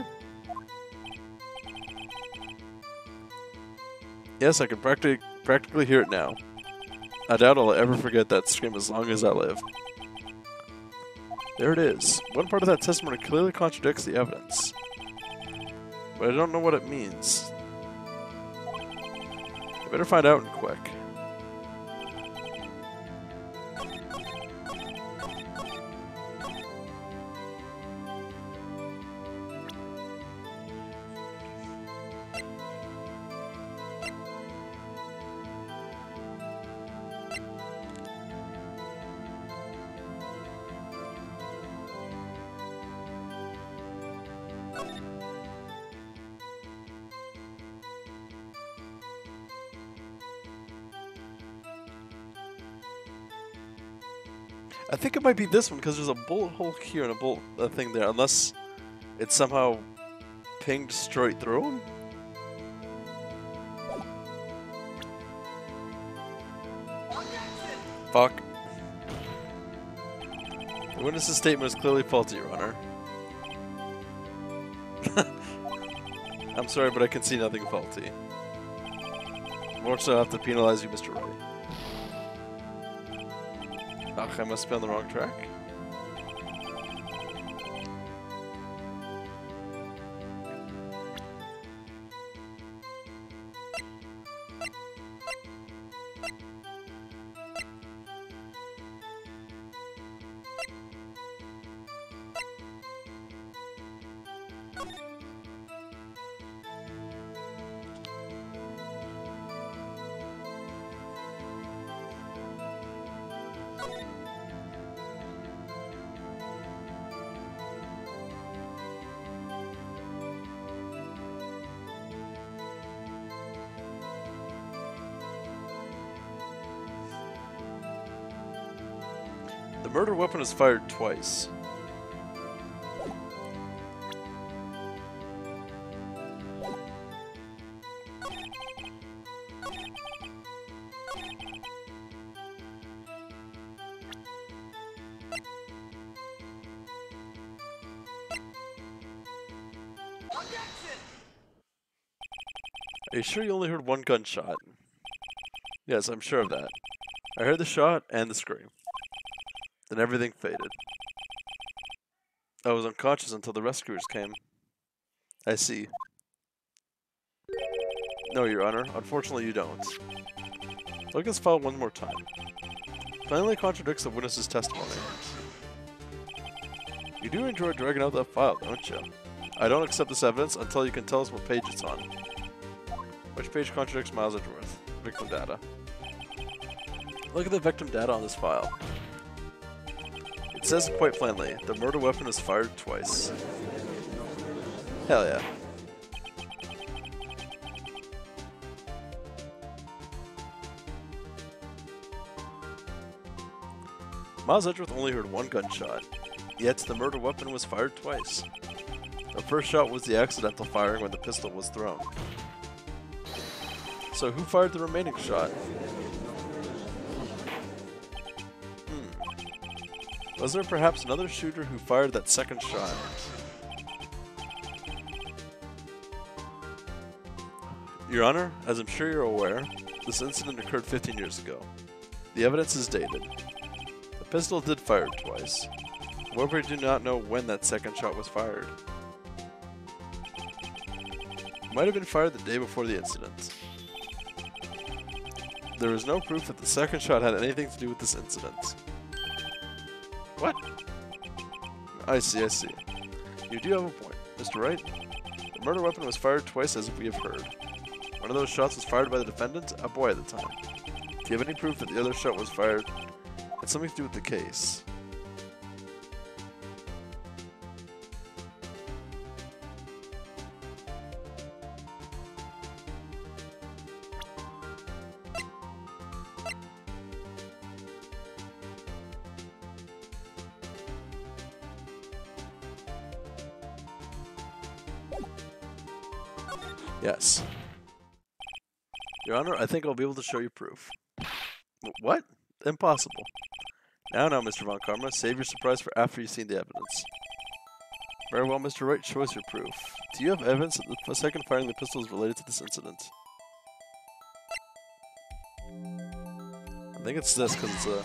Yes, I can practically practically hear it now. I doubt I'll ever forget that scream as long as I live. There it is. One part of that testimony clearly contradicts the evidence. But I don't know what it means. I better find out quick. It might be this one because there's a bullet hole here and a bullet uh, thing there, unless it somehow pinged straight through him. Fuck. The witness's statement is clearly faulty, Your Honor. I'm sorry, but I can see nothing faulty. More so, I have to penalize you, Mr. Wright. Ach, I must be on the wrong track. Weapon was fired twice. Are you sure you only heard one gunshot? Yes, I'm sure of that. I heard the shot and the scream. Then everything faded. I was unconscious until the rescuers came. I see. No, Your Honor. Unfortunately, you don't. Look at this file one more time. Plainly contradicts the witness's testimony. You do enjoy dragging out that file, don't you? I don't accept this evidence until you can tell us what page it's on. Which page contradicts Miles Edgeworth? Victim data. Look at the victim data on this file. Says quite plainly, the murder weapon was fired twice. Hell yeah. Miles Edgeworth only heard one gunshot, yet the murder weapon was fired twice. The first shot was the accidental firing when the pistol was thrown. So who fired the remaining shot? Was there perhaps another shooter who fired that second shot? Your Honor, as I'm sure you're aware, This incident occurred 15 years ago. The evidence is dated. The pistol did fire twice. However, we do not know when that second shot was fired. It might have been fired the day before the incident. There is no proof that the second shot had anything to do with this incident. What? I see, I see. You do have a point, Mr. Wright. The murder weapon was fired twice as we have heard. One of those shots was fired by the defendant, a boy at the time. Do you have any proof that the other shot was fired? It's something to do with the case. Honor, I think I'll be able to show you proof. What? Impossible. Now, now, Mr. Von Karma, save your surprise for after you've seen the evidence. Very well, Mr. Wright, show us your proof. Do you have evidence that the second firing the pistol is related to this incident? I think it's this, because it's a...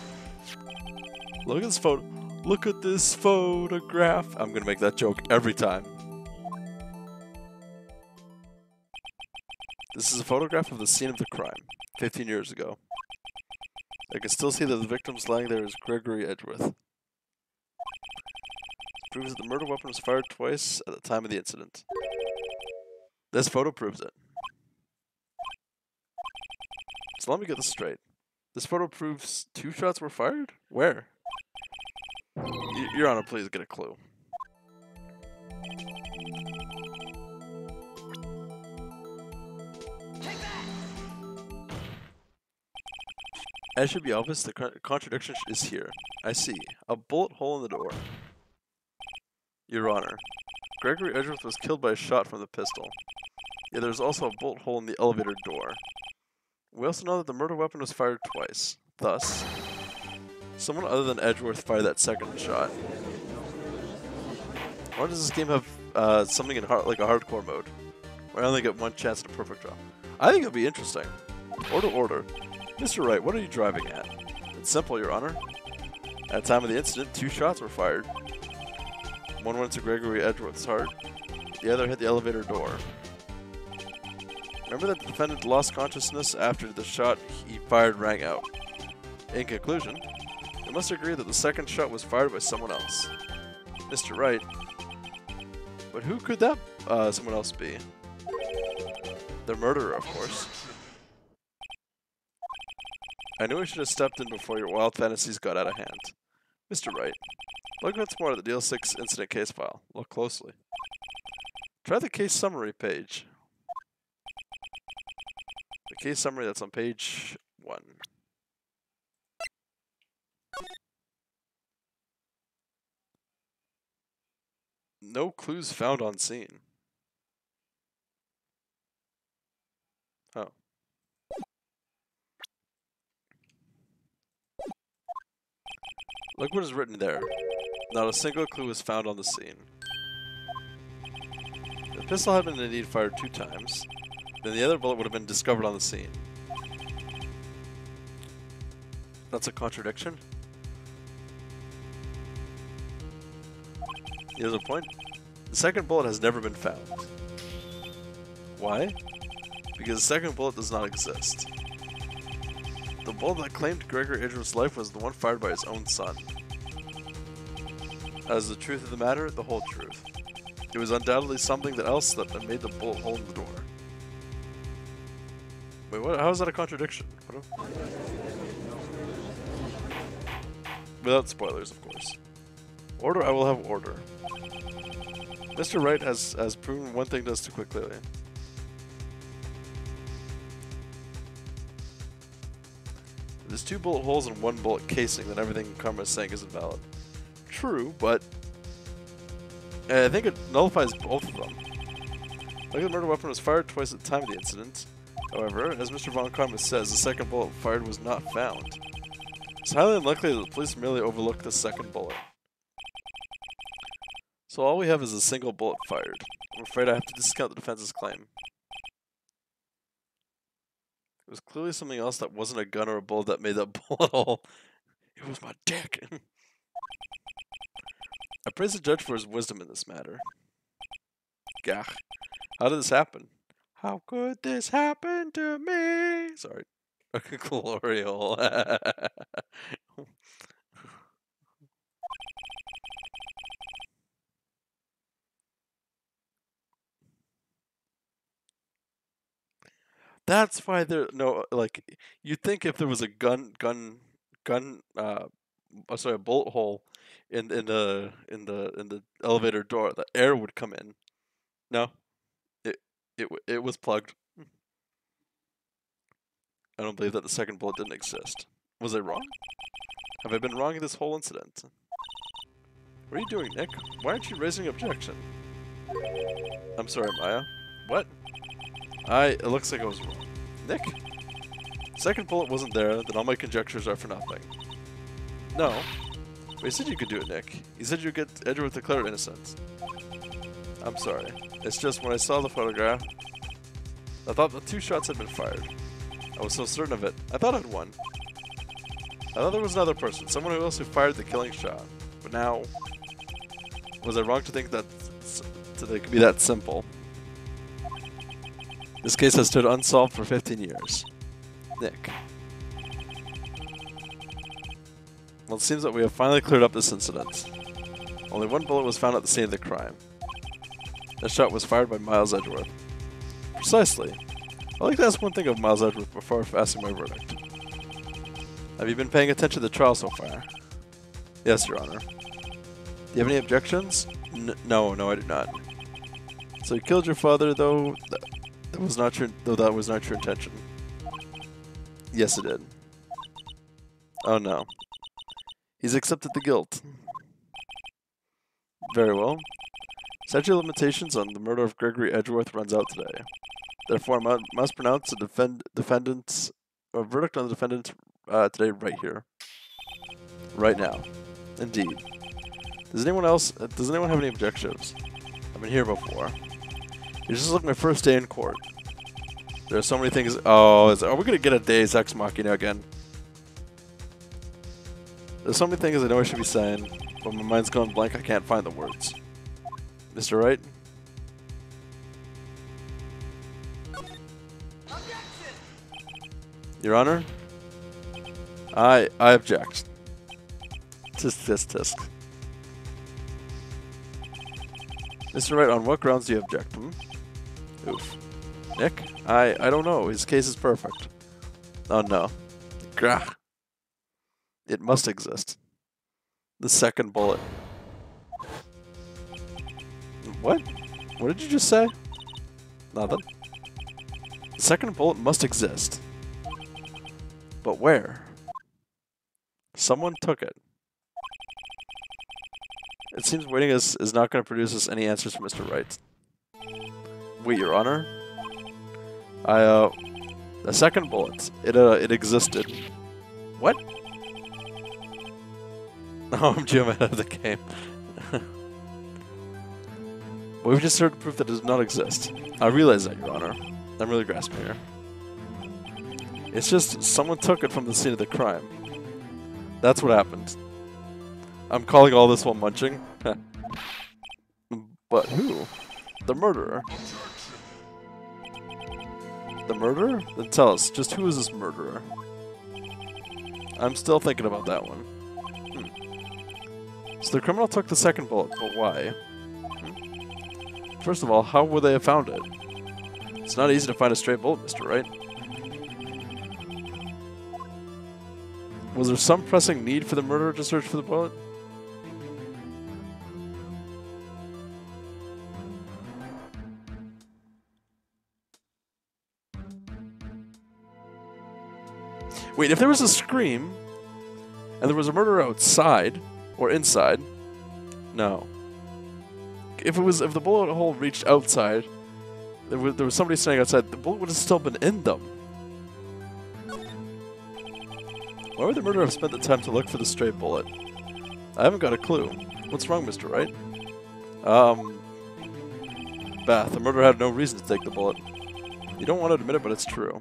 Look at this photo. Look at this photograph. I'm gonna make that joke every time. This is a photograph of the scene of the crime, 15 years ago. I can still see that the victim's lying there is Gregory Edgeworth. Proves that the murder weapon was fired twice at the time of the incident. This photo proves it. So let me get this straight. This photo proves two shots were fired? Where? Y- Your Honor, please get a clue. As should be obvious, the con- contradiction is here. I see. A bullet hole in the door. Your Honor, Gregory Edgeworth was killed by a shot from the pistol. Yet there's also a bullet hole in the elevator door. We also know that the murder weapon was fired twice. Thus, someone other than Edgeworth fired that second shot. Why does this game have uh, something in hard, like a hardcore mode, where I only get one chance at a perfect draw? I think it'll be interesting. Order, order. Mr. Wright, what are you driving at? It's simple, Your Honor. At the time of the incident, two shots were fired. One went to Gregory Edgeworth's heart, the other hit the elevator door. Remember that the defendant lost consciousness after the shot he fired rang out. In conclusion, we must agree that the second shot was fired by someone else. Mr. Wright. But who could that uh, someone else be? The murderer, of course. I knew I should have stepped in before your wild fantasies got out of hand. Mr. Wright, look once more at the DL6 incident case file. Look closely. Try the case summary page. The case summary that's on page 1. No clues found on scene. Oh. Look what is written there. Not a single clue was found on the scene. The pistol had been indeed fired two times, then the other bullet would have been discovered on the scene. That's a contradiction? He has a point. The second bullet has never been found. Why? Because the second bullet does not exist. The bullet that claimed Gregory Edgeworth's life was the one fired by his own son. As the truth of the matter, the whole truth. It was undoubtedly something that else that made the bullet hole in the door. Wait, what? How is that a contradiction? Without spoilers, of course. Order, I will have order. Mr. Wright has, has proven one thing does too quite There's two bullet holes and one bullet casing, then everything Karma is saying is invalid. True, but I think it nullifies both of them. Like the murder weapon was fired twice at the time of the incident. However, as Mr. Von Karma says, the second bullet fired was not found. It's highly unlikely that the police merely overlooked the second bullet. So all we have is a single bullet fired. I'm afraid I have to discount the defense's claim. Was clearly something else that wasn't a gun or a bullet that made that bullet hole. It was my dick. I praise the judge for his wisdom in this matter. Gah. How did this happen? How could this happen to me? Sorry. Glorial. That's why there no like you'd think if there was a gun gun gun uh oh, sorry a bullet hole in in the in the in the elevator door the air would come in. No. It it it was plugged. I don't believe that the second bullet didn't exist. Was I wrong? Have I been wrong in this whole incident? What are you doing, Nick? Why aren't you raising objection? I'm sorry, Maya. What? I. It looks like I was wrong. Nick? Second bullet wasn't there, then all my conjectures are for nothing. No. But you said you could do it, Nick. You said you'd get Edgeworth declared innocent. I'm sorry. It's just when I saw the photograph, I thought the two shots had been fired. I was so certain of it. I thought I'd won. I thought there was another person, someone else who fired the killing shot. But now, was I wrong to think that that it could be that simple? This case has stood unsolved for 15 years. Nick. Well, it seems that we have finally cleared up this incident. Only one bullet was found at the scene of the crime. The shot was fired by Miles Edgeworth. Precisely. I'd like to ask one thing of Miles Edgeworth before passing my verdict. Have you been paying attention to the trial so far? Yes, Your Honor. Do you have any objections? N- no, no, I do not. So you killed your father, though. Th- that was not your, though that was not your intention. Yes, it did. Oh no. He's accepted the guilt. Very well. Statute of limitations on the murder of Gregory Edgeworth runs out today. Therefore, I must pronounce the defend defendant's a verdict on the defendant uh, today, right here, right now. Indeed. Does anyone else? Does anyone have any objectives? I've been here before. It's just like my first day in court. There's so many things. Oh, is, are we gonna get a Deus Ex Machina again? There's so many things I know I should be saying, but my mind's going blank. I can't find the words. Mr. Wright? Your Honor? I I object. Tisk tisk tisk. Mr. Wright, on what grounds do you object? Hmm? Oof. Nick? I I don't know. His case is perfect. Oh no. Grah. It must exist. The second bullet. What? What did you just say? Nothing. The second bullet must exist. But where? Someone took it. It seems waiting is, is not going to produce us any answers from Mr. Wright. Wait, Your Honor? I, uh... The second bullet. It, uh, it existed. What? Oh, I'm Jim ahead of the game. We've just heard proof that it does not exist. I realize that, Your Honor. I'm really grasping here. It's just someone took it from the scene of the crime. That's what happened. I'm calling all this while munching. but who? The murderer. The murderer? Then tell us, just who is this murderer? I'm still thinking about that one. Hmm. So the criminal took the second bullet, but why? Hmm. First of all, how would they have found it? It's not easy to find a straight bullet, Mr. Wright? Was there some pressing need for the murderer to search for the bullet? Wait, if there was a scream and there was a murder outside or inside, no. If it was if the bullet hole reached outside, there was, there was somebody standing outside, the bullet would have still been in them. Why would the murderer have spent the time to look for the stray bullet? I haven't got a clue. What's wrong, Mr. Wright? Um, Beth, the murderer had no reason to take the bullet. You don't want to admit it, but it's true.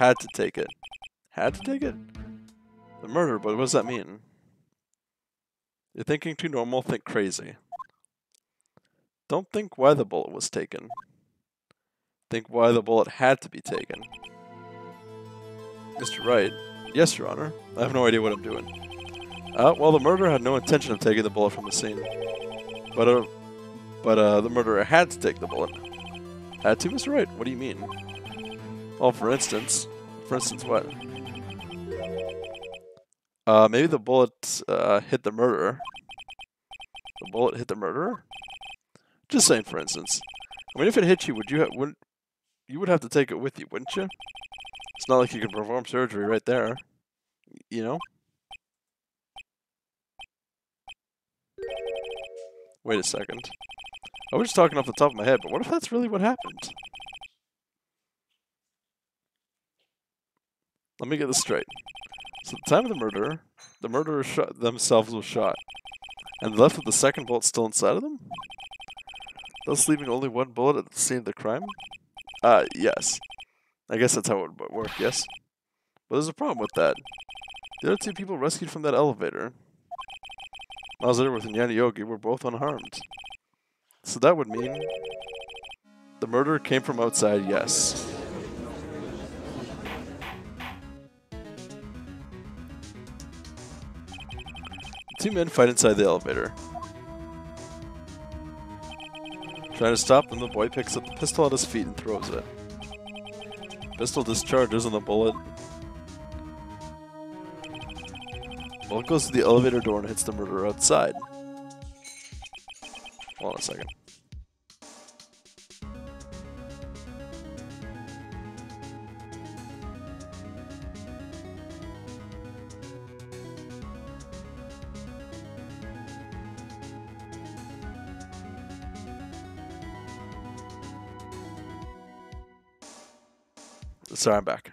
Had to take it. Had to take it? The murder, but what does that mean? You're thinking too normal, think crazy. Don't think why the bullet was taken. Think why the bullet had to be taken. Mr. Wright. Yes, Your Honor. I have no idea what I'm doing. Uh, well, the murderer had no intention of taking the bullet from the scene. But, uh, but uh, the murderer had to take the bullet. Had to, Mr. Wright? What do you mean? Well, for instance, for instance, what? Uh, maybe the bullet uh, hit the murderer. The bullet hit the murderer? Just saying, for instance. I mean, if it hit you, would you wouldn't you would have to take it with you, wouldn't you? It's not like you can perform surgery right there. You know? Wait a second. I was just talking off the top of my head, but what if that's really what happened? Let me get this straight. So at the time of the murder, the murderer shot themselves was shot, and left with the second bullet still inside of them? Thus leaving only one bullet at the scene of the crime? Uh, yes. I guess that's how it would work, yes? But there's a problem with that. The other two people rescued from that elevator, Miles and Yanni Yogi, were both unharmed. So that would mean the murder came from outside, yes. Two men fight inside the elevator. Trying to stop them, the boy picks up the pistol at his feet and throws it. Pistol discharges and the bullet... well, it goes to the elevator door and hits the murderer outside. Hold on a second. Sorry, I'm back.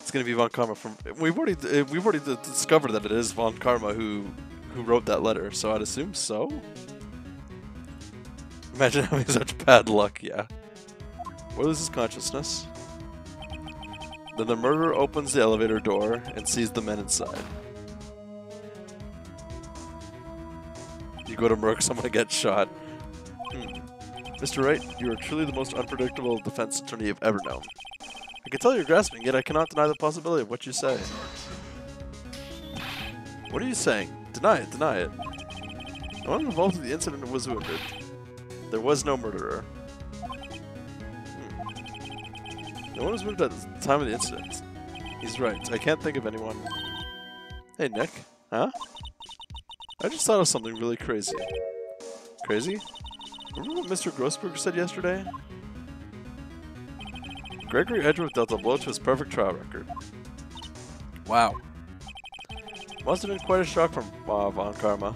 It's gonna be Von Karma from. We've already uh, we've already discovered that it is Von Karma who who wrote that letter, so I'd assume so. Imagine having such bad luck, yeah. What is his consciousness? Then the murderer opens the elevator door and sees the men inside. You go to murk someone gets shot. Mr. Wright, you are truly the most unpredictable defense attorney I've ever known. I can tell you're grasping, yet I cannot deny the possibility of what you say. What are you saying? Deny it, deny it. No one involved in the incident was wounded. There was no murderer. Hmm. No one was wounded at the time of the incident. He's right. I can't think of anyone. Hey, Nick. Huh? I just thought of something really crazy. Crazy? Remember what Mr. Grossberg said yesterday? Gregory Edgeworth dealt a blow to his perfect trial record. Wow. Must have been quite a shock from uh, Von Karma.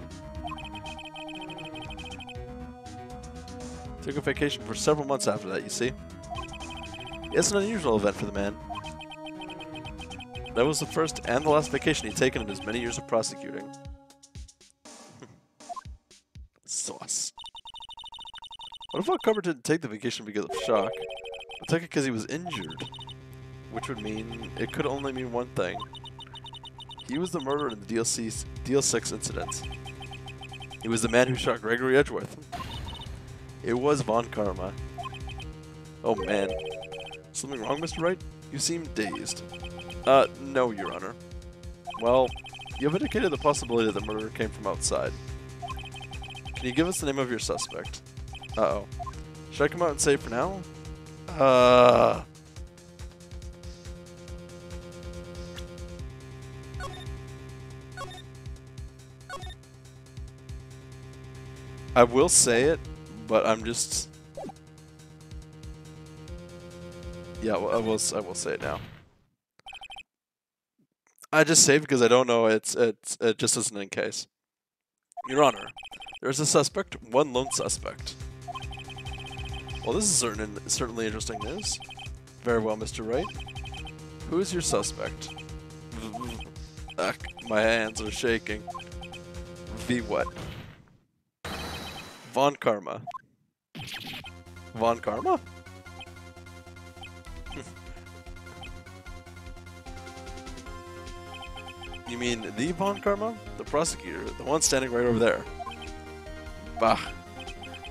Took a vacation for several months after that, you see. It's an unusual event for the man. That was the first and the last vacation he'd taken in his many years of prosecuting. Sauce. What if Karma didn't take the vacation because of shock? But took it because he was injured. Which would mean, it could only mean one thing. He was the murderer in the DLC, DL6 incident. He was the man who shot Gregory Edgeworth. It was Von Karma. Oh man. Something wrong, Mr. Wright? You seem dazed. Uh, no, Your Honor. Well, you have indicated the possibility that the murder came from outside. Can you give us the name of your suspect? Uh-oh. Should I come out and say for now? Uh... I will say it, but I'm just... Yeah, I will. I will say it now. I just say because I don't know. It's it's it just isn't in case. Your Honor, there is a suspect, one lone suspect. Well, this is certain certainly interesting news. Very well, Mr. Wright. Who is your suspect? Ugh, my hands are shaking. The what? Von Karma. Von Karma? you mean the Von Karma? The prosecutor, the one standing right over there. Bah.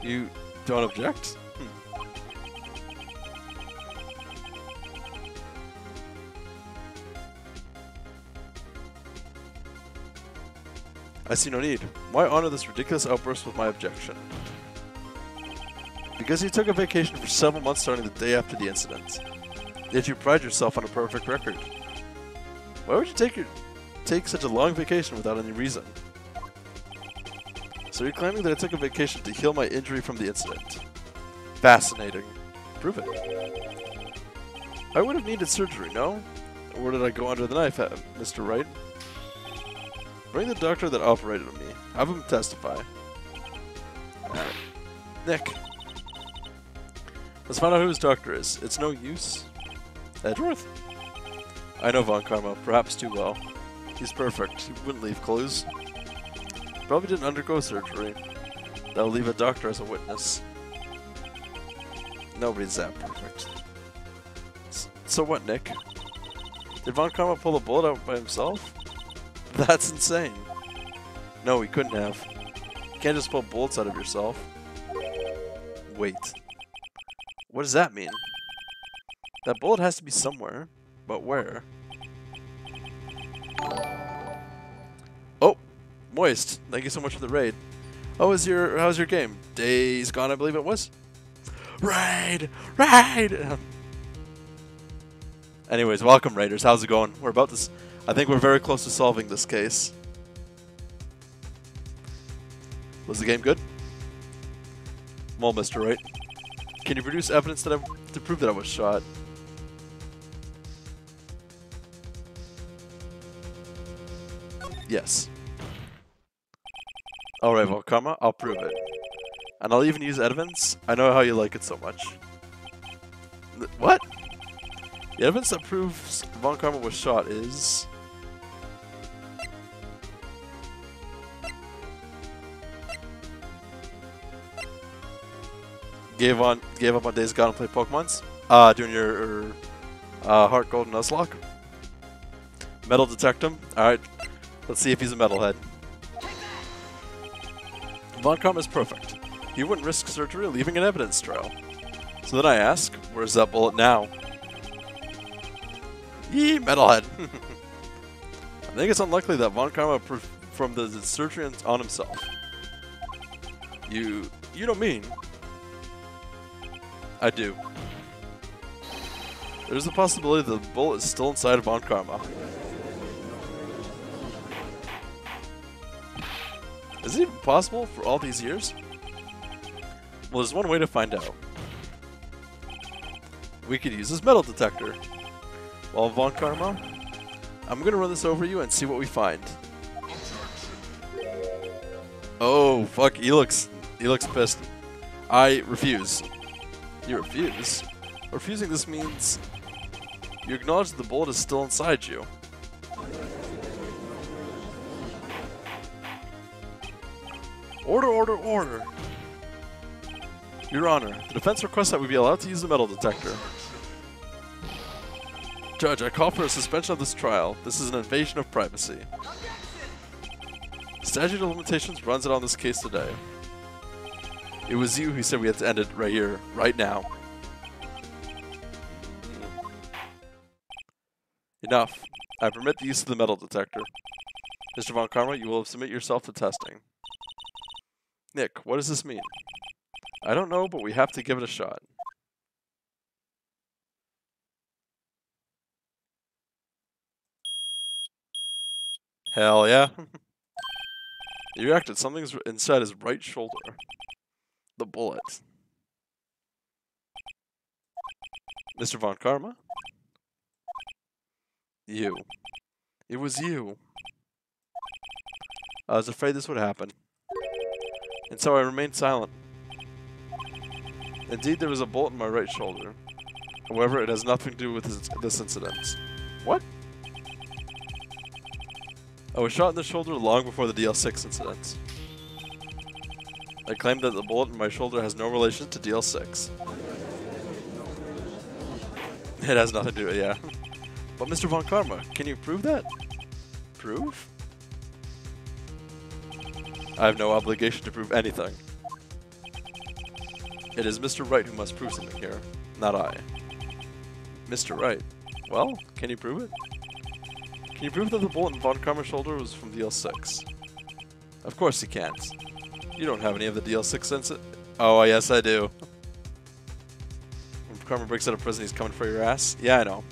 You don't object? I see no need. Why honor this ridiculous outburst with my objection? Because you took a vacation for several months starting the day after the incident. Yet you pride yourself on a perfect record. Why would you take your take such a long vacation without any reason? So you're claiming that I took a vacation to heal my injury from the incident. Fascinating. Prove it. I would have needed surgery, no? Or did I go under the knife, uh, Mr. Wright? Bring the doctor that operated on me. Have him testify. Alright. Nick. Let's find out who his doctor is. It's no use. Edgeworth? I know Von Karma, perhaps too well. He's perfect. He wouldn't leave clues. Probably didn't undergo surgery. That'll leave a doctor as a witness. Nobody's that perfect. So what, Nick? Did Von Karma pull a bullet out by himself? That's insane. No, we couldn't have. You can't just pull bullets out of yourself. Wait. What does that mean? That bullet has to be somewhere. But where? Oh! Moist. Thank you so much for the raid. How was your how's your game? Days gone, I believe it was? Raid! Raid! Anyways, welcome Raiders. How's it going? We're about to... I think we're very close to solving this case. Was the game good? Well, Mr. Wright. Can you produce evidence that I, to prove that I was shot? Yes. Alright, Karma, I'll prove it. And I'll even use evidence. I know how you like it so much. What? The evidence that proves Von Karma was shot is... Gave on gave up on Days Gone and played Pokemon's? Uh, doing your uh, Heart Gold Nuzlocke? Metal detect him? Alright. Let's see if he's a metalhead. Von Karma is perfect. He wouldn't risk surgery leaving an evidence trail. So then I ask, where's that bullet now? Yee, metalhead. I think it's unlikely that Von Karma from the surgery on himself. You, you don't mean? I do. There's a possibility the bullet is still inside of Von Karma. Is it even possible for all these years? Well, there's one way to find out. We could use this metal detector. Well, Von Karma, I'm gonna run this over you and see what we find. Oh, fuck, he looks, he looks pissed. I refuse. You refuse? Refusing this means you acknowledge that the bullet is still inside you. Order, order, order! Your Honor, the defense requests that we be allowed to use the metal detector. Judge, I call for a suspension of this trial. This is an invasion of privacy. Statute of limitations runs out on this case today. It was you who said we had to end it right here, right now. Enough. I permit the use of the metal detector. Mr. Von Karma, you will submit yourself to testing. Nick, what does this mean? I don't know, but we have to give it a shot. Hell yeah. you reacted. Something's inside his right shoulder. The bullet. Mr. Von Karma? You. It was you. I was afraid this would happen and so I remained silent. Indeed, there was a bullet in my right shoulder. However, it has nothing to do with this, this incident. What? I was shot in the shoulder long before the DL6 incident. I claim that the bullet in my shoulder has no relation to DL6. It has nothing to do with it, yeah. But Mr. Von Karma, can you prove that? prove? I have no obligation to prove anything. It is Mr. Wright who must prove something here, not I. Mr. Wright. Well, can you prove it? Can you prove that the bullet in Von Karma's shoulder was from DL6? Of course he can't. You don't have any of the DL6 since it. Oh, uh, yes, I do. When Karma breaks out of prison, he's coming for your ass? Yeah, I know.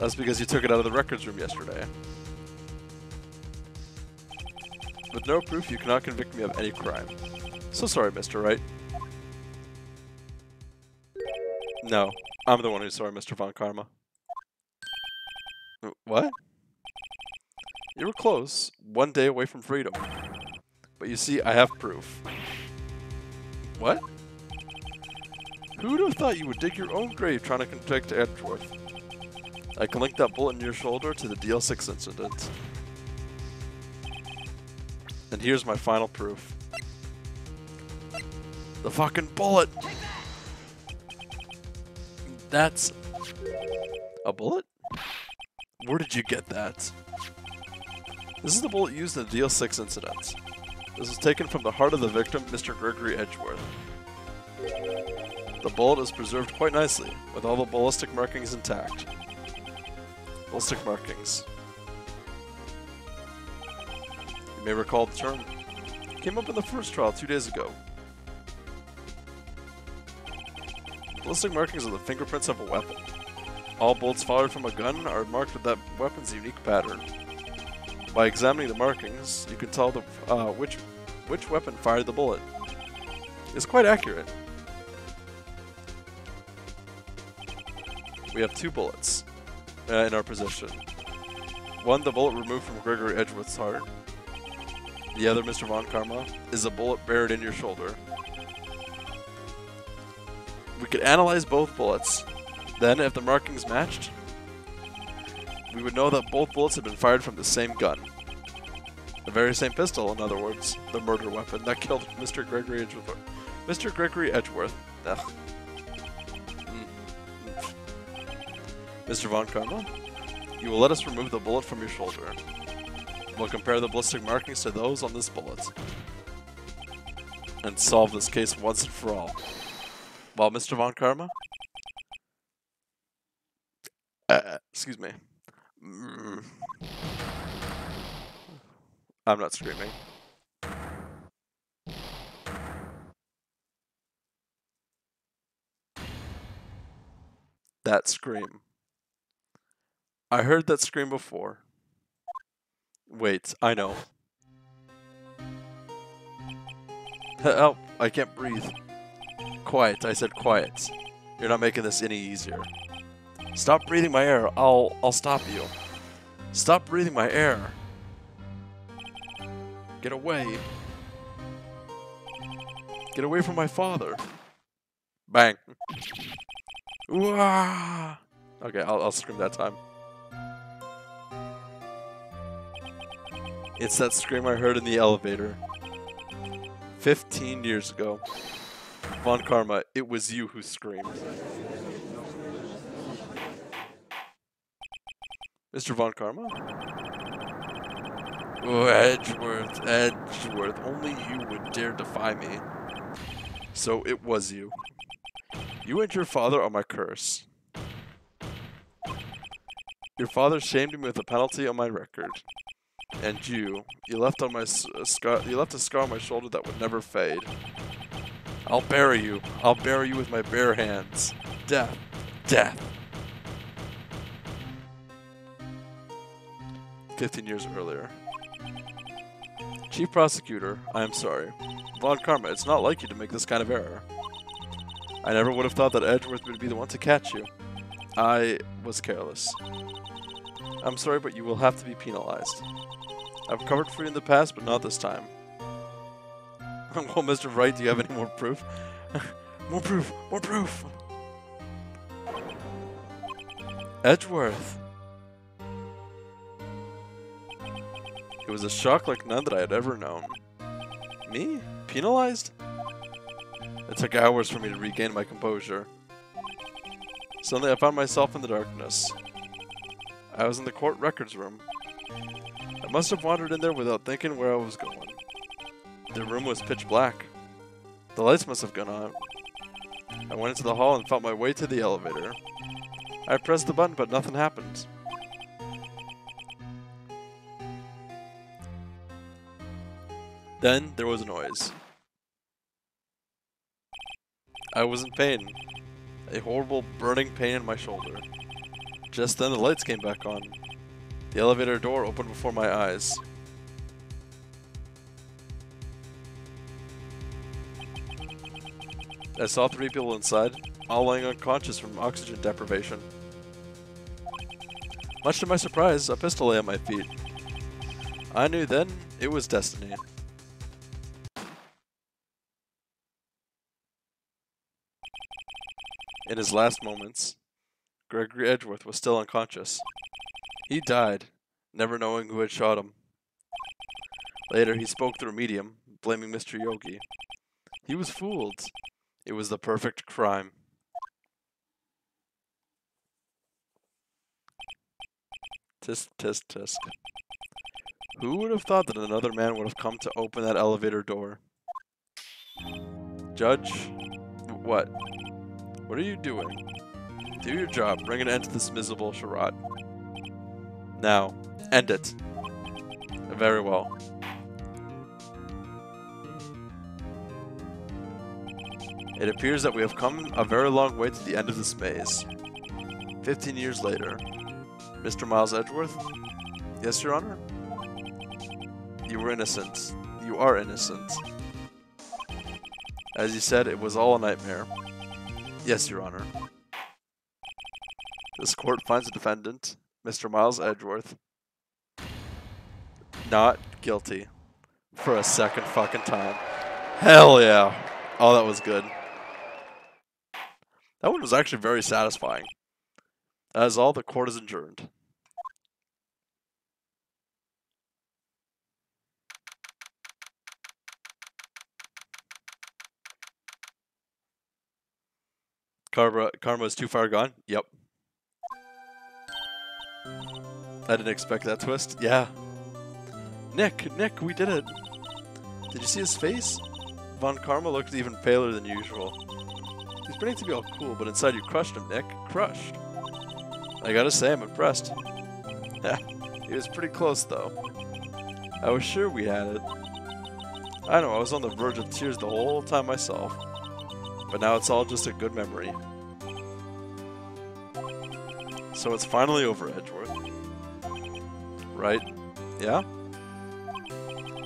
That's because you took it out of the records room yesterday. With no proof, you cannot convict me of any crime. So sorry, Mr. Wright. No, I'm the one who's sorry, Mr. Von Karma. What? You were close, one day away from freedom. But you see, I have proof. What? Who would have thought you would dig your own grave trying to convict Edgeworth? I can link that bullet in your shoulder to the DL6 incident. And here's my final proof. The fucking bullet! That's... A bullet? Where did you get that? This is the bullet used in the DL6 incident. This was taken from the heart of the victim, Mr. Gregory Edgeworth. The bullet is preserved quite nicely, with all the ballistic markings intact. Ballistic markings. You may recall the term. It came up in the first trial two days ago. Ballistic markings are the fingerprints of a weapon. All bullets fired from a gun are marked with that weapon's unique pattern. By examining the markings, you can tell the, uh, which, which weapon fired the bullet. It's quite accurate. We have two bullets uh, in our position. One, the bullet removed from Gregory Edgeworth's heart. The other, Mr. Von Karma, is a bullet buried in your shoulder. We could analyze both bullets. Then, if the markings matched, we would know that both bullets had been fired from the same gun. The very same pistol, in other words, the murder weapon that killed Mr. Gregory Edgeworth. Mr. Gregory Edgeworth. Ugh. Mr. Von Karma, you will let us remove the bullet from your shoulder. We'll compare the ballistic markings to those on this bullet. And solve this case once and for all. Well, Mr. Von Karma? Uh, excuse me. Mm. I'm not screaming. That scream. I heard that scream before. Wait, I know. Help, I can't breathe. Quiet, I said quiet. You're not making this any easier. Stop breathing my air, I'll, I'll stop you. Stop breathing my air. Get away. Get away from my father. Bang. Ooh, ah. Okay, I'll, I'll scream that time. It's that scream I heard in the elevator. 15 years ago. Von Karma, it was you who screamed. Mr. Von Karma? Oh, Edgeworth, Edgeworth, only you would dare defy me. So it was you. You and your father are my curse. Your father shamed me with a penalty on my record. And you, you left on my scar, you left a scar on my shoulder that would never fade. I'll bury you. I'll bury you with my bare hands. Death. Death. 15 years earlier. Chief Prosecutor, I am sorry. Von Karma, it's not like you to make this kind of error. I never would have thought that Edgeworth would be the one to catch you. I was careless. I'm sorry, but you will have to be penalized. I've covered for you in the past, but not this time. well, Mr. Wright, do you have any more proof? more proof! More proof! Edgeworth! It was a shock like none that I had ever known. Me? Penalized? It took hours for me to regain my composure. Suddenly I found myself in the darkness. I was in the court records room. I must have wandered in there without thinking where I was going. The room was pitch black. The lights must have gone out. I went into the hall and found my way to the elevator. I pressed the button, but nothing happened. Then there was a noise. I was in pain. A horrible burning pain in my shoulder. Just then the lights came back on. The elevator door opened before my eyes. I saw three people inside, all lying unconscious from oxygen deprivation. Much to my surprise, a pistol lay at my feet. I knew then it was destiny. In his last moments, Gregory Edgeworth was still unconscious. He died, never knowing who had shot him. Later, he spoke through a medium, blaming Mr. Yogi. He was fooled. It was the perfect crime. Tisk, tisk, tisk. Who would have thought that another man would have come to open that elevator door? Judge? What? What are you doing? Do your job. Bring an end to this miserable charade. Now, end it. Very well. It appears that we have come a very long way to the end of this maze. Fifteen years later. Mr. Miles Edgeworth? Yes, Your Honor? You were innocent. You are innocent. As you said, it was all a nightmare. Yes, Your Honor. This court finds the defendant, Mr. Miles Edgeworth, not guilty for a second fucking time. Hell yeah. Oh, that was good. That one was actually very satisfying. As all, the court is adjourned. Karma, karma is too far gone? Yep. I didn't expect that twist. Yeah. Nick, Nick, we did it. Did you see his face? Von Karma looked even paler than usual. He's pretending to be all cool, but inside you crushed him, Nick. Crushed. I gotta say, I'm impressed. He was pretty close, though. I was sure we had it. I know, I was on the verge of tears the whole time myself. But now it's all just a good memory. So it's finally over, Edgeworth. Right? Yeah?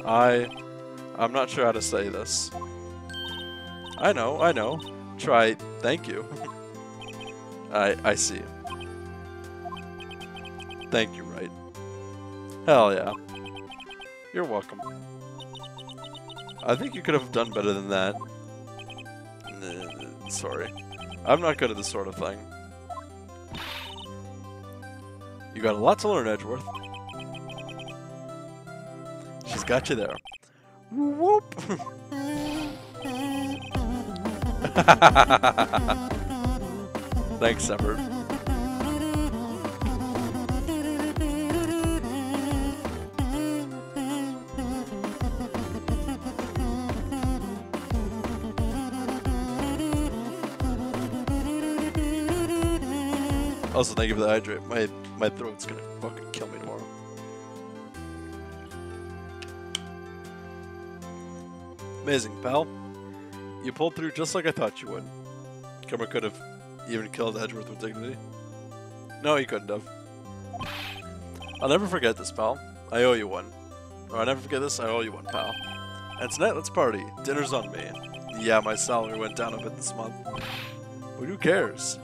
I... I'm not sure how to say this. I know, I know. Try, thank you. I, I see. Thank you, Wright? Hell yeah. You're welcome. I think you could have done better than that. Sorry. I'm not good at this sort of thing. You got a lot to learn, Edgeworth. She's got you there. Whoop! Thanks, Shepard. Also, thank you for the hydrate. My my throat's gonna fucking kill me tomorrow. Amazing, pal. You pulled through just like I thought you would. Kimmer could have even killed Edgeworth with dignity. No, he couldn't have. I'll never forget this, pal. I owe you one. Or I'll never forget this, I owe you one, pal. And tonight, let's party. Dinner's on me. Yeah, my salary went down a bit this month. But who cares?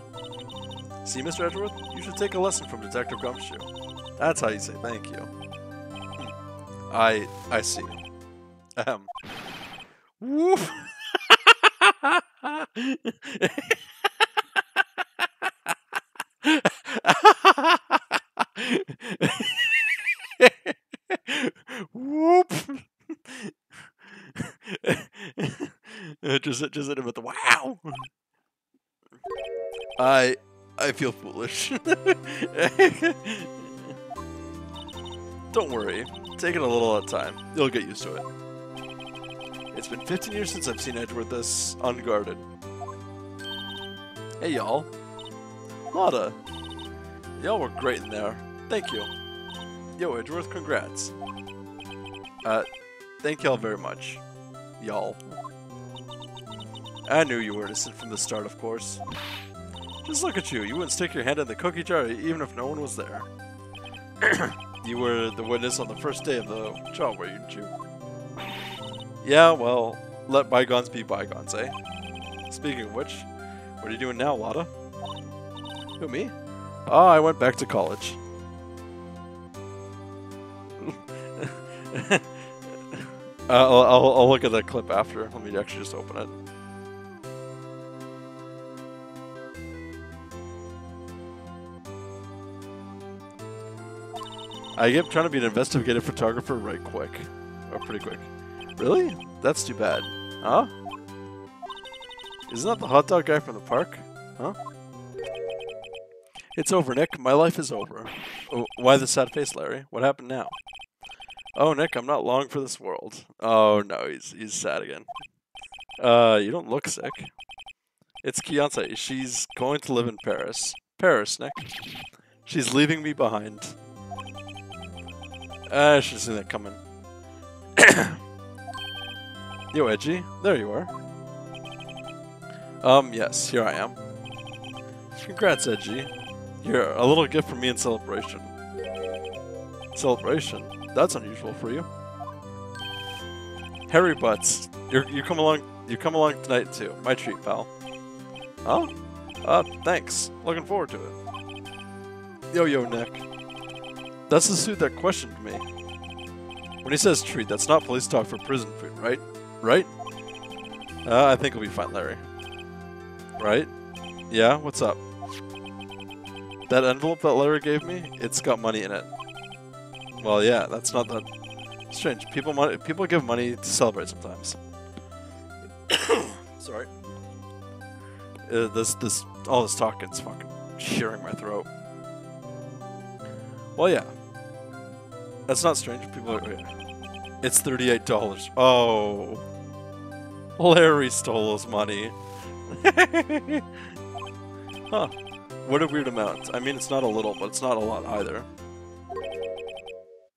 See, Mr. Edgeworth? You should take a lesson from Detective Gumshoe. That's how you say thank you. Hmm. I I see. Ahem. Woof! Whoop! just just with the wow. I I feel foolish. Don't worry. Take it a little at a time. You'll get used to it. It's been 15 years since I've seen Edgeworth this unguarded. Hey, y'all. Lotta. Y'all were great in there. Thank you. Yo, Edgeworth, congrats. Uh, thank y'all very much. Y'all. I knew you were innocent from the start, of course. Just look at you. You wouldn't stick your hand in the cookie jar even if no one was there. you were the witness on the first day of the job, weren't you? Yeah, well, let bygones be bygones, eh? Speaking of which, what are you doing now, Lotta? Who, me? Oh, I went back to college. uh, I'll, I'll, I'll look at that clip after. Let me actually just open it. I kept trying to be an investigative photographer right quick. Or pretty quick. Really? That's too bad. Huh? Isn't that the hot dog guy from the park? Huh? It's over, Nick. My life is over. Oh, why the sad face, Larry? What happened now? Oh, Nick, I'm not long for this world. Oh, no, he's, he's sad again. Uh, you don't look sick. It's Kiyance. She's going to live in Paris. Paris, Nick. She's leaving me behind. Uh, I should have seen that coming. Yo, Edgy. There you are. Um, yes, here I am. Congrats, Edgy. Here, a little gift from me in celebration. Celebration? That's unusual for you. Harry Butz, you you come along you come along tonight too. My treat, pal. Oh? Uh, thanks. Looking forward to it. Yo, yo, Nick. That's the suit that questioned me. When he says treat, that's not police talk for prison food, right? Right? Uh, I think we'll be fine, Larry. Right? Yeah, what's up? That envelope that Larry gave me, it's got money in it. Well, yeah, that's not that strange. People money, people give money to celebrate sometimes. Sorry. Uh, this this all this talk is fucking shearing my throat. Well, yeah. That's not strange. People are. Uh, it's thirty-eight dollars. Oh, Larry stole his money. huh. What a weird amount. I mean, it's not a little, but it's not a lot either.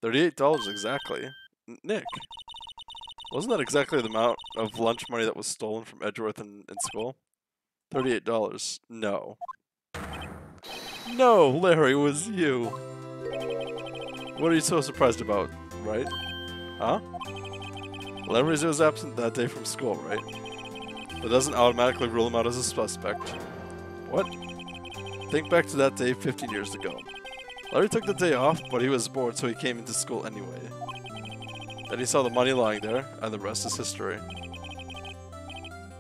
$38 exactly. N Nick, wasn't that exactly the amount of lunch money that was stolen from Edgeworth in, in school? $38. No. No, Larry, it was you. What are you so surprised about, right? Huh? Larry was absent that day from school, right? That doesn't automatically rule him out as a suspect. What? Think back to that day 15 years ago. Larry took the day off, but he was bored, so he came into school anyway. Then he saw the money lying there, and the rest is history.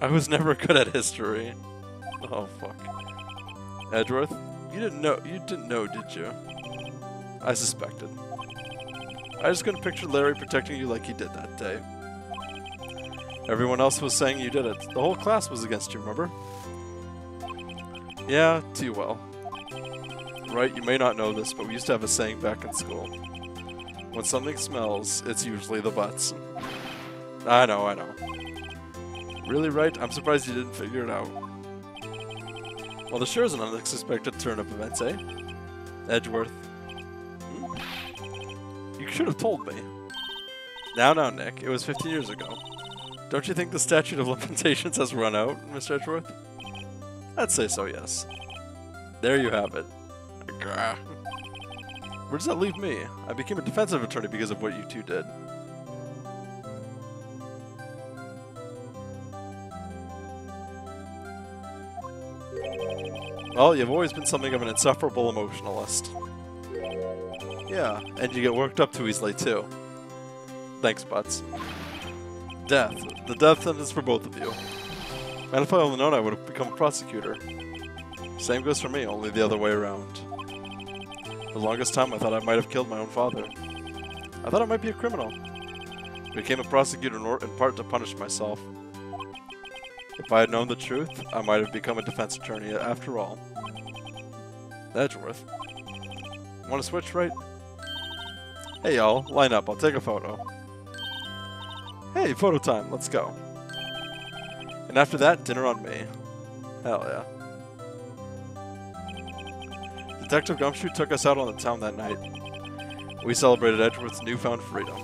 I was never good at history. Oh fuck. Edgeworth, you didn't know you didn't know, did you? I suspected. I just couldn't picture Larry protecting you like he did that day. Everyone else was saying you did it. The whole class was against you, remember? Yeah, too well. Right, you may not know this, but we used to have a saying back in school. When something smells, it's usually the Butz. I know, I know. Really, right? I'm surprised you didn't figure it out. Well, the sure is an unexpected turn of events, eh? Edgeworth. Should have told me. Now, now, Nick. It was 15 years ago. Don't you think the statute of limitations has run out, Mr. Edgeworth? I'd say so, yes. There you have it. Where does that leave me? I became a defensive attorney because of what you two did. Well, you've always been something of an insufferable emotionalist. Yeah, and you get worked up too easily, too. Thanks, Butz. Death. The death sentence for both of you. And if I only known I would have become a prosecutor. Same goes for me, only the other way around. For the longest time I thought I might have killed my own father. I thought I might be a criminal. Became a prosecutor in part to punish myself. If I had known the truth, I might have become a defense attorney after all. Edgeworth. Want to switch, right? Hey y'all, line up, I'll take a photo. Hey, photo time, let's go. And after that, dinner on me. Hell yeah. Detective Gumshoe took us out on the town that night. We celebrated Edgeworth's newfound freedom,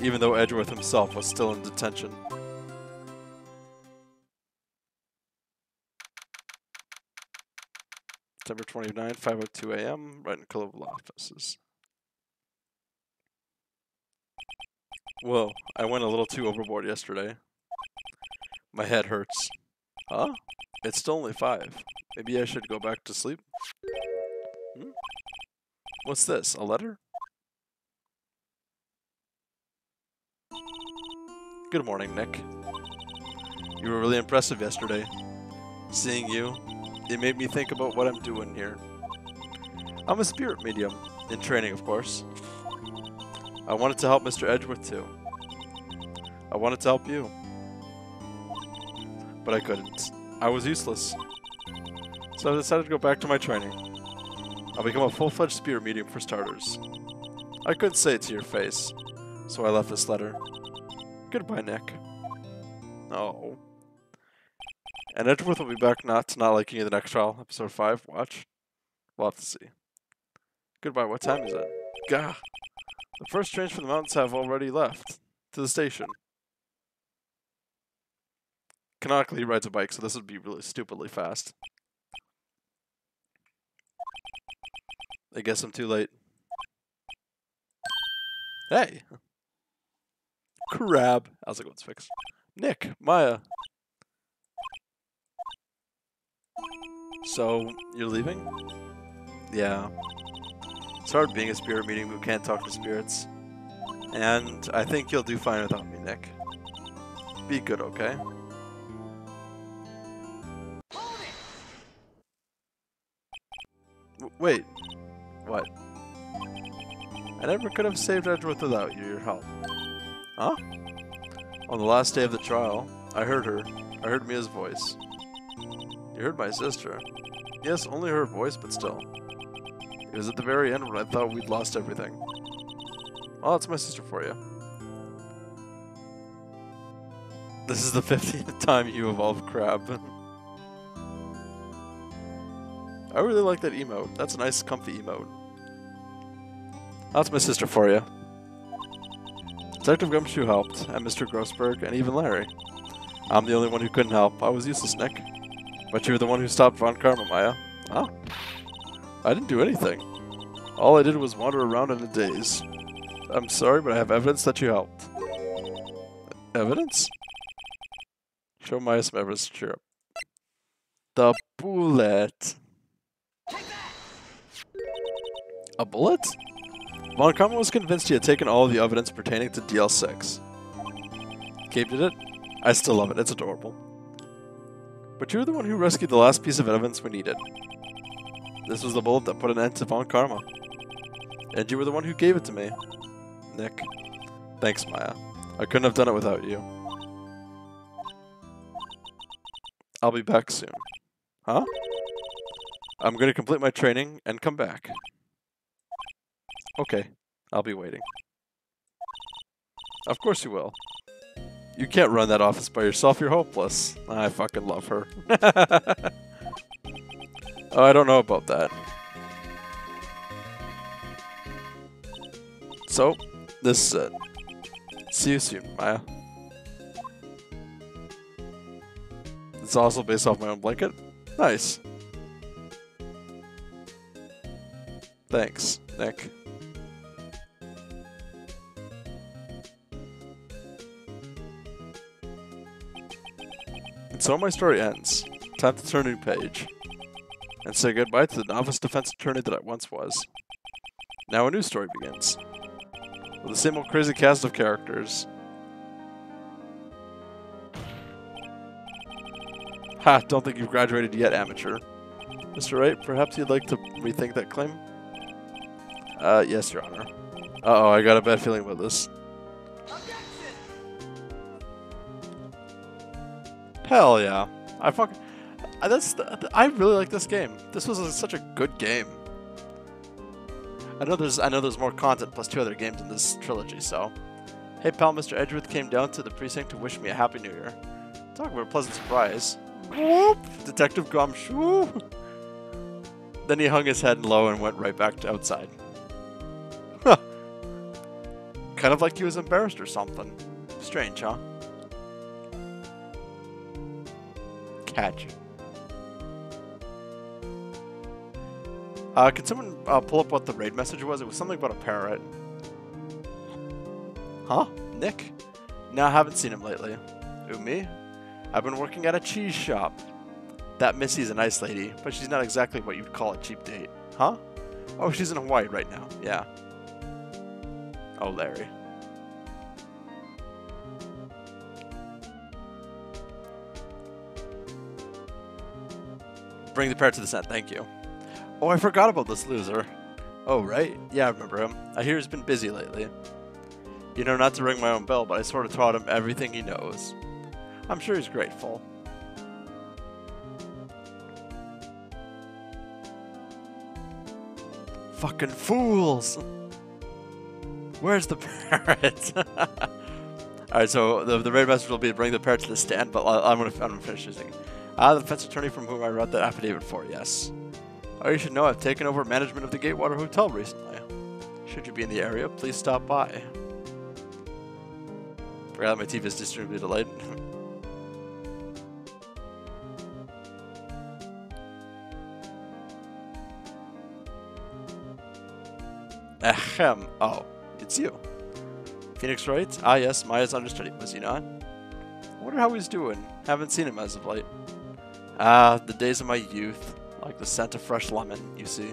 even though Edgeworth himself was still in detention. September 29, 5.02 a.m., Wright & Co. Law offices. Whoa, I went a little too overboard yesterday. My head hurts. Huh? It's still only 5. Maybe I should go back to sleep? Hmm? What's this, a letter? Good morning, Nick. You were really impressive yesterday. Seeing you, it made me think about what I'm doing here. I'm a spirit medium, in training of course. I wanted to help Mr. Edgeworth too. I wanted to help you. But I couldn't. I was useless. So I decided to go back to my training. I'll become a full-fledged spirit medium for starters. I couldn't say it to your face, so I left this letter. Goodbye, Nick. Oh. And Edgeworth will be back not to not liking you the next trial, episode 5. Watch. We'll have to see. Goodbye, what time is it? Gah! The first trains from the mountains have already left. To the station. Canonically, he rides a bike, so this would be really stupidly fast. I guess I'm too late. Hey! Crab. How's it going, Sphinx? Nick, Maya. So, you're leaving? Yeah. It's hard being a spirit medium who can't talk to spirits. And I think you'll do fine without me, Nick. Be good, okay? Wait. What? I never could have saved Edgeworth without you, your help. Huh? On the last day of the trial, I heard her. I heard Mia's voice. You heard my sister. Yes, only her voice, but still. It was at the very end when I thought we'd lost everything. Oh, that's my sister for you. This is the 15th time you evolved Crab. I really like that emote. That's a nice, comfy emote. That's my sister for you. Detective Gumshoe helped, and Mr. Grossberg, and even Larry. I'm the only one who couldn't help. I was useless, Nick. But you were the one who stopped Von Karma, Maya. Ah. I didn't do anything. All I did was wander around in a daze. I'm sorry, but I have evidence that you helped. Evidence? Show Maya some evidence cheer up. The bullet. A bullet? Von was convinced he had taken all of the evidence pertaining to DL6. Gabe did it? I still love it, it's adorable. But you're the one who rescued the last piece of evidence we needed. This was the bullet that put an end to Von Karma. And you were the one who gave it to me. Nick. Thanks, Maya. I couldn't have done it without you. I'll be back soon. Huh? I'm going to complete my training and come back. Okay, I'll be waiting. Of course you will. You can't run that office by yourself, you're hopeless. I fucking love her. oh, I don't know about that. So, this is it. See you soon, Maya. It's also based off my own blanket. Nice. Thanks, Nick. And so my story ends. Time to turn a new page. And say goodbye to the novice defense attorney that I once was. Now a new story begins. With the same old crazy cast of characters. Ha, don't think you've graduated yet, amateur. Mr. Wright, perhaps you'd like to rethink that claim? Uh, yes, Your Honor. Uh-oh, I got a bad feeling about this. Hell yeah. I fuck. That's. I really like this game. This was a, such a good game. I know there's I know there's more content plus two other games in this trilogy, so. Hey pal, Mr. Edgeworth came down to the precinct to wish me a happy new year. Talk about a pleasant surprise. Whoop! Detective Gumshoe! Then he hung his head low and went right back to outside. Huh. Kind of like he was embarrassed or something. Strange, huh? Catch. Uh, can someone uh, pull up what the raid message was? It was something about a parrot. Huh? Nick? No, I haven't seen him lately. Who, me? I've been working at a cheese shop. That Missy's a nice lady, but she's not exactly what you'd call a cheap date. Huh? Oh, she's in Hawaii right now. Yeah. Oh, Larry. Bring the parrot to the set, thank you. Oh, I forgot about this loser. Oh, right? Yeah, I remember him. I hear he's been busy lately. You know, not to ring my own bell, but I sort of taught him everything he knows. I'm sure he's grateful. Fucking fools! Where's the parrot? Alright, so the, the raid message will be to bring the parrot to the stand, but I'm gonna, I'm gonna finish thing. Ah, the defense attorney from whom I wrote that affidavit for, yes. Oh, you should know I've taken over management of the Gatewater Hotel recently. Should you be in the area, please stop by. Forgot my TV is distributed late. Ahem. Oh, it's you. Phoenix Wright? Ah, yes, Maya's understudy, was he not? I wonder how he's doing. Haven't seen him as of late. Ah, the days of my youth. Like the scent of fresh lemon, you see.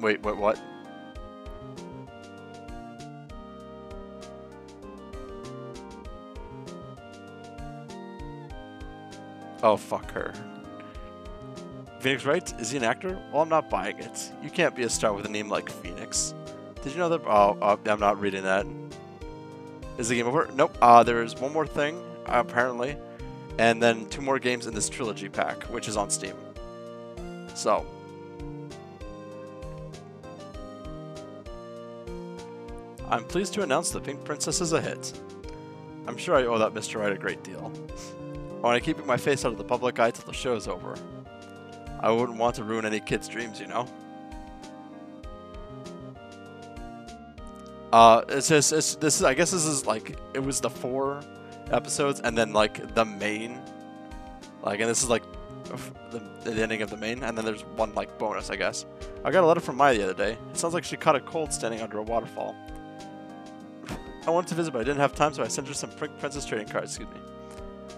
Wait, wait, what? Oh, fuck her. Phoenix Wright? Is he an actor? Well, I'm not buying it. You can't be a star with a name like Phoenix. Did you know that? Oh, oh I'm not reading that. Is the game over? Nope. Uh, there's one more thing, apparently. And then two more games in this trilogy pack, which is on Steam. So. I'm pleased to announce the Pink Princess is a hit. I'm sure I owe that Mr. Wright a great deal. I want to keep my face out of the public eye till the show is over. I wouldn't want to ruin any kid's dreams, you know? Uh, it's just, it's, this is, I guess this is like, it was the four episodes and then like the main, like, and this is like the, the ending of the main, and then there's one like bonus, I guess. I got a letter from Maya the other day. It sounds like she caught a cold standing under a waterfall. I wanted to visit, but I didn't have time, so I sent her some Princess trading cards, excuse me.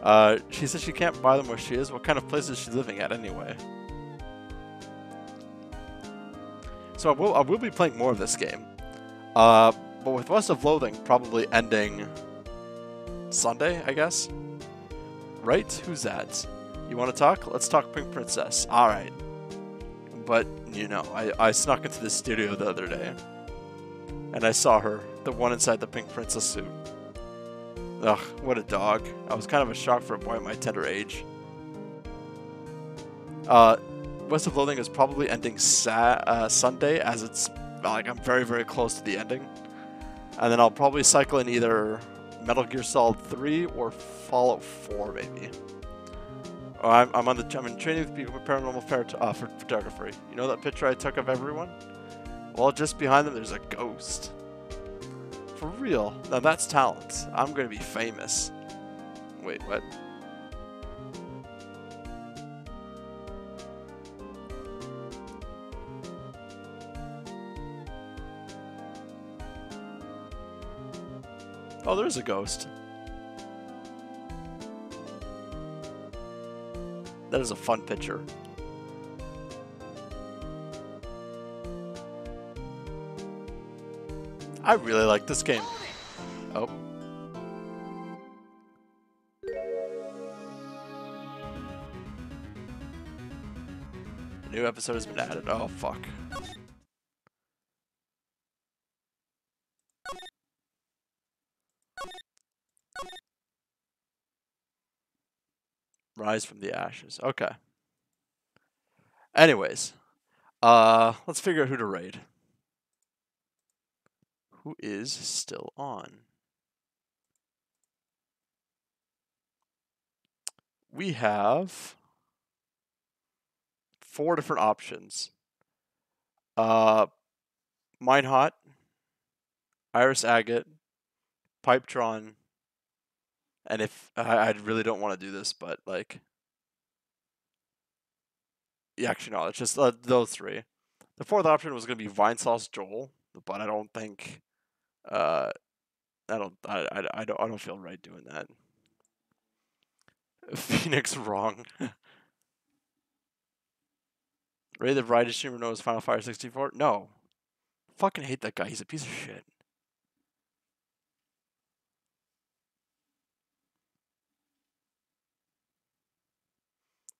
Uh, she says she can't buy them where she is. What kind of place is she living at anyway? So I will, I will be playing more of this game. Uh, but with West of Loathing probably ending Sunday, I guess? Right? Who's that? You want to talk? Let's talk Pink Princess. Alright. But, you know, I, I snuck into the studio the other day. And I saw her, the one inside the Pink Princess suit. Ugh, what a dog. I was kind of a shock for a boy my tender age. Uh, West of Loathing is probably ending sa uh, Sunday, as it's like I'm very, very close to the ending. And then I'll probably cycle in either Metal Gear Solid 3 or Fallout 4, maybe. Oh, I'm, I'm on the I'm in training with people with paranormal uh, for photography. You know that picture I took of everyone? Well, just behind them, there's a ghost. For real. Now that's talent. I'm gonna be famous. Wait, what? Oh, there's a ghost. That is a fun picture. I really like this game. Oh. A new episode has been added. Oh, fuck. Rise from the ashes. Okay. Anyways, Uh, let's figure out who to raid. Who is still on? We have four different options. Uh, Minehot, Iris Agate, Pipetron, and if I, I really don't want to do this, but like, yeah, actually no, it's just uh, those three. The fourth option was going to be Vinesauce Joel, but I don't think, uh, I don't, I, I, I don't, I don't feel right doing that. Phoenix wrong. Ray the Variety Streamer knows Final Fire 64? No. Fucking hate that guy. He's a piece of shit.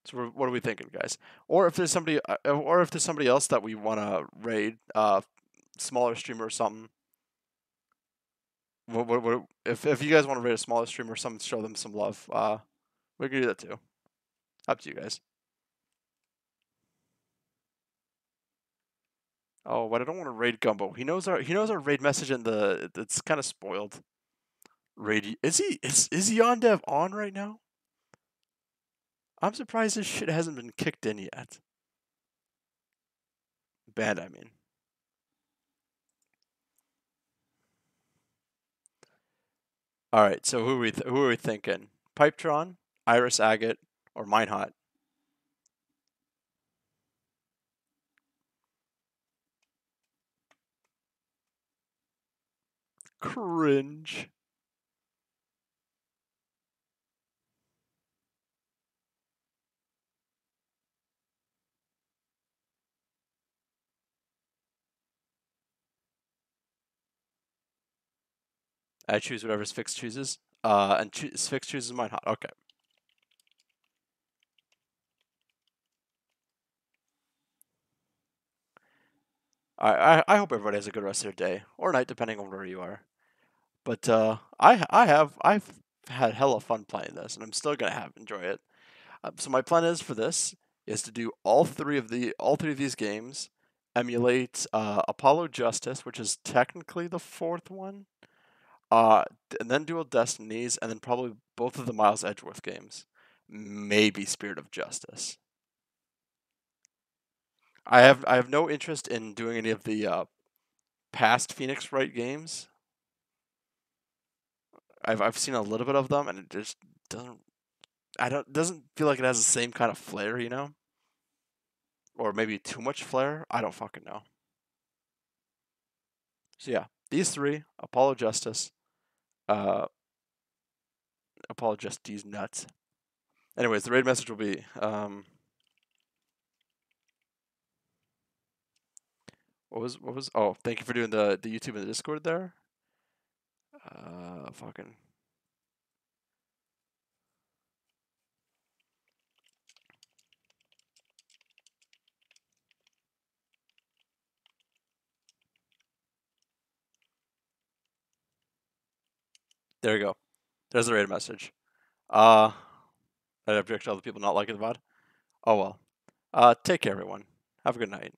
So what are we thinking, guys? Or if there's somebody, uh, or if there's somebody else that we want to raid, uh, smaller streamer or something. What, what, what, if if you guys want to raid a smaller streamer or something, show them some love. Uh, we can do that too. Up to you guys. Oh, but I don't want to raid Gumbo. He knows our he knows our raid message and the it's kind of spoiled. Raid is he is is he on dev on right now? I'm surprised this shit hasn't been kicked in yet. Bad, I mean. All right, so who are we who are we thinking? Pipetron, Iris Agate, or Minehot? Cringe. I choose whatever Sphinx chooses. Uh, and cho chooses Minehot. Okay. I, I hope everybody has a good rest of their day or night, depending on where you are. But uh, I I have I've had hella fun playing this, and I'm still gonna have enjoy it. Um, so my plan is for this is to do all three of the all three of these games, emulate uh, Apollo Justice, which is technically the fourth one, uh, and then Dual Destinies, and then probably both of the Miles Edgeworth games, maybe Spirit of Justice. I have I have no interest in doing any of the uh, past Phoenix Wright games. I've I've seen a little bit of them, and it just doesn't. I don't doesn't feel like it has the same kind of flair, you know. Or maybe too much flair. I don't fucking know. So yeah, these three: Apollo Justice, uh, Justice nuts. Anyways, the raid message will be. Um, What was what was? Oh, thank you for doing the the YouTube and the Discord there. Uh, fucking. There you go. There's the raid message. Uh, I object to other people not liking the VOD. Oh well. Uh, take care, everyone. Have a good night.